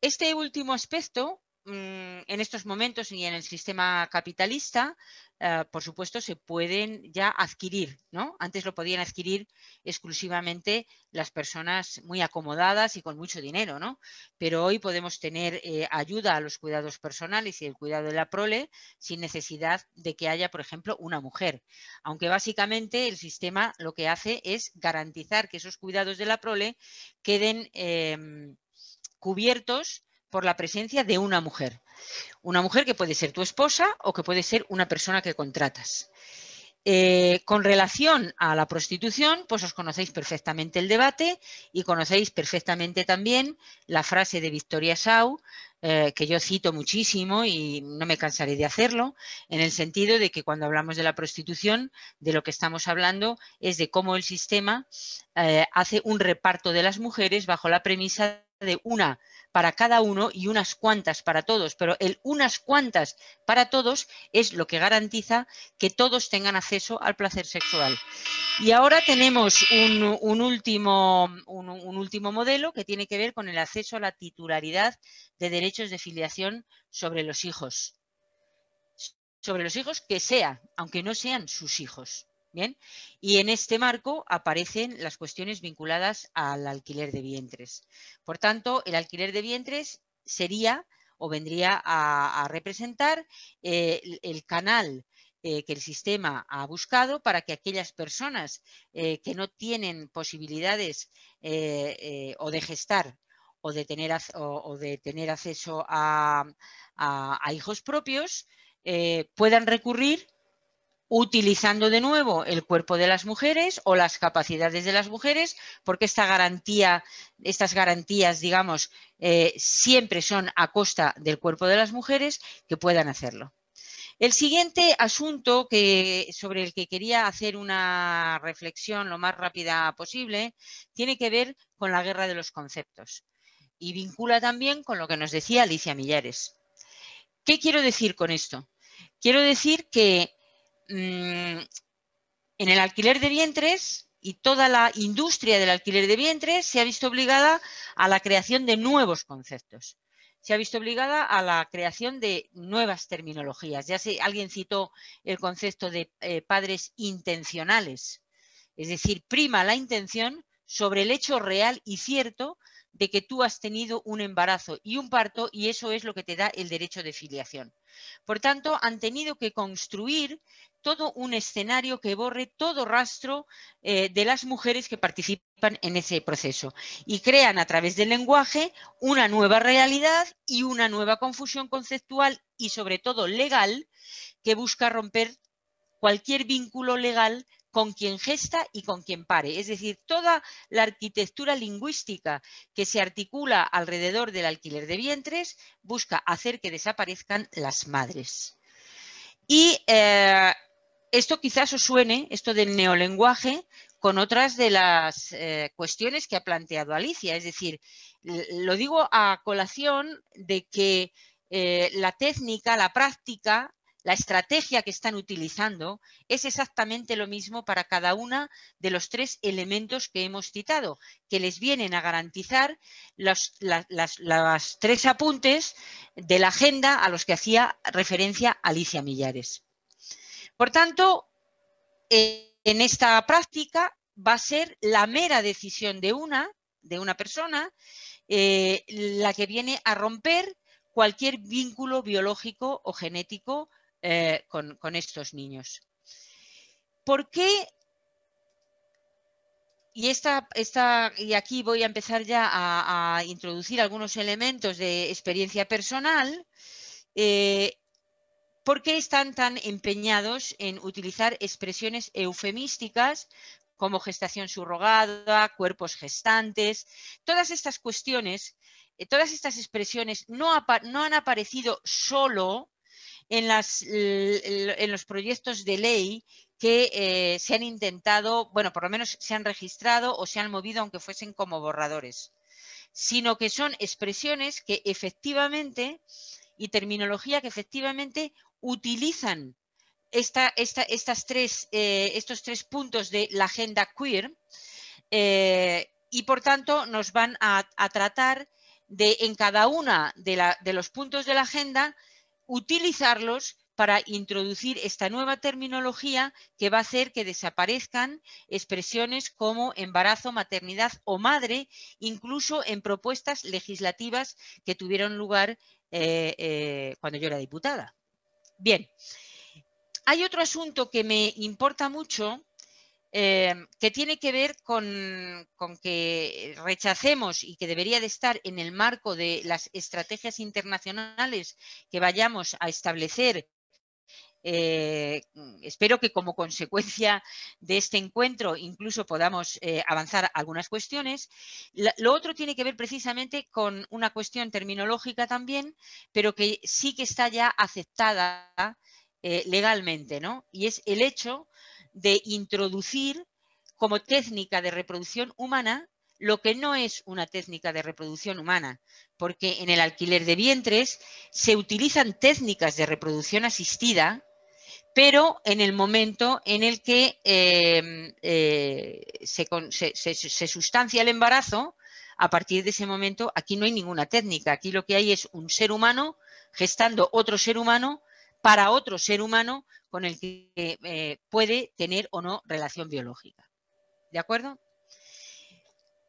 Este último aspecto, en estos momentos y en el sistema capitalista, eh, por supuesto, se pueden ya adquirir, ¿no? Antes lo podían adquirir exclusivamente las personas muy acomodadas y con mucho dinero, ¿no? Pero hoy podemos tener eh, ayuda a los cuidados personales y el cuidado de la prole sin necesidad de que haya, por ejemplo, una mujer. Aunque básicamente el sistema lo que hace es garantizar que esos cuidados de la prole queden em, cubiertos por la presencia de una mujer. Una mujer que puede ser tu esposa o que puede ser una persona que contratas. Eh, con relación a la prostitución, pues os conocéis perfectamente el debate y conocéis perfectamente también la frase de Victoria Sau, eh, que yo cito muchísimo y no me cansaré de hacerlo, en el sentido de que cuando hablamos de la prostitución, de lo que estamos hablando es de cómo el sistema eh, hace un reparto de las mujeres bajo la premisa de una para cada uno y unas cuantas para todos, pero el unas cuantas para todos es lo que garantiza que todos tengan acceso al placer sexual. Y ahora tenemos un, último, un último modelo que tiene que ver con el acceso a la titularidad de derechos de filiación sobre los hijos. Sobre los hijos que sea, aunque no sean sus hijos. Bien, y en este marco aparecen las cuestiones vinculadas al alquiler de vientres. Por tanto, el alquiler de vientres sería o vendría a, representar eh, el, canal eh, que el sistema ha buscado para que aquellas personas eh, que no tienen posibilidades o de gestar o de tener, o, de tener acceso a, a hijos propios puedan recurrir utilizando de nuevo el cuerpo de las mujeres o las capacidades de las mujeres, porque estas garantías, digamos, eh, siempre son a costa del cuerpo de las mujeres que puedan hacerlo. El siguiente asunto que, sobre el que quería hacer una reflexión lo más rápida posible tiene que ver con la guerra de los conceptos y vincula también con lo que nos decía Alicia Millares. ¿Qué quiero decir con esto? Quiero decir que Mm, en el alquiler de vientres y toda la industria del alquiler de vientres se ha visto obligada a la creación de nuevos conceptos. Se ha visto obligada a la creación de nuevas terminologías. Ya sé, alguien citó el concepto de eh, padres intencionales, es decir, prima la intención sobre el hecho real y cierto de que tú has tenido un embarazo y un parto y eso es lo que te da el derecho de filiación. Por tanto, han tenido que construir todo un escenario que borre todo rastro eh, de las mujeres que participan en ese proceso y crean a través del lenguaje una nueva realidad y una nueva confusión conceptual y sobre todo legal que busca romper cualquier vínculo legal con quien gesta y con quien pare. Es decir, toda la arquitectura lingüística que se articula alrededor del alquiler de vientres busca hacer que desaparezcan las madres. Y eh, esto quizás os suene, esto del neolenguaje, con otras de las eh, cuestiones que ha planteado Alicia. Es decir, lo digo a colación de que eh, la técnica, la práctica, la estrategia que están utilizando es exactamente lo mismo para cada uno de los tres elementos que hemos citado, que les vienen a garantizar los las, tres apuntes de la agenda a los que hacía referencia Alicia Millares. Por tanto, en esta práctica va a ser la mera decisión de una, de una persona, eh, la que viene a romper cualquier vínculo biológico o genético eh, con, estos niños. ¿Por qué? Y, esta, y aquí voy a empezar ya a, introducir algunos elementos de experiencia personal. Eh, ¿Por qué están tan empeñados en utilizar expresiones eufemísticas como gestación subrogada, cuerpos gestantes? Todas estas cuestiones, eh, todas estas expresiones no, han aparecido solo en, los proyectos de ley que eh, se han intentado, bueno, por lo menos se han registrado o se han movido aunque fuesen como borradores, sino que son expresiones que efectivamente y terminología que efectivamente utilizan estas tres, eh, estos tres puntos de la agenda queer eh, y por tanto nos van a, tratar de en cada una de, de los puntos de la agenda utilizarlos para introducir esta nueva terminología que va a hacer que desaparezcan expresiones como embarazo, maternidad o madre, incluso en propuestas legislativas que tuvieron lugar eh, eh, cuando yo era diputada. Bien, hay otro asunto que me importa mucho eh, que tiene que ver con, que rechacemos y que debería de estar en el marco de las estrategias internacionales que vayamos a establecer. Eh, espero que como consecuencia de este encuentro incluso podamos eh, avanzar algunas cuestiones. lo otro tiene que ver precisamente con una cuestión terminológica también, pero que sí que está ya aceptada legalmente, ¿no? Y es el hecho de introducir como técnica de reproducción humana lo que no es una técnica de reproducción humana, porque en el alquiler de vientres se utilizan técnicas de reproducción asistida, pero en el momento en el que em, eh, se, sustancia el embarazo, a partir de ese momento aquí no hay ninguna técnica, aquí lo que hay es un ser humano gestando otro ser humano para otro ser humano con el que eh, puede tener o no relación biológica. ¿De acuerdo?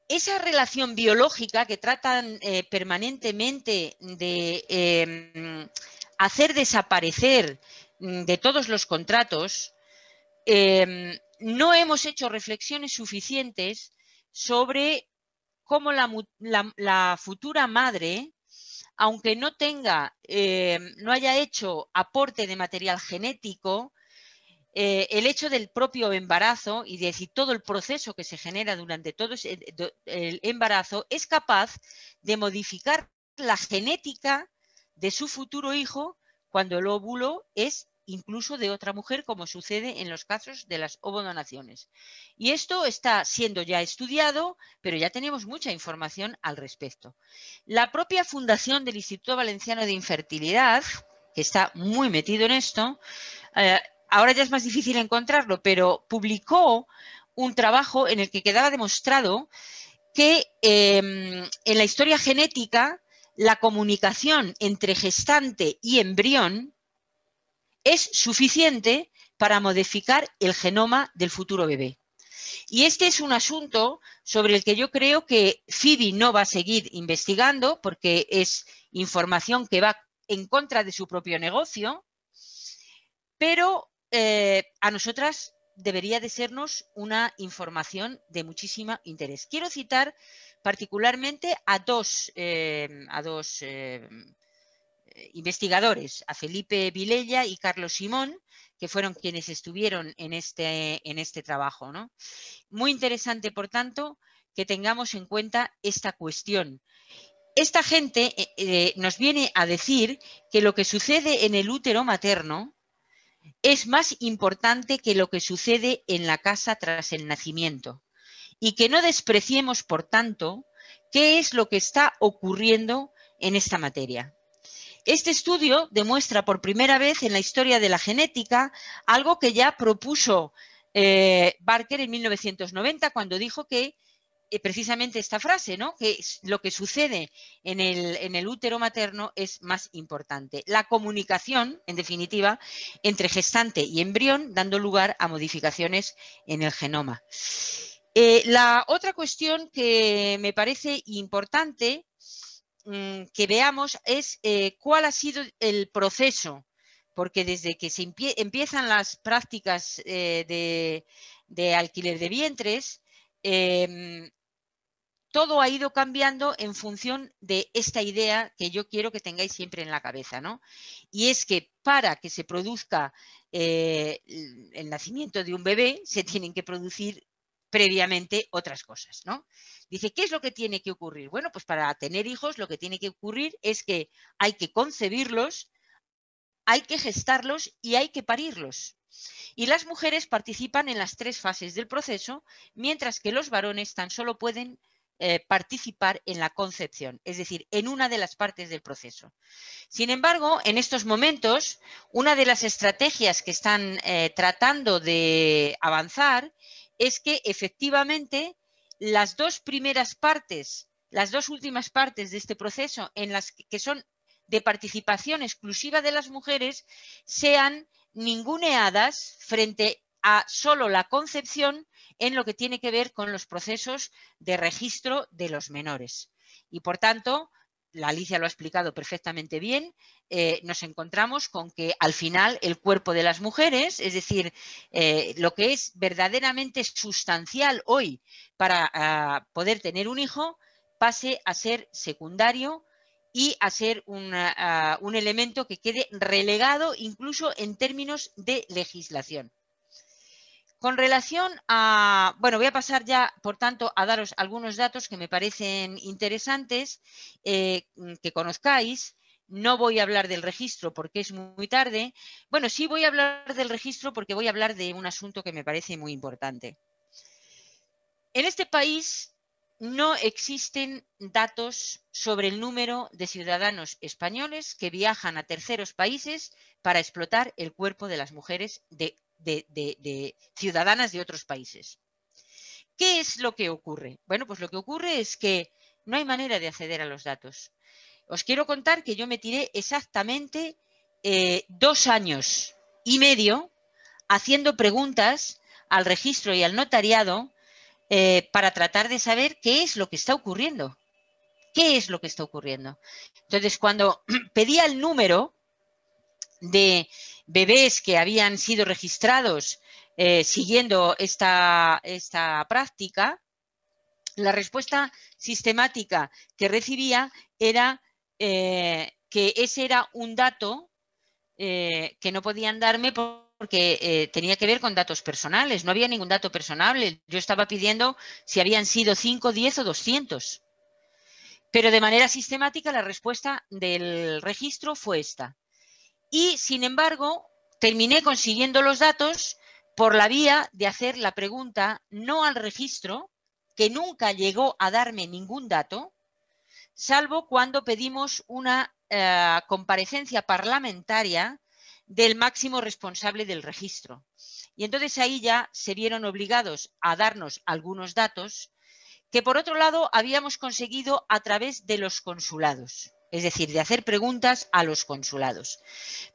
Esa relación biológica que tratan eh, permanentemente de em, hacer desaparecer de todos los contratos, em, no hemos hecho reflexiones suficientes sobre cómo la futura madre aunque no tenga, eh, no haya hecho aporte de material genético, eh, el hecho del propio embarazo y de todo el proceso que se genera durante todo el embarazo es capaz de modificar la genética de su futuro hijo cuando el óvulo es incluso de otra mujer, como sucede en los casos de las ovodonaciones. Y esto está siendo ya estudiado, pero ya tenemos mucha información al respecto. La propia fundación del Instituto Valenciano de Infertilidad, que está muy metido en esto, eh, ahora ya es más difícil encontrarlo, pero publicó un trabajo en el que quedaba demostrado que em, en la historia genética la comunicación entre gestante y embrión es suficiente para modificar el genoma del futuro bebé. Y este es un asunto sobre el que yo creo que Phoebe no va a seguir investigando porque es información que va en contra de su propio negocio, pero eh, a nosotras debería de sernos una información de muchísimo interés. Quiero citar particularmente a dos, eh, a dos eh, investigadores, a Felipe Vilella y Carlos Simón, que fueron quienes estuvieron en este, en este trabajo. Muy interesante, por tanto, que tengamos en cuenta esta cuestión. Esta gente eh, eh, nos viene a decir que lo que sucede en el útero materno es más importante que lo que sucede en la casa tras el nacimiento y que no despreciemos, por tanto, qué es lo que está ocurriendo en esta materia. Este estudio demuestra por primera vez en la historia de la genética algo que ya propuso eh, Barker en 1990 cuando dijo que eh, precisamente esta frase, ¿no? que lo que sucede en el, útero materno es más importante. La comunicación, en definitiva, entre gestante y embrión, dando lugar a modificaciones en el genoma. Eh, la otra cuestión que me parece importante Mm, que veamos es eh, cuál ha sido el proceso, porque desde que se empiezan las prácticas eh, de, alquiler de vientres, em, todo ha ido cambiando en función de esta idea que yo quiero que tengáis siempre en la cabeza, ¿no? Y es que para que se produzca eh, el nacimiento de un bebé, se tienen que producir previamente otras cosas, ¿no? Dice, ¿qué es lo que tiene que ocurrir? Bueno, pues para tener hijos lo que tiene que ocurrir es que hay que concebirlos, hay que gestarlos y hay que parirlos. Y las mujeres participan en las tres fases del proceso, mientras que los varones tan solo pueden eh, participar en la concepción, es decir, en una de las partes del proceso. Sin embargo, en estos momentos, una de las estrategias que están eh, tratando de avanzar es que efectivamente las dos primeras partes, las dos últimas partes de este proceso, en las que son de participación exclusiva de las mujeres, sean ninguneadas frente a solo la concepción en lo que tiene que ver con los procesos de registro de los menores. Y por tanto, la Alicia lo ha explicado perfectamente bien, eh, nos encontramos con que al final el cuerpo de las mujeres, es decir, eh, lo que es verdaderamente sustancial hoy para ah, poder tener un hijo, pase a ser secundario y a ser ah, un elemento que quede relegado incluso en términos de legislación. Con relación a, bueno, voy a pasar ya, por tanto, a daros algunos datos que me parecen interesantes, eh, que conozcáis. No voy a hablar del registro porque es muy tarde. Bueno, sí voy a hablar del registro porque voy a hablar de un asunto que me parece muy importante. En este país no existen datos sobre el número de ciudadanos españoles que viajan a terceros países para explotar el cuerpo de las mujeres de de, ciudadanas de otros países. ¿Qué es lo que ocurre? Bueno, pues lo que ocurre es que no hay manera de acceder a los datos. Os quiero contar que yo me tiré exactamente eh, dos años y medio haciendo preguntas al registro y al notariado eh, para tratar de saber qué es lo que está ocurriendo. ¿Qué es lo que está ocurriendo? Entonces, cuando pedía el número de bebés que habían sido registrados eh, siguiendo esta, esta práctica, la respuesta sistemática que recibía era eh, que ese era un dato eh, que no podían darme porque tenía que ver con datos personales. No había ningún dato personal. Yo estaba pidiendo si habían sido 5, 10 o 200. Pero de manera sistemática la respuesta del registro fue esta y, sin embargo, terminé consiguiendo los datos por la vía de hacer la pregunta no al registro, que nunca llegó a darme ningún dato, salvo cuando pedimos una eh, comparecencia parlamentaria del máximo responsable del registro. Y entonces ahí ya se vieron obligados a darnos algunos datos que por otro lado habíamos conseguido a través de los consulados es decir, de hacer preguntas a los consulados.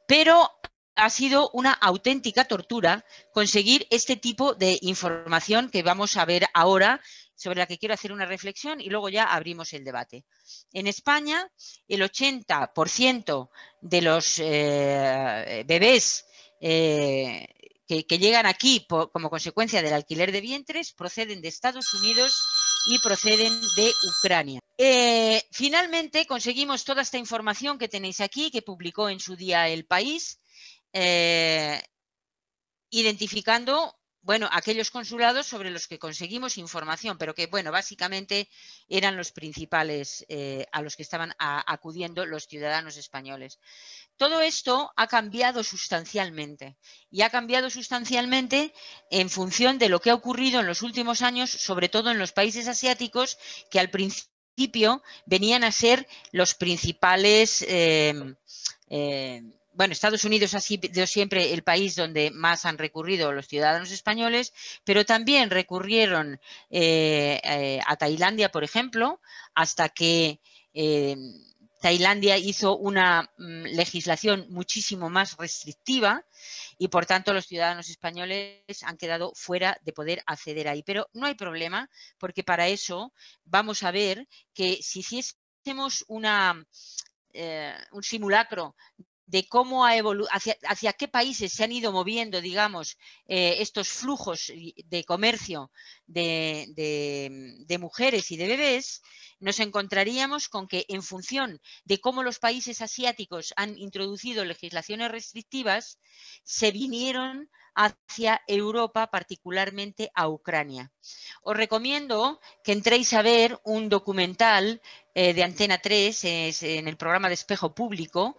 Pero ha sido una auténtica tortura conseguir este tipo de información que vamos a ver ahora, sobre la que quiero hacer una reflexión y luego ya abrimos el debate. En España, el 80% de los eh, bebés eh, que, llegan aquí como consecuencia del alquiler de vientres proceden de Estados Unidos y proceden de Ucrania. Eh, finalmente conseguimos toda esta información que tenéis aquí, que publicó en su día El País, eh, identificando bueno, aquellos consulados sobre los que conseguimos información, pero que, bueno, básicamente eran los principales eh, a los que estaban acudiendo los ciudadanos españoles. Todo esto ha cambiado sustancialmente y ha cambiado sustancialmente en función de lo que ha ocurrido en los últimos años, sobre todo en los países asiáticos, que al principio venían a ser los principales... Eh, eh, bueno, Estados Unidos ha sido siempre el país donde más han recurrido los ciudadanos españoles, pero también recurrieron eh, eh, a Tailandia, por ejemplo, hasta que eh, Tailandia hizo una mm, legislación muchísimo más restrictiva y por tanto los ciudadanos españoles han quedado fuera de poder acceder ahí. Pero no hay problema porque para eso vamos a ver que si hiciésemos una, un simulacro de cómo ha hacia, hacia, qué países se han ido moviendo, digamos, eh, estos flujos de comercio de, mujeres y de bebés, nos encontraríamos con que en función de cómo los países asiáticos han introducido legislaciones restrictivas, se vinieron hacia Europa, particularmente a Ucrania. Os recomiendo que entréis a ver un documental eh, de Antena 3 en el programa de Espejo Público,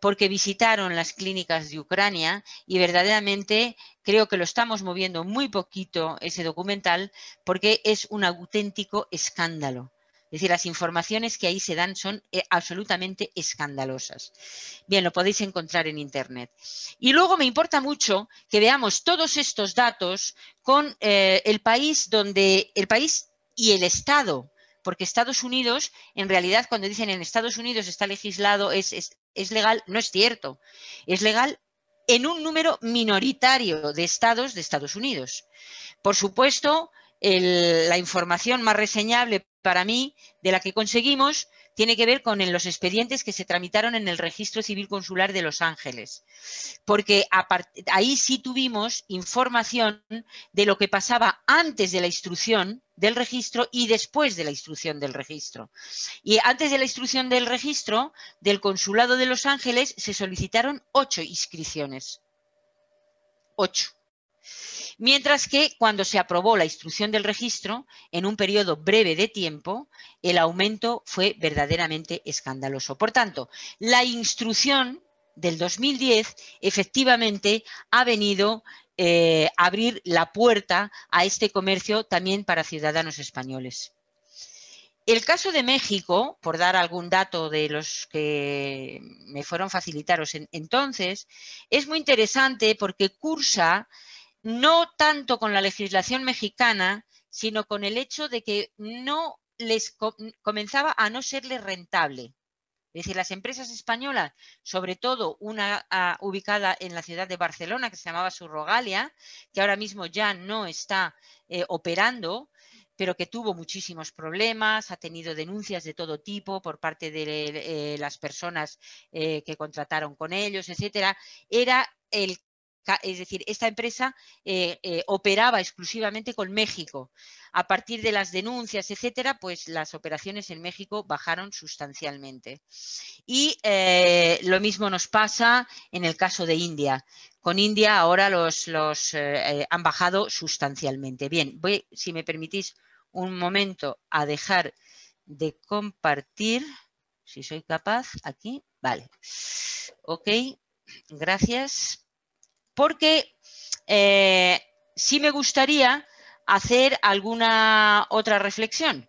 porque visitaron las clínicas de Ucrania y verdaderamente creo que lo estamos moviendo muy poquito ese documental porque es un auténtico escándalo. Es decir, las informaciones que ahí se dan son eh, absolutamente escandalosas. Bien, lo podéis encontrar en Internet. Y luego me importa mucho que veamos todos estos datos con eh, el país donde el país y el Estado porque Estados Unidos, en realidad, cuando dicen en Estados Unidos está legislado, es, es legal, no es cierto. Es legal en un número minoritario de estados de Estados Unidos. Por supuesto, la información más reseñable para mí, de la que conseguimos, tiene que ver con los expedientes que se tramitaron en el Registro Civil Consular de Los Ángeles, porque ahí sí tuvimos información de lo que pasaba antes de la instrucción del registro y después de la instrucción del registro. Y antes de la instrucción del registro, del Consulado de Los Ángeles se solicitaron ocho inscripciones. Ocho. Mientras que cuando se aprobó la instrucción del registro, en un periodo breve de tiempo, el aumento fue verdaderamente escandaloso. Por tanto, la instrucción del 2010 efectivamente ha venido eh, abrir la puerta a este comercio también para ciudadanos españoles. El caso de México, por dar algún dato de los que me fueron facilitados entonces, es muy interesante porque cursa no tanto con la legislación mexicana, sino con el hecho de que no les comenzaba a no serles rentable. Es decir, las empresas españolas, sobre todo una ah, ubicada en la ciudad de Barcelona, que se llamaba Surrogalia, que ahora mismo ya no está eh, operando, pero que tuvo muchísimos problemas, ha tenido denuncias de todo tipo por parte de eh, las personas eh, que contrataron con ellos, etcétera, era el es decir, esta empresa eh, eh, operaba exclusivamente con México. A partir de las denuncias, etcétera, pues las operaciones en México bajaron sustancialmente. Y eh, lo mismo nos pasa en el caso de India. Con India ahora los, los han bajado sustancialmente. Bien, voy, si me permitís un momento, a dejar de compartir, si soy capaz, aquí, vale. Ok, gracias porque eh, sí me gustaría hacer alguna otra reflexión.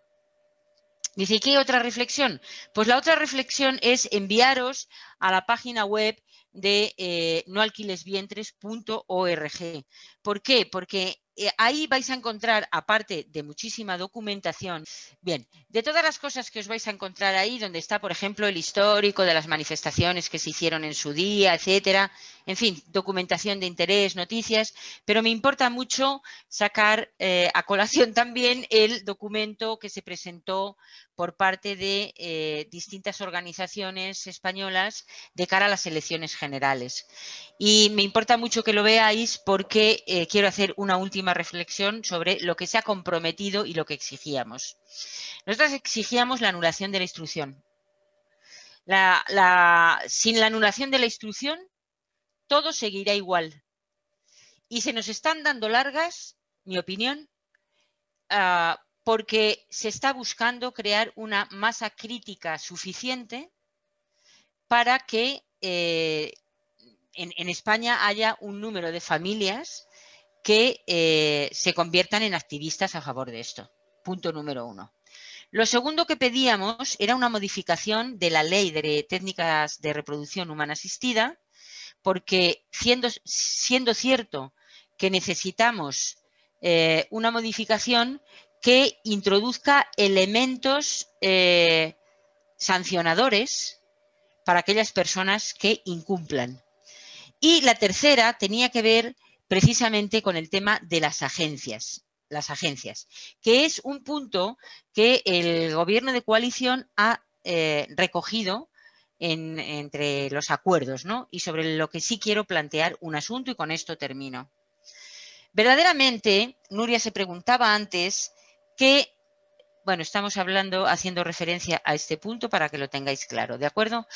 Dice, ¿qué otra reflexión? Pues la otra reflexión es enviaros a la página web de eh, noalquilesvientres.org. ¿Por qué? Porque eh, ahí vais a encontrar, aparte de muchísima documentación, bien, de todas las cosas que os vais a encontrar ahí, donde está, por ejemplo, el histórico de las manifestaciones que se hicieron en su día, etcétera, en fin, documentación de interés, noticias, pero me importa mucho sacar eh, a colación también el documento que se presentó por parte de eh, distintas organizaciones españolas de cara a las elecciones generales. Y me importa mucho que lo veáis porque eh, quiero hacer una última reflexión sobre lo que se ha comprometido y lo que exigíamos. Nosotros exigíamos la anulación de la instrucción. sin la anulación de la instrucción, todo seguirá igual. Y se nos están dando largas, mi opinión, ah, porque se está buscando crear una masa crítica suficiente para que eh, en, España haya un número de familias que eh, se conviertan en activistas a favor de esto. Punto número uno. Lo segundo que pedíamos era una modificación de la ley de técnicas de reproducción humana asistida, porque siendo, siendo cierto que necesitamos eh, una modificación, que introduzca elementos eh, sancionadores para aquellas personas que incumplan. Y la tercera tenía que ver precisamente con el tema de las agencias, las agencias, que es un punto que el gobierno de coalición ha eh, recogido entre los acuerdos, ¿no? Y sobre lo que sí quiero plantear un asunto y con esto termino. Verdaderamente, Nuria se preguntaba antes que, bueno, estamos hablando, haciendo referencia a este punto para que lo tengáis claro, ¿de acuerdo?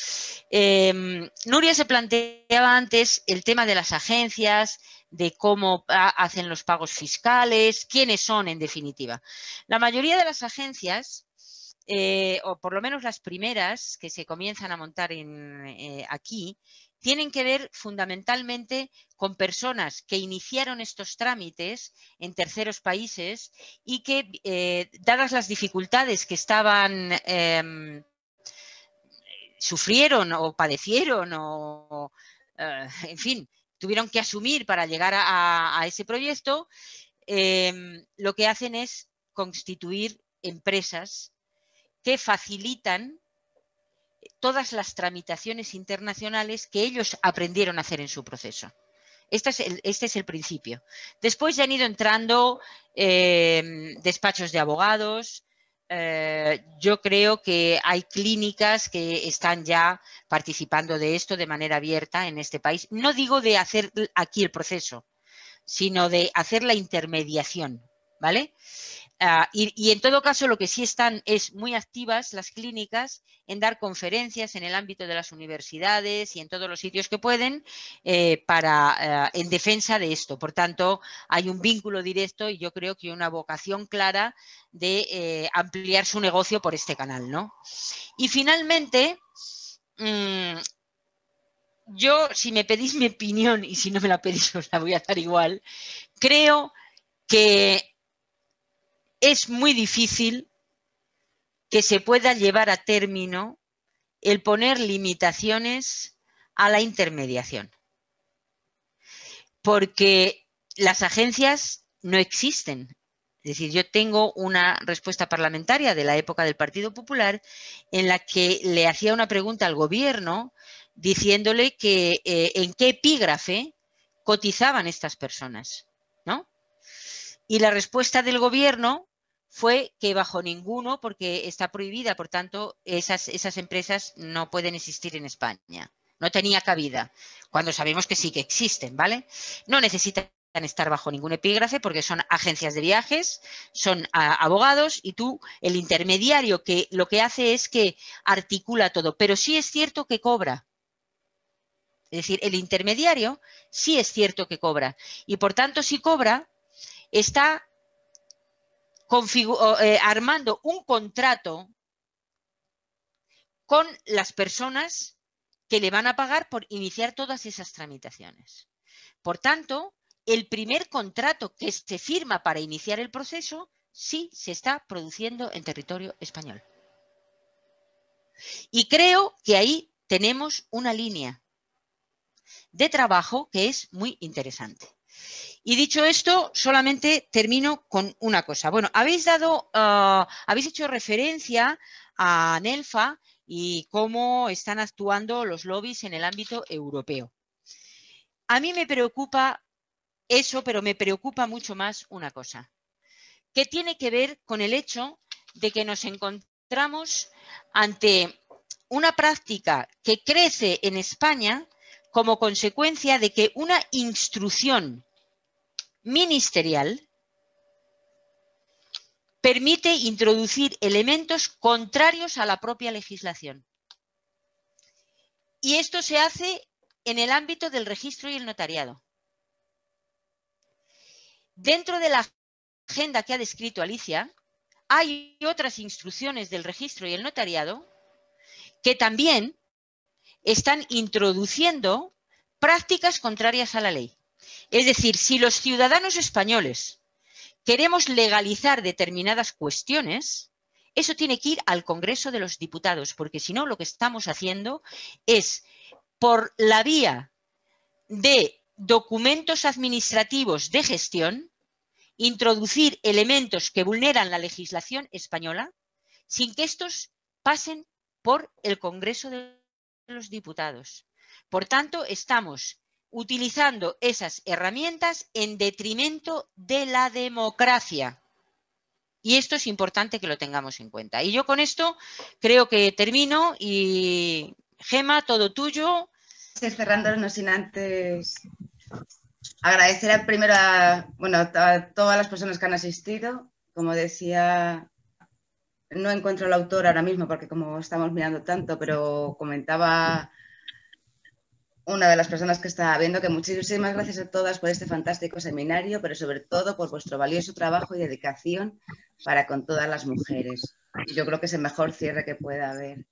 Em, Nuria se planteaba antes el tema de las agencias, de cómo hacen los pagos fiscales, quiénes son en definitiva. La mayoría de las agencias, eh, o por lo menos las primeras que se comienzan a montar eh, aquí, tienen que ver fundamentalmente con personas que iniciaron estos trámites en terceros países y que, eh, dadas las dificultades que estaban, em, sufrieron o padecieron o, en fin, tuvieron que asumir para llegar a, ese proyecto, em, lo que hacen es constituir empresas que facilitan todas las tramitaciones internacionales que ellos aprendieron a hacer en su proceso. Este es el, este principio. Después ya han ido entrando em, despachos de abogados, eh, yo creo que hay clínicas que están ya participando de esto de manera abierta en este país. No digo de hacer aquí el proceso, sino de hacer la intermediación, ¿vale? Ah, y, en todo caso, lo que sí están es muy activas las clínicas en dar conferencias en el ámbito de las universidades y en todos los sitios que pueden eh, para, eh, en defensa de esto. Por tanto, hay un vínculo directo y yo creo que una vocación clara de eh, ampliar su negocio por este canal. ¿no? Y finalmente, mm, yo, si me pedís mi opinión y si no me la pedís, os la voy a dar igual, creo que es muy difícil que se pueda llevar a término el poner limitaciones a la intermediación. Porque las agencias no existen. Es decir, yo tengo una respuesta parlamentaria de la época del Partido Popular en la que le hacía una pregunta al gobierno diciéndole que eh, en qué epígrafe cotizaban estas personas, ¿no? Y la respuesta del gobierno fue que bajo ninguno, porque está prohibida, por tanto, esas, esas empresas no pueden existir en España. No tenía cabida, cuando sabemos que sí que existen, ¿vale? No necesitan estar bajo ningún epígrafe porque son agencias de viajes, son abogados y tú, el intermediario, que lo que hace es que articula todo, pero sí es cierto que cobra. Es decir, el intermediario sí es cierto que cobra y por tanto si cobra, está eh, armando un contrato con las personas que le van a pagar por iniciar todas esas tramitaciones. Por tanto, el primer contrato que se firma para iniciar el proceso sí se está produciendo en territorio español. Y creo que ahí tenemos una línea de trabajo que es muy interesante. Y dicho esto, solamente termino con una cosa. Bueno, habéis dado, ah, habéis hecho referencia a NELFA y cómo están actuando los lobbies en el ámbito europeo. A mí me preocupa eso, pero me preocupa mucho más una cosa, que tiene que ver con el hecho de que nos encontramos ante una práctica que crece en España como consecuencia de que una instrucción ministerial permite introducir elementos contrarios a la propia legislación. Y esto se hace en el ámbito del registro y el notariado. Dentro de la agenda que ha descrito Alicia, hay otras instrucciones del registro y el notariado que también están introduciendo prácticas contrarias a la ley. Es decir, si los ciudadanos españoles queremos legalizar determinadas cuestiones, eso tiene que ir al Congreso de los Diputados, porque si no, lo que estamos haciendo es, por la vía de documentos administrativos de gestión, introducir elementos que vulneran la legislación española sin que estos pasen por el Congreso de los Diputados. Por tanto, estamos utilizando esas herramientas en detrimento de la democracia. Y esto es importante que lo tengamos en cuenta. Y yo con esto creo que termino y Gema, todo tuyo. Cerrándonos sin antes agradecer primero a, bueno, a todas las personas que han asistido. Como decía, no encuentro el autor ahora mismo porque como estamos mirando tanto, pero comentaba una de las personas que está viendo, que muchísimas gracias a todas por este fantástico seminario, pero sobre todo por vuestro valioso trabajo y dedicación para con todas las mujeres. Yo creo que es el mejor cierre que pueda haber.